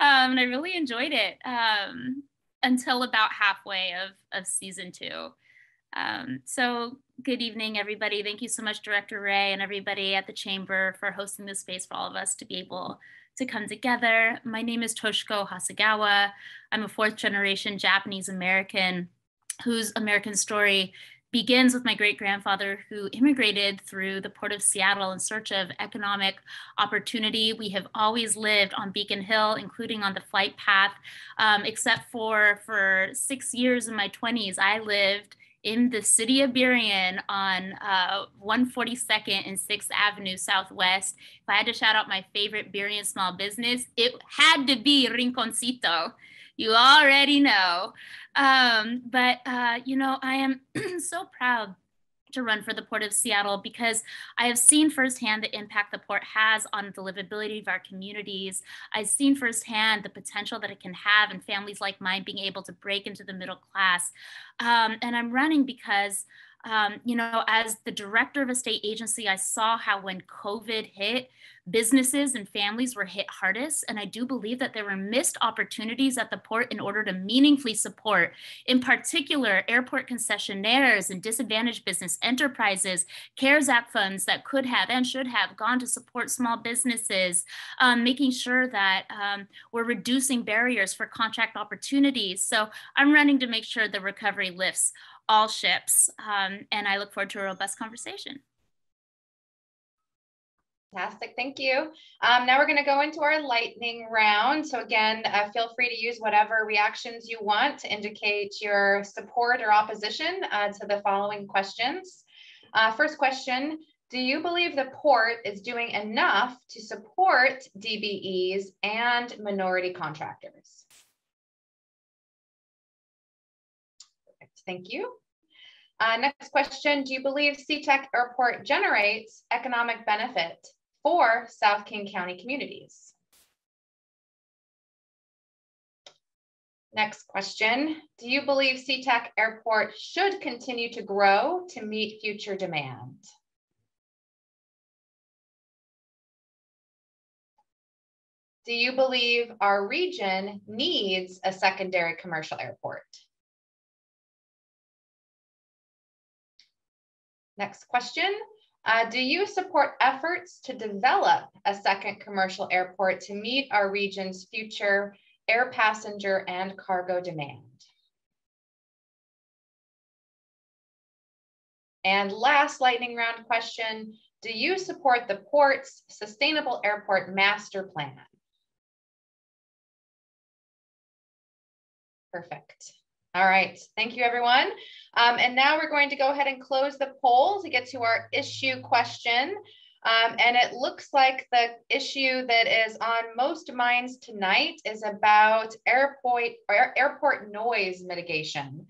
[SPEAKER 32] um, and i really enjoyed it um, until about halfway of, of season two um, so good evening, everybody. Thank you so much, Director Reay and everybody at the Chamber for hosting this space for all of us to be able to come together. My name is Toshiko Hasegawa. I'm a fourth generation Japanese American whose American story begins with my great grandfather who immigrated through the port of Seattle in search of economic opportunity. We have always lived on Beacon Hill, including on the flight path, um, except for for six years in my 20s, I lived in the city of Burien on uh, 142nd and 6th Avenue Southwest. If I had to shout out my favorite Burien small business, it had to be Rinconcito. You already know. Um, but, uh, you know, I am so proud to run for the Port of Seattle because I have seen firsthand the impact the port has on the livability of our communities. I've seen firsthand the potential that it can have in families like mine being able to break into the middle class. Um, and I'm running because Um, you know, as the director of a state agency, I saw how when COVID hit, businesses and families were hit hardest. And I do believe that there were missed opportunities at the port in order to meaningfully support, in particular, airport concessionaires and disadvantaged business enterprises, CARES Act funds that could have and should have gone to support small businesses, um, making sure that um, we're reducing barriers for contract opportunities. So I'm running to make sure the recovery lifts all ships. Um, and I look forward to a robust conversation.
[SPEAKER 1] Fantastic, thank you. Um, now we're gonna go into our lightning round. So again, uh, feel free to use whatever reactions you want to indicate your support or opposition uh, to the following questions. Uh, first question, do you believe the port is doing enough to support DBEs and minority contractors? Thank you. Uh, next question, do you believe SeaTac Airport generates economic benefit for South King County communities? Next question, do you believe SeaTac Airport should continue to grow to meet future demand? Do you believe our region needs a secondary commercial airport? Next question. Uh, do you support efforts to develop a second commercial airport to meet our region's future air passenger and cargo demand? And last lightning round question, do you support the port's sustainable airport master plan? Perfect. All right, thank you everyone. Um, and now we're going to go ahead and close the poll to get to our issue question. Um, and it looks like the issue that is on most minds tonight is about airport, airport noise mitigation.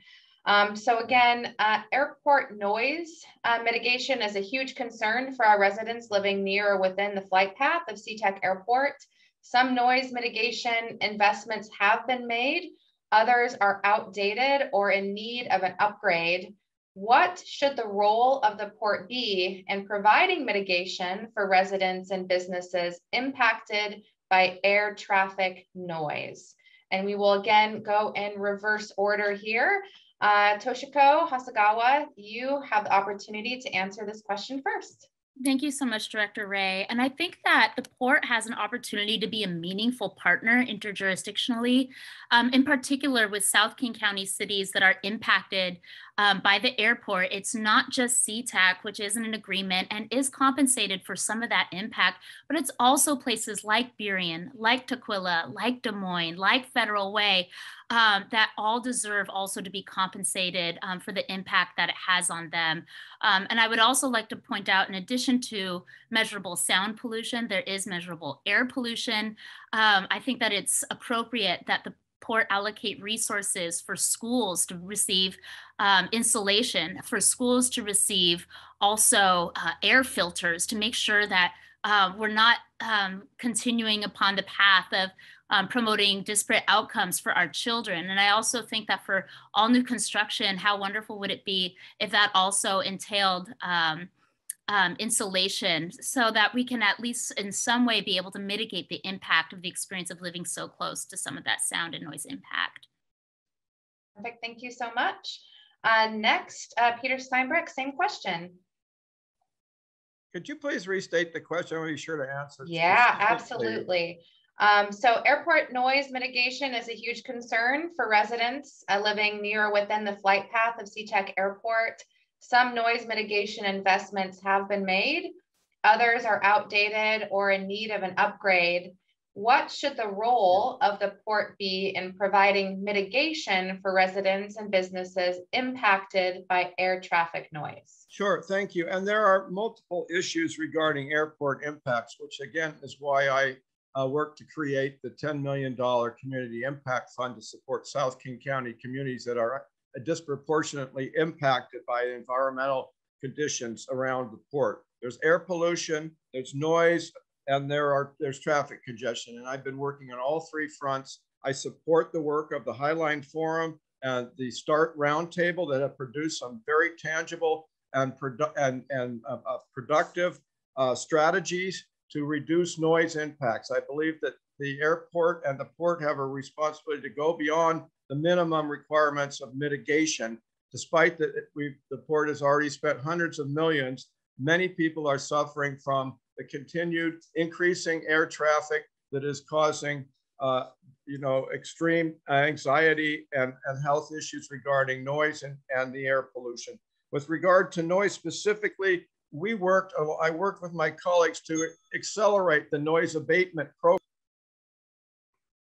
[SPEAKER 1] Um, so again, uh, airport noise uh, mitigation is a huge concern for our residents living near or within the flight path of SeaTac Airport. Some noise mitigation investments have been made, others are outdated or in need of an upgrade, what should the role of the port be in providing mitigation for residents and businesses impacted by air traffic noise? And we will again go in reverse order here. Uh, Toshiko Hasegawa, you have the opportunity to answer this question first.
[SPEAKER 32] Thank you so much, Director Reay. And I think that the port has an opportunity to be a meaningful partner interjurisdictionally, um, in particular with South King County cities that are impacted um, by the airport. It's not just SeaTac, which is in an agreement and is compensated for some of that impact, but it's also places like Burien, like Tukwila, like Des Moines, like Federal Way, um, that all deserve also to be compensated um, for the impact that it has on them. Um, and I would also like to point out, in addition to measurable sound pollution, there is measurable air pollution. Um, I think that it's appropriate that the port allocate resources for schools to receive um, insulation, for schools to receive also uh, air filters to make sure that uh, we're not um, continuing upon the path of um, promoting disparate outcomes for our children. And I also think that for all new construction, how wonderful would it be if that also entailed um, um, insulation so that we can at least in some way be able to mitigate the impact of the experience of living so close to some of that sound and noise impact.
[SPEAKER 1] Perfect, thank you so much. Uh, next, uh, Peter Steinbrueck, same question.
[SPEAKER 31] Could you please restate the question? I want to be sure to answer.
[SPEAKER 1] Yeah, absolutely. Um, so airport noise mitigation is a huge concern for residents uh, living near or within the flight path of SeaTac Airport. Some noise mitigation investments have been made. Others are outdated or in need of an upgrade. What should the role of the port be in providing mitigation for residents and businesses impacted by air traffic noise?
[SPEAKER 31] Sure, thank you. And there are multiple issues regarding airport impacts, which again is why I uh, work to create the $10 million Community Impact Fund to support South King County communities that are disproportionately impacted by environmental conditions around the port. There's air pollution, there's noise, and there are there's traffic congestion. And I've been working on all three fronts. I support the work of the Highline Forum, and the START Roundtable that have produced some very tangible and, produ and, and uh, uh, productive uh, strategies to reduce noise impacts. I believe that the airport and the port have a responsibility to go beyond the minimum requirements of mitigation. Despite that the port has already spent hundreds of millions, many people are suffering from the continued increasing air traffic that is causing uh, you know, extreme anxiety and, and health issues regarding noise and, and the air pollution. With regard to noise specifically, we worked, uh, I worked with my colleagues to accelerate the noise abatement program.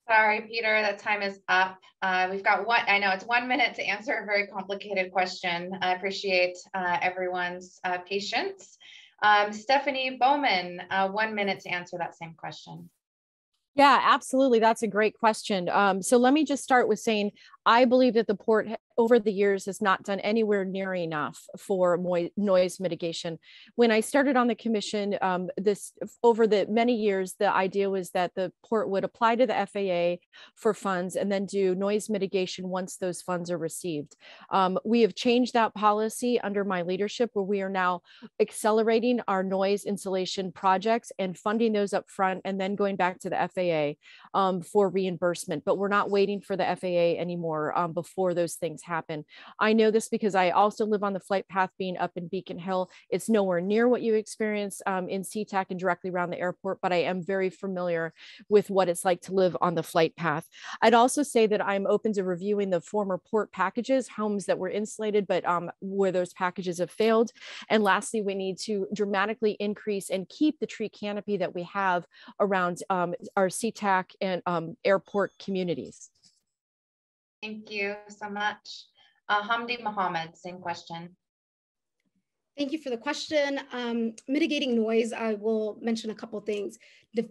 [SPEAKER 1] Sorry, Peter, that time is up. Uh, we've got one, I know it's one minute to answer a very complicated question. I appreciate uh, everyone's uh, patience. Um, Stephanie Bowman, uh, one minute to answer that same question.
[SPEAKER 30] Yeah, absolutely. That's a great question. Um, so let me just start with saying I believe that the port over the years has not done anywhere near enough for noise mitigation. When I started on the commission, um, this over the many years, the idea was that the port would apply to the FAA for funds and then do noise mitigation once those funds are received. Um, we have changed that policy under my leadership, where we are now accelerating our noise insulation projects and funding those up front, and then going back to the FAA um, for reimbursement. But we're not waiting for the FAA anymore um, before those things happen. I know this because I also live on the flight path being up in Beacon Hill. It's nowhere near what you experience um, in SeaTac and directly around the airport, but I am very familiar with what it's like to live on the flight path. I'd also say that I'm open to reviewing the former port packages, homes that were insulated, but um, where those packages have failed. And lastly, we need to dramatically increase and keep the tree canopy that we have around um, our SeaTac and um, airport communities.
[SPEAKER 1] Thank you so much. Uh, Hamdi Mohamed, same question.
[SPEAKER 33] Thank you for the question. Um, mitigating noise, I will mention a couple things.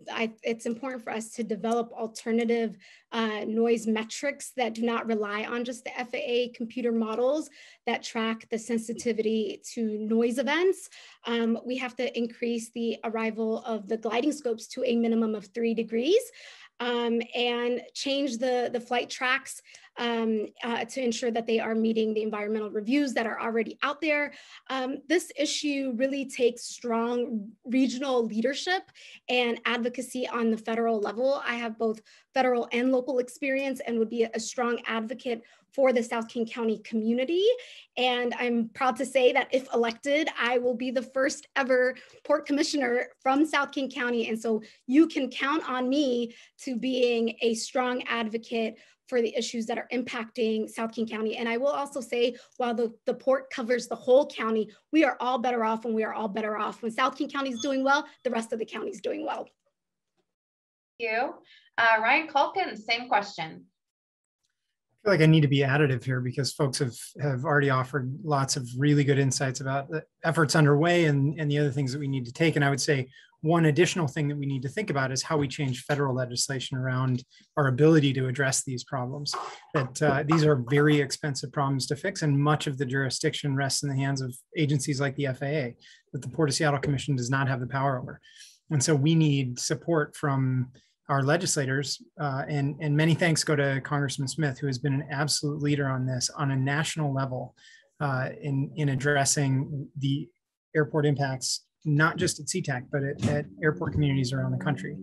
[SPEAKER 33] I, it's important for us to develop alternative uh, noise metrics that do not rely on just the FAA computer models that track the sensitivity to noise events. Um, we have to increase the arrival of the gliding scopes to a minimum of three degrees um, and change the, the flight tracks um, uh, to ensure that they are meeting the environmental reviews that are already out there. Um, this issue really takes strong regional leadership and advocacy on the federal level. I have both federal and local experience and would be a strong advocate for the South King County community. And I'm proud to say that if elected, I will be the first ever port commissioner from South King County. And so you can count on me to being a strong advocate for the issues that are impacting South King County. And I will also say, while the, the port covers the whole county, we are all better off when we are all better off. When South King County is doing well, the rest of the county is doing well.
[SPEAKER 1] Thank you. Uh, Ryan Calkins, same question.
[SPEAKER 28] Feel like I need to be additive here because folks have, have already offered lots of really good insights about the efforts underway and, and the other things that we need to take. And I would say one additional thing that we need to think about is how we change federal legislation around our ability to address these problems. That uh, these are very expensive problems to fix, and much of the jurisdiction rests in the hands of agencies like the FAA, that the Port of Seattle Commission does not have the power over. And so we need support from our legislators, uh, and, and many thanks go to Congressman Smith, who has been an absolute leader on this on a national level uh, in, in addressing the airport impacts not just at SeaTac, but at, at, airport communities around the country.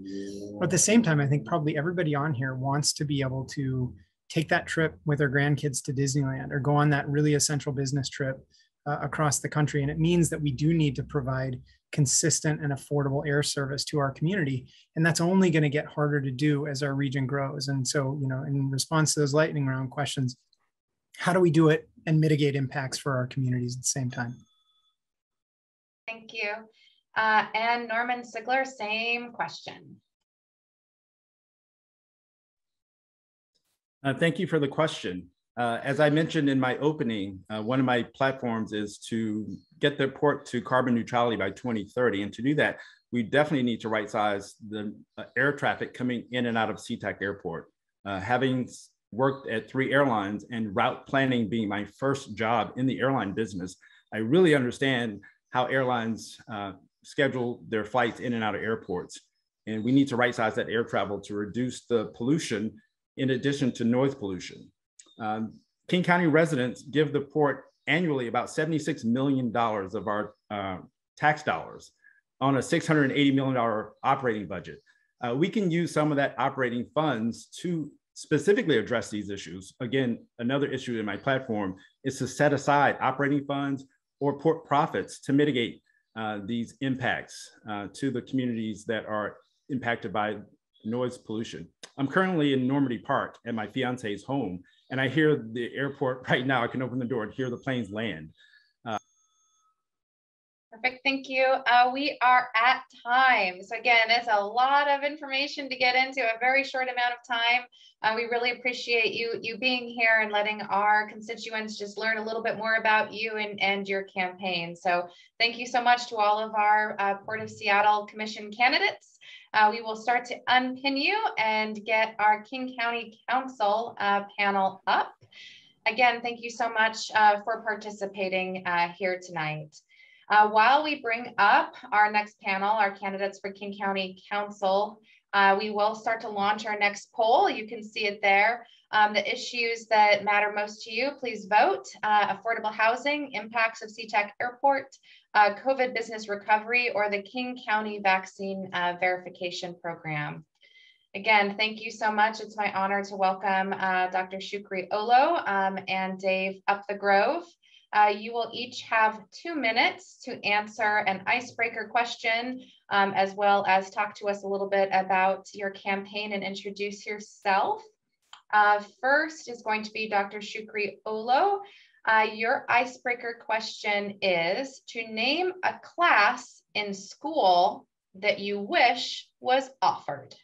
[SPEAKER 28] But at the same time, I think probably everybody on here wants to be able to take that trip with their grandkids to Disneyland or go on that really essential business trip uh, across the country. And it means that we do need to provide consistent and affordable air service to our community. And that's only going to get harder to do as our region grows. And so, you know, in response to those lightning round questions, how do we do it and mitigate impacts for our communities at the same time?
[SPEAKER 1] Thank you. Uh, and Norman Sigler, same question.
[SPEAKER 27] Uh, thank you for the question. Uh, as I mentioned in my opening, uh, one of my platforms is to get the port to carbon neutrality by 2030. And to do that, we definitely need to right size the uh, air traffic coming in and out of SeaTac Airport. Uh, having worked at three airlines and route planning being my first job in the airline business, I really understand how airlines uh, schedule their flights in and out of airports. And we need to right size that air travel to reduce the pollution in addition to noise pollution. Um, King County residents give the port annually about $76 million of our uh, tax dollars on a $680 million operating budget. Uh, we can use some of that operating funds to specifically address these issues. Again, another issue in my platform is to set aside operating funds or port profits to mitigate uh, these impacts uh, to the communities that are impacted by noise pollution. I'm currently in Normandy Park at my fiance's home, and I hear the airport right now. I can open the door and hear the planes land.
[SPEAKER 1] Perfect, thank you. Uh, we are at time. So again, it's a lot of information to get into a very short amount of time. Uh, we really appreciate you you being here and letting our constituents just learn a little bit more about you and, and your campaign. So thank you so much to all of our uh, Port of Seattle Commission candidates. Uh, we will start to unpin you and get our King County Council uh, panel up. Again, thank you so much uh, for participating uh, here tonight. Uh, while we bring up our next panel, our candidates for King County Council, uh, we will start to launch our next poll. You can see it there. Um, the issues that matter most to you, please vote. Uh, affordable housing, impacts of SeaTac Airport, uh, COVID business recovery, or the King County vaccine uh, verification program. Again, thank you so much. It's my honor to welcome uh, Dr. Shukri Olow um, and Dave Upthegrove. Uh, you will each have two minutes to answer an icebreaker question, um, as well as talk to us a little bit about your campaign and introduce yourself. Uh, first is going to be Dr. Shukri Olow. Uh, your icebreaker question is to name a class in school that you wish was offered.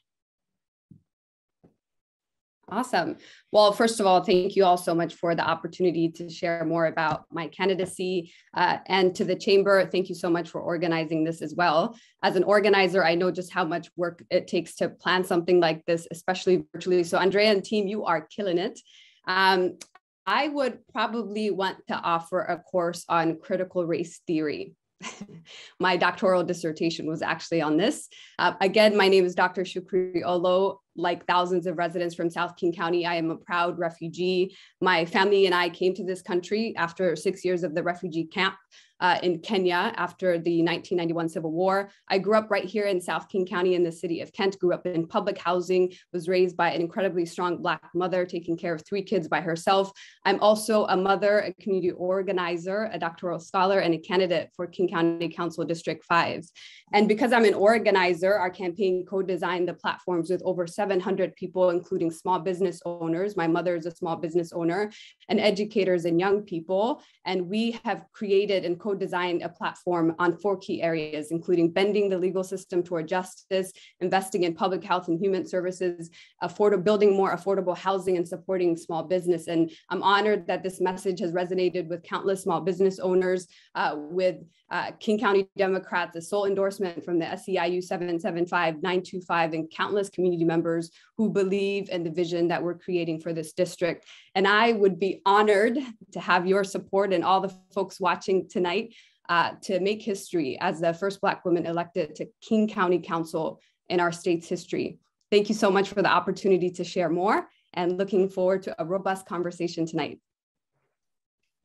[SPEAKER 34] Awesome. Well, first of all, thank you all so much for the opportunity to share more about my candidacy. Uh, and to the Chamber, thank you so much for organizing this as well. As an organizer, I know just how much work it takes to plan something like this, especially virtually. So, Andrea and team, you are killing it. Um, I would probably want to offer a course on critical race theory. my doctoral dissertation was actually on this. Uh, again, my name is Dr. Shukri Olow. Like thousands of residents from South King County, I am a proud refugee. My family and I came to this country after six years of the refugee camp uh, in Kenya after the 1991 Civil War. I grew up right here in South King County in the city of Kent, grew up in public housing, was raised by an incredibly strong Black mother, taking care of three kids by herself. I'm also a mother, a community organizer, a doctoral scholar, and a candidate for King County Council District 5. And because I'm an organizer, our campaign co-designed the platforms with over 700 people, including small business owners. My mother is a small business owner and educators and young people. And we have created and co co-designed a platform on four key areas, including bending the legal system toward justice, investing in public health and human services, afford- building more affordable housing and supporting small business. And I'm honored that this message has resonated with countless small business owners, uh, with uh, King County Democrats, a sole endorsement from the SEIU 775-925 and countless community members who believe in the vision that we're creating for this district. And I would be honored to have your support and all the folks watching tonight uh, to make history as the first Black woman elected to King County Council in our state's history. Thank you so much for the opportunity to share more and looking forward to a robust conversation tonight.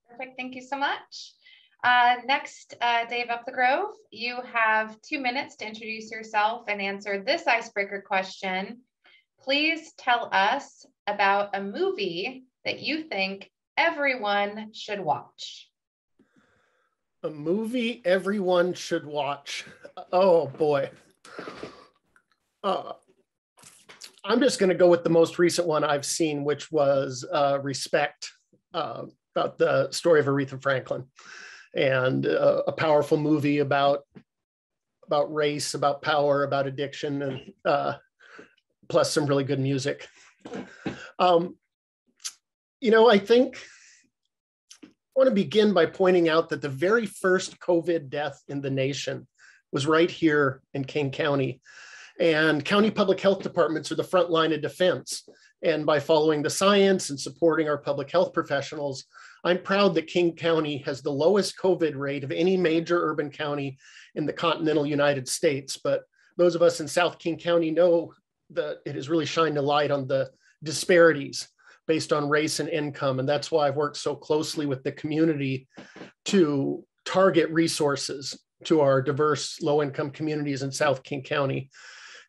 [SPEAKER 1] Perfect, thank you so much. Uh, next, uh, Dave Upthegrove, you have two minutes to introduce yourself and answer this icebreaker question. Please tell us about a movie that you think everyone should watch.
[SPEAKER 35] A movie everyone should watch. Oh boy. Uh, I'm just going to go with the most recent one I've seen, which was uh, Respect, uh, about the story of Aretha Franklin and uh, a powerful movie about about race, about power, about addiction, and uh, plus some really good music. Um, you know, I think I want to begin by pointing out that the very first COVID death in the nation was right here in King County. And county public health departments are the front line of defense. And by following the science and supporting our public health professionals, I'm proud that King County has the lowest COVID rate of any major urban county in the continental United States. But those of us in South King County know that it has really shined a light on the disparities based on race and income. And that's why I've worked so closely with the community to target resources to our diverse low income communities in South King County.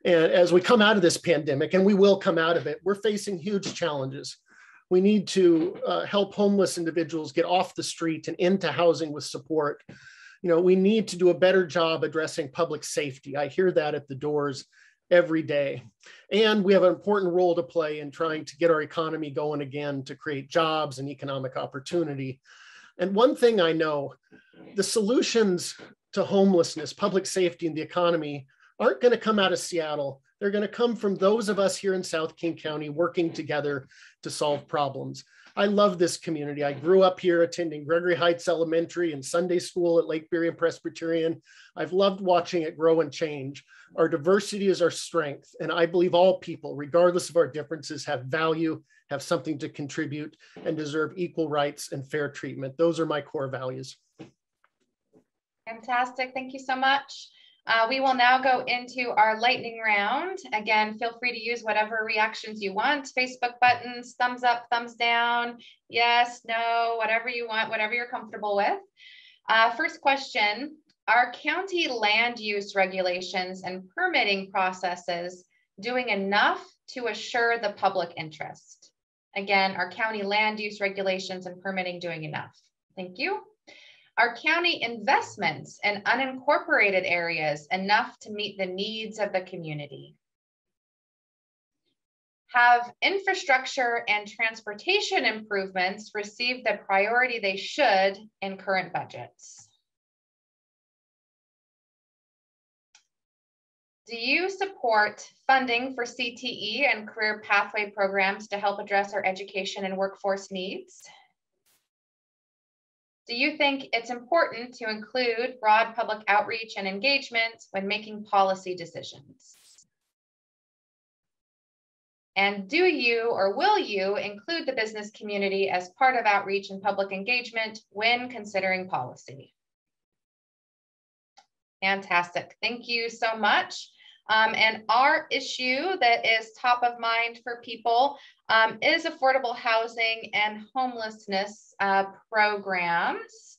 [SPEAKER 35] And as we come out of this pandemic, and we will come out of it, we're facing huge challenges. We need to uh, help homeless individuals get off the street and into housing with support. You know, we need to do a better job addressing public safety. I hear that at the doors every day. And we have an important role to play in trying to get our economy going again to create jobs and economic opportunity. And one thing I know the solutions to homelessness, public safety, and the economy aren't going to come out of Seattle. They're going to come from those of us here in South King County working together to solve problems. I love this community. I grew up here attending Gregory Heights Elementary and Sunday school at Lake Burien Presbyterian. I've loved watching it grow and change. Our diversity is our strength. And I believe all people, regardless of our differences, have value, have something to contribute, and deserve equal rights and fair treatment. Those are my core values.
[SPEAKER 1] Fantastic. Thank you so much. Uh, we will now go into our lightning round. Again, feel free to use whatever reactions you want, Facebook buttons, thumbs up, thumbs down, yes, no, whatever you want, whatever you're comfortable with. Uh, first question, are county land use regulations and permitting processes doing enough to assure the public interest? Again, are county land use regulations and permitting doing enough? Thank you. Are county investments in unincorporated areas enough to meet the needs of the community? Have infrastructure and transportation improvements received the priority they should in current budgets? Do you support funding for CTE and career pathway programs to help address our education and workforce needs? Do you think it's important to include broad public outreach and engagement when making policy decisions? And do you or will you include the business community as part of outreach and public engagement when considering policy? Fantastic. Thank you so much. Um, and our issue that is top of mind for people um, is affordable housing and homelessness uh, programs.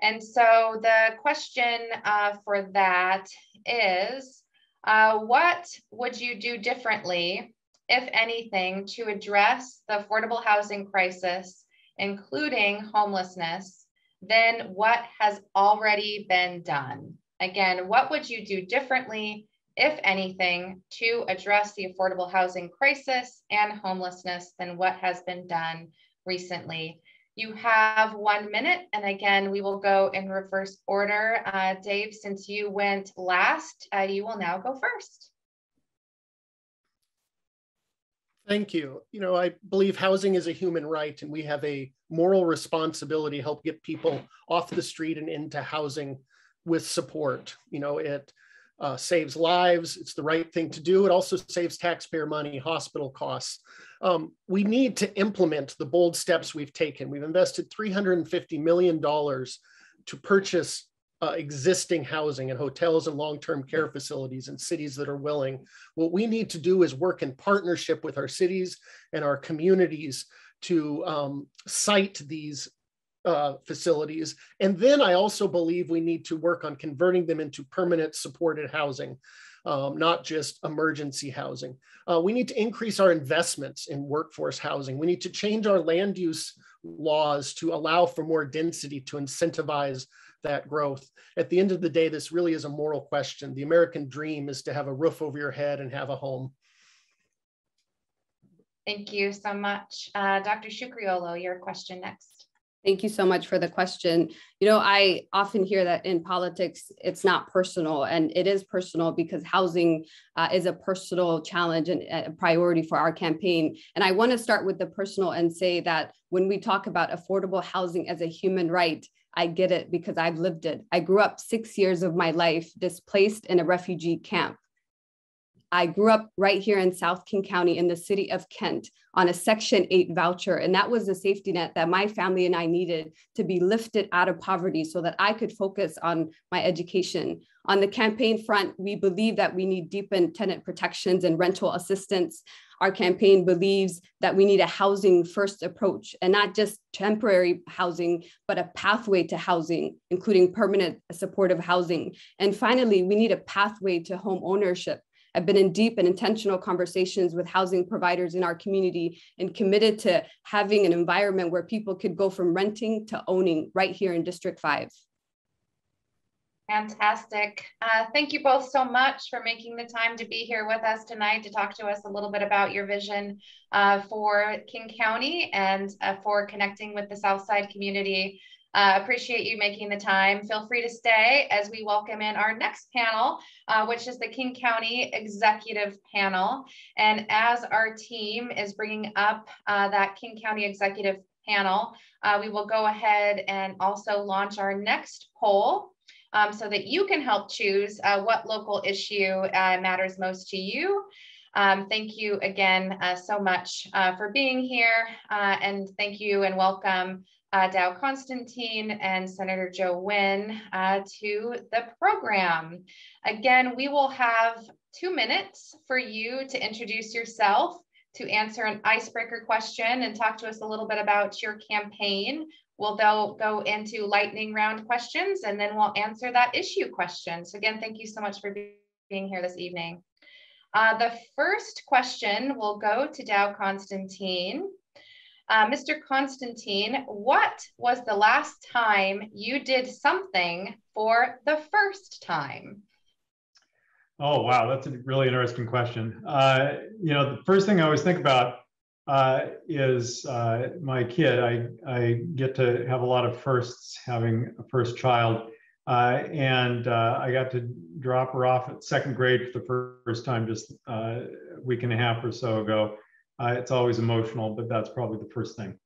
[SPEAKER 1] And so the question uh, for that is, uh, what would you do differently, if anything, to address the affordable housing crisis, including homelessness, than what has already been done? Again, what would you do differently if anything, to address the affordable housing crisis and homelessness than what has been done recently. You have one minute, and again, we will go in reverse order. Uh, Dave, since you went last, uh, you will now go first.
[SPEAKER 35] Thank you. You know, I believe housing is a human right, and we have a moral responsibility to help get people off the street and into housing with support. You know, it uh, saves lives. It's the right thing to do. It also saves taxpayer money, hospital costs. Um, we need to implement the bold steps we've taken. We've invested $350 million to purchase uh, existing housing and hotels and long-term care facilities in cities that are willing. What we need to do is work in partnership with our cities and our communities to um, site these uh, facilities. And then I also believe we need to work on converting them into permanent supported housing, um, not just emergency housing. Uh, we need to increase our investments in workforce housing. We need to change our land use laws to allow for more density to incentivize that growth. At the end of the day, this really is a moral question. The American dream is to have a roof over your head and have a home.
[SPEAKER 1] Thank you so much. Uh, Dr. Shukri Olow, your question next.
[SPEAKER 34] Thank you so much for the question. You know, I often hear that in politics, it's not personal, and it is personal because housing uh, is a personal challenge and a priority for our campaign. And I want to start with the personal and say that when we talk about affordable housing as a human right, I get it because I've lived it. I grew up six years of my life displaced in a refugee camp. I grew up right here in South King County in the city of Kent on a Section 8 voucher. And that was the safety net that my family and I needed to be lifted out of poverty so that I could focus on my education. On the campaign front, we believe that we need deepened tenant protections and rental assistance. Our campaign believes that we need a housing first approach and not just temporary housing, but a pathway to housing, including permanent supportive housing. And finally, we need a pathway to home ownership. I've been in deep and intentional conversations with housing providers in our community and committed to having an environment where people could go from renting to owning right here in District 5.
[SPEAKER 1] Fantastic. Uh, thank you both so much for making the time to be here with us tonight to talk to us a little bit about your vision uh, for King County and uh, for connecting with the Southside community. Uh, appreciate you making the time. Feel free to stay as we welcome in our next panel, uh, which is the King County Executive Panel. And as our team is bringing up uh, that King County Executive Panel, we will go ahead and also launch our next poll um, so that you can help choose uh, what local issue uh, matters most to you. Um, thank you again uh, so much uh, for being here uh, and thank you and welcome uh, Dow Constantine and Senator Joe Nguyen to the program. Again, we will have two minutes for you to introduce yourself to answer an icebreaker question and talk to us a little bit about your campaign. We'll go, go into lightning round questions and then we'll answer that issue question. So again, thank you so much for being here this evening. Uh, the first question will go to Dow Constantine. Uh, Mr. Constantine, what was the last time you did something for the first time?
[SPEAKER 24] Oh, wow, that's a really interesting question. Uh, you know, the first thing I always think about uh, is uh, my kid. I, I get to have a lot of firsts having a first child. Uh, and uh, I got to drop her off at second grade for the first time just a week and a half or so ago. Uh, it's always emotional, but that's probably the first thing.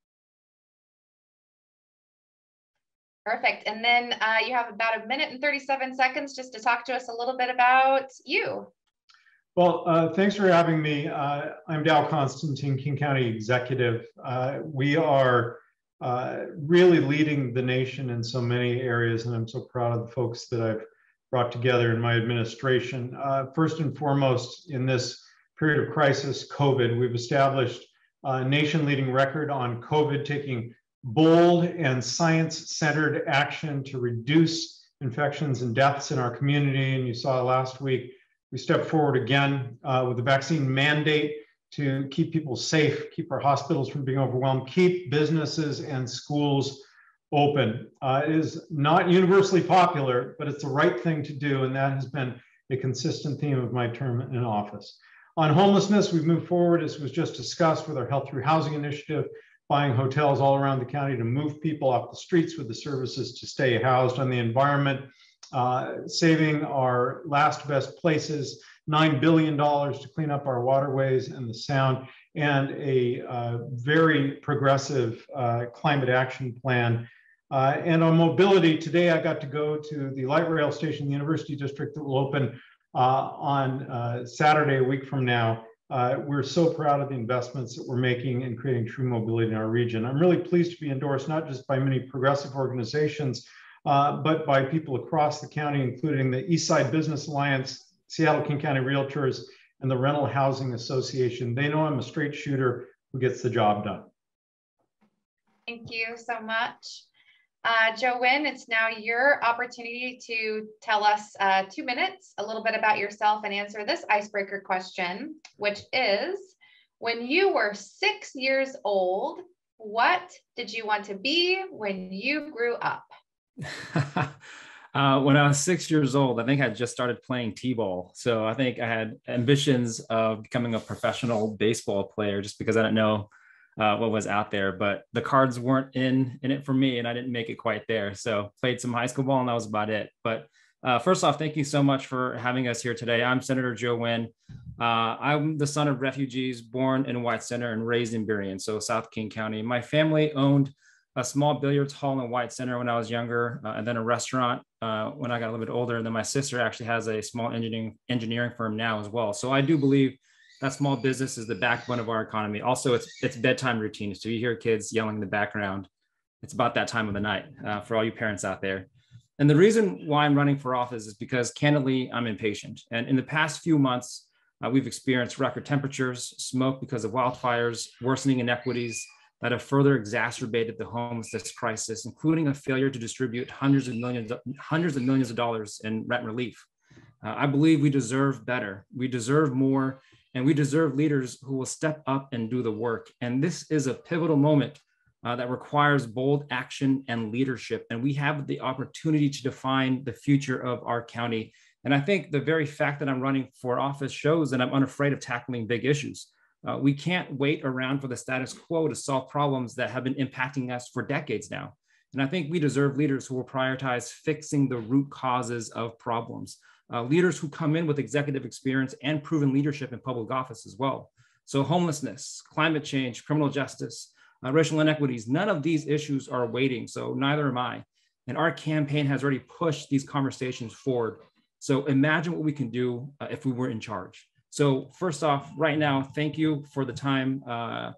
[SPEAKER 1] Perfect. And then you have about a minute and 37 seconds just to talk to us a little bit about you.
[SPEAKER 24] Well, uh, thanks for having me. Uh, I'm Dow Constantine, King County Executive. Uh, we are uh, really leading the nation in so many areas, and I'm so proud of the folks that I've brought together in my administration. Uh, first and foremost, in this period of crisis, COVID, we've established a nation leading record on COVID, taking bold and science centered action to reduce infections and deaths in our community. And you saw last week we stepped forward again uh, with the vaccine mandate to keep people safe, keep our hospitals from being overwhelmed, keep businesses and schools open. Uh, it is not universally popular, but it's the right thing to do. And that has been a consistent theme of my term in office. On homelessness, we've moved forward, as was just discussed, with our Health Through Housing initiative, buying hotels all around the county to move people off the streets with the services to stay housed on the environment uh, saving our last best places, $9 billion to clean up our waterways and the sound, and a uh, very progressive uh, climate action plan. Uh, and on mobility, today I got to go to the light rail station, in the University District that will open on Saturday, a week from now. Uh, we're so proud of the investments that we're making in creating true mobility in our region. I'm really pleased to be endorsed not just by many progressive organizations, uh, but by people across the county, including the Eastside Business Alliance, Seattle King County Realtors, and the Rental Housing Association. They know I'm a straight shooter who gets the job done.
[SPEAKER 1] Thank you so much. Uh, Joe Nguyen, it's now your opportunity to tell us uh, two minutes, a little bit about yourself and answer this icebreaker question, which is, when you were six years old, what did you want to be when you grew up?
[SPEAKER 36] uh, when I was six years old, I think I just started playing t-ball. So I think I had ambitions of becoming a professional baseball player just because I didn't know uh, what was out there. But the cards weren't in in it for me, and I didn't make it quite there. So played some high school ball, and that was about it. But uh, first off, thank you so much for having us here today. I'm Senator Joe Nguyen. Uh, I'm the son of refugees born in White Center and raised in Burien, so South King County. My family owned a small billiards hall in White Center when I was younger, uh, and then a restaurant uh, when I got a little bit older. And then my sister actually has a small engineering engineering firm now as well. So I do believe that small business is the backbone of our economy. Also, it's it's bedtime routine. So you hear kids yelling in the background. It's about that time of the night uh, for all you parents out there. And the reason why I'm running for office is because candidly, I'm impatient. And in the past few months, uh, we've experienced record temperatures, smoke because of wildfires, worsening inequities that have further exacerbated the homelessness crisis, including a failure to distribute hundreds of millions, hundreds of millions of dollars in rent relief. Uh, I believe we deserve better. We deserve more, and we deserve leaders who will step up and do the work. And this is a pivotal moment uh, that requires bold action and leadership. And we have the opportunity to define the future of our county. And I think the very fact that I'm running for office shows that I'm unafraid of tackling big issues. Uh, we can't wait around for the status quo to solve problems that have been impacting us for decades now. And I think we deserve leaders who will prioritize fixing the root causes of problems, uh, leaders who come in with executive experience and proven leadership in public office as well. So, homelessness, climate change, criminal justice, uh, racial inequities, none of these issues are waiting. So, neither am I. And our campaign has already pushed these conversations forward. So, imagine what we can do uh, if we were in charge. So first off, right now, thank you for the time. Uh,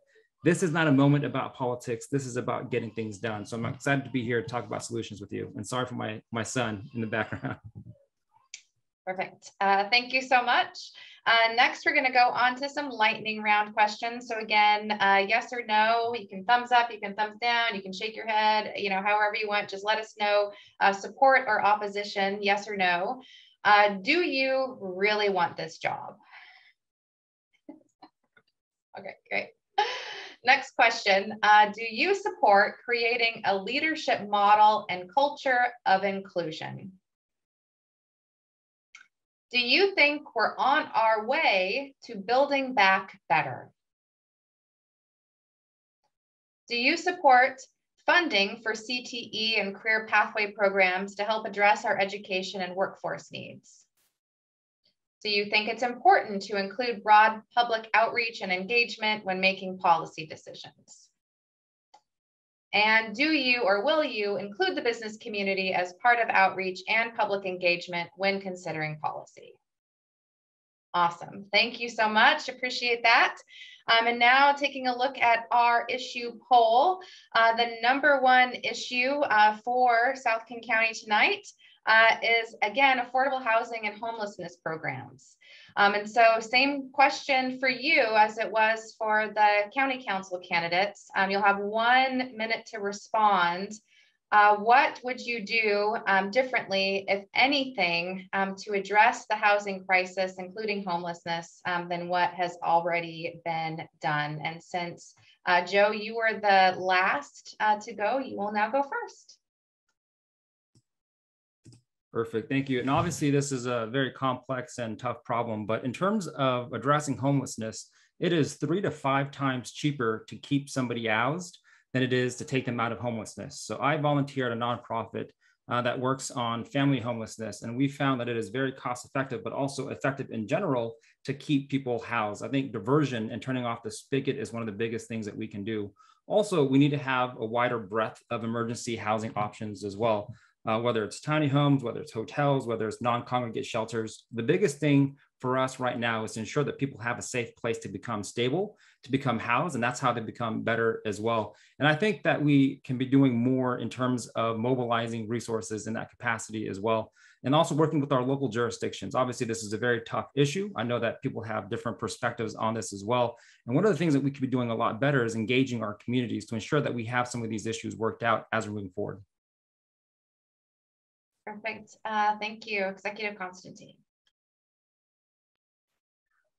[SPEAKER 36] this is not a moment about politics. This is about getting things done. So I'm excited to be here to talk about solutions with you. And sorry for my my son in the background.
[SPEAKER 1] Perfect. Uh, thank you so much. Uh, next, we're going to go on to some lightning round questions. So again, uh, yes or no, you can thumbs up, you can thumbs down, you can shake your head, you know, however you want, just let us know uh, support or opposition, yes or no. Uh, do you really want this job? Okay, great. Next question. Uh, do you support creating a leadership model and culture of inclusion? Do you think we're on our way to building back better? Do you support funding for CTE and career pathway programs to help address our education and workforce needs? Do you think it's important to include broad public outreach and engagement when making policy decisions? And do you or will you include the business community as part of outreach and public engagement when considering policy? Awesome. Thank you so much. Appreciate that. Um, and now taking a look at our issue poll, uh, the number one issue uh, for South King County tonight uh, is again, affordable housing and homelessness programs. Um, and so same question for you as it was for the county council candidates. Um, you'll have one minute to respond. Uh, what would you do um, differently, if anything, um, to address the housing crisis, including homelessness, um, than what has already been done? And since uh, Joe, you were the last uh, to go, you will now go first.
[SPEAKER 36] Perfect. Thank you. And obviously, this is a very complex and tough problem. But in terms of addressing homelessness, it is three to five times cheaper to keep somebody housed than it is to take them out of homelessness. So I volunteer at a nonprofit uh, that works on family homelessness. And we found that it is very cost effective, but also effective in general to keep people housed. I think diversion and turning off the spigot is one of the biggest things that we can do. Also, we need to have a wider breadth of emergency housing options as well uh, whether it's tiny homes, whether it's hotels, whether it's non-congregate shelters. The biggest thing for us right now is to ensure that people have a safe place to become stable, to become housed, and that's how they become better as well. And I think that we can be doing more in terms of mobilizing resources in that capacity as well. And also working with our local jurisdictions. Obviously, this is a very tough issue. I know that people have different perspectives on this as well. And one of the things that we could be doing a lot better is engaging our communities to ensure that we have some of these issues worked out as we're moving forward.
[SPEAKER 1] Perfect. Uh, thank you, Executive Constantine.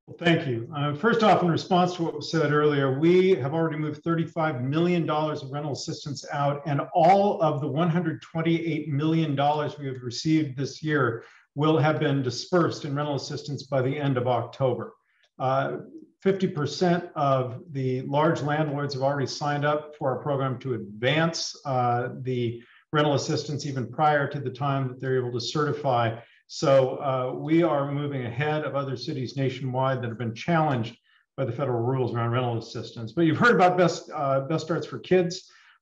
[SPEAKER 24] Well, thank you. Uh, first off, in response to what was said earlier, we have already moved $35 million of rental assistance out, and all of the $128 million we have received this year will have been dispersed in rental assistance by the end of October. 50% uh, of the large landlords have already signed up for our program to advance uh, the rental assistance even prior to the time that they're able to certify. So uh, we are moving ahead of other cities nationwide that have been challenged by the federal rules around rental assistance. But you've heard about best, uh, best starts for kids.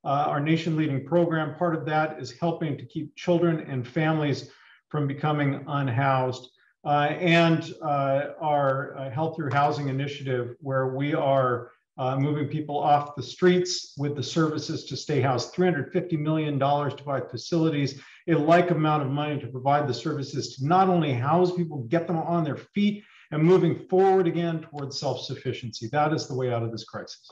[SPEAKER 24] uh, our nation leading program. Part of that is helping to keep children and families from becoming unhoused. Uh, and uh, our uh, Health Through Housing initiative, where we are uh, moving people off the streets with the services to stay housed, $350 million to buy facilities, a like amount of money to provide the services to not only house people, get them on their feet, and moving forward again towards self-sufficiency. That is the way out of this crisis.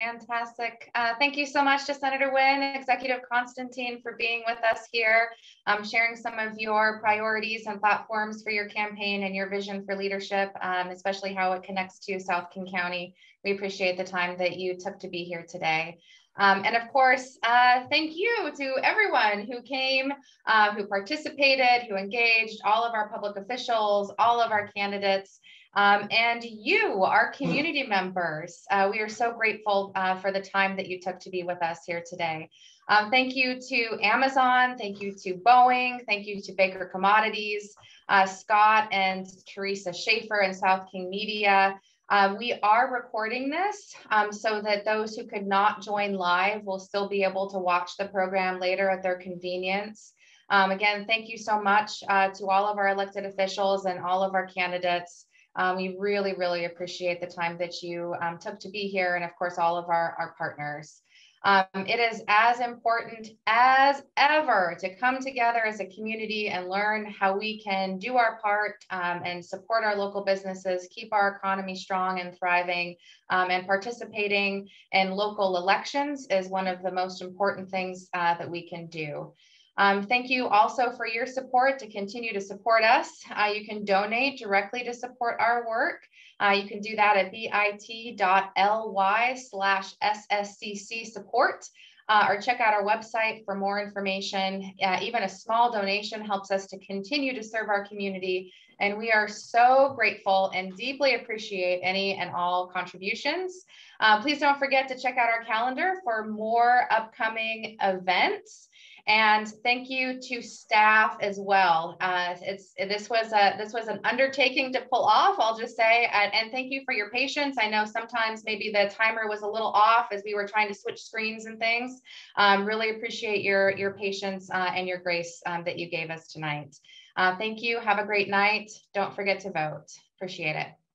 [SPEAKER 1] Fantastic. Uh, thank you so much to Senator Nguyen, Executive Constantine, for being with us here, um, sharing some of your priorities and platforms for your campaign and your vision for leadership, um, especially how it connects to South King County. We appreciate the time that you took to be here today. Um, and of course, uh, thank you to everyone who came, uh, who participated, who engaged, all of our public officials, all of our candidates. Um, and you, our community members, uh, we are so grateful uh, for the time that you took to be with us here today. Um, thank you to Amazon, thank you to Boeing, thank you to Baker Commodities, uh, Scott and Teresa Schaefer and South King Media. Um, we are recording this um, so that those who could not join live will still be able to watch the program later at their convenience. Um, again, thank you so much uh, to all of our elected officials and all of our candidates. Um, we really, really appreciate the time that you um, took to be here and of course, all of our, our partners. Um, it is as important as ever to come together as a community and learn how we can do our part um, and support our local businesses, keep our economy strong and thriving, um, and participating in local elections is one of the most important things uh, that we can do. Um, thank you also for your support to continue to support us. Uh, you can donate directly to support our work. Uh, you can do that at bit.ly slash SSCC support. Uh, or check out our website for more information. Uh, even a small donation helps us to continue to serve our community. And we are so grateful and deeply appreciate any and all contributions. Uh, please don't forget to check out our calendar for more upcoming events. And thank you to staff as well. Uh, it's this was a this was an undertaking to pull off. I'll just say, and, and, thank you for your patience. I know sometimes maybe the timer was a little off as we were trying to switch screens and things. Um, really appreciate your your patience uh, and your grace um, that you gave us tonight. Uh, thank you. Have a great night. Don't forget to vote. Appreciate it.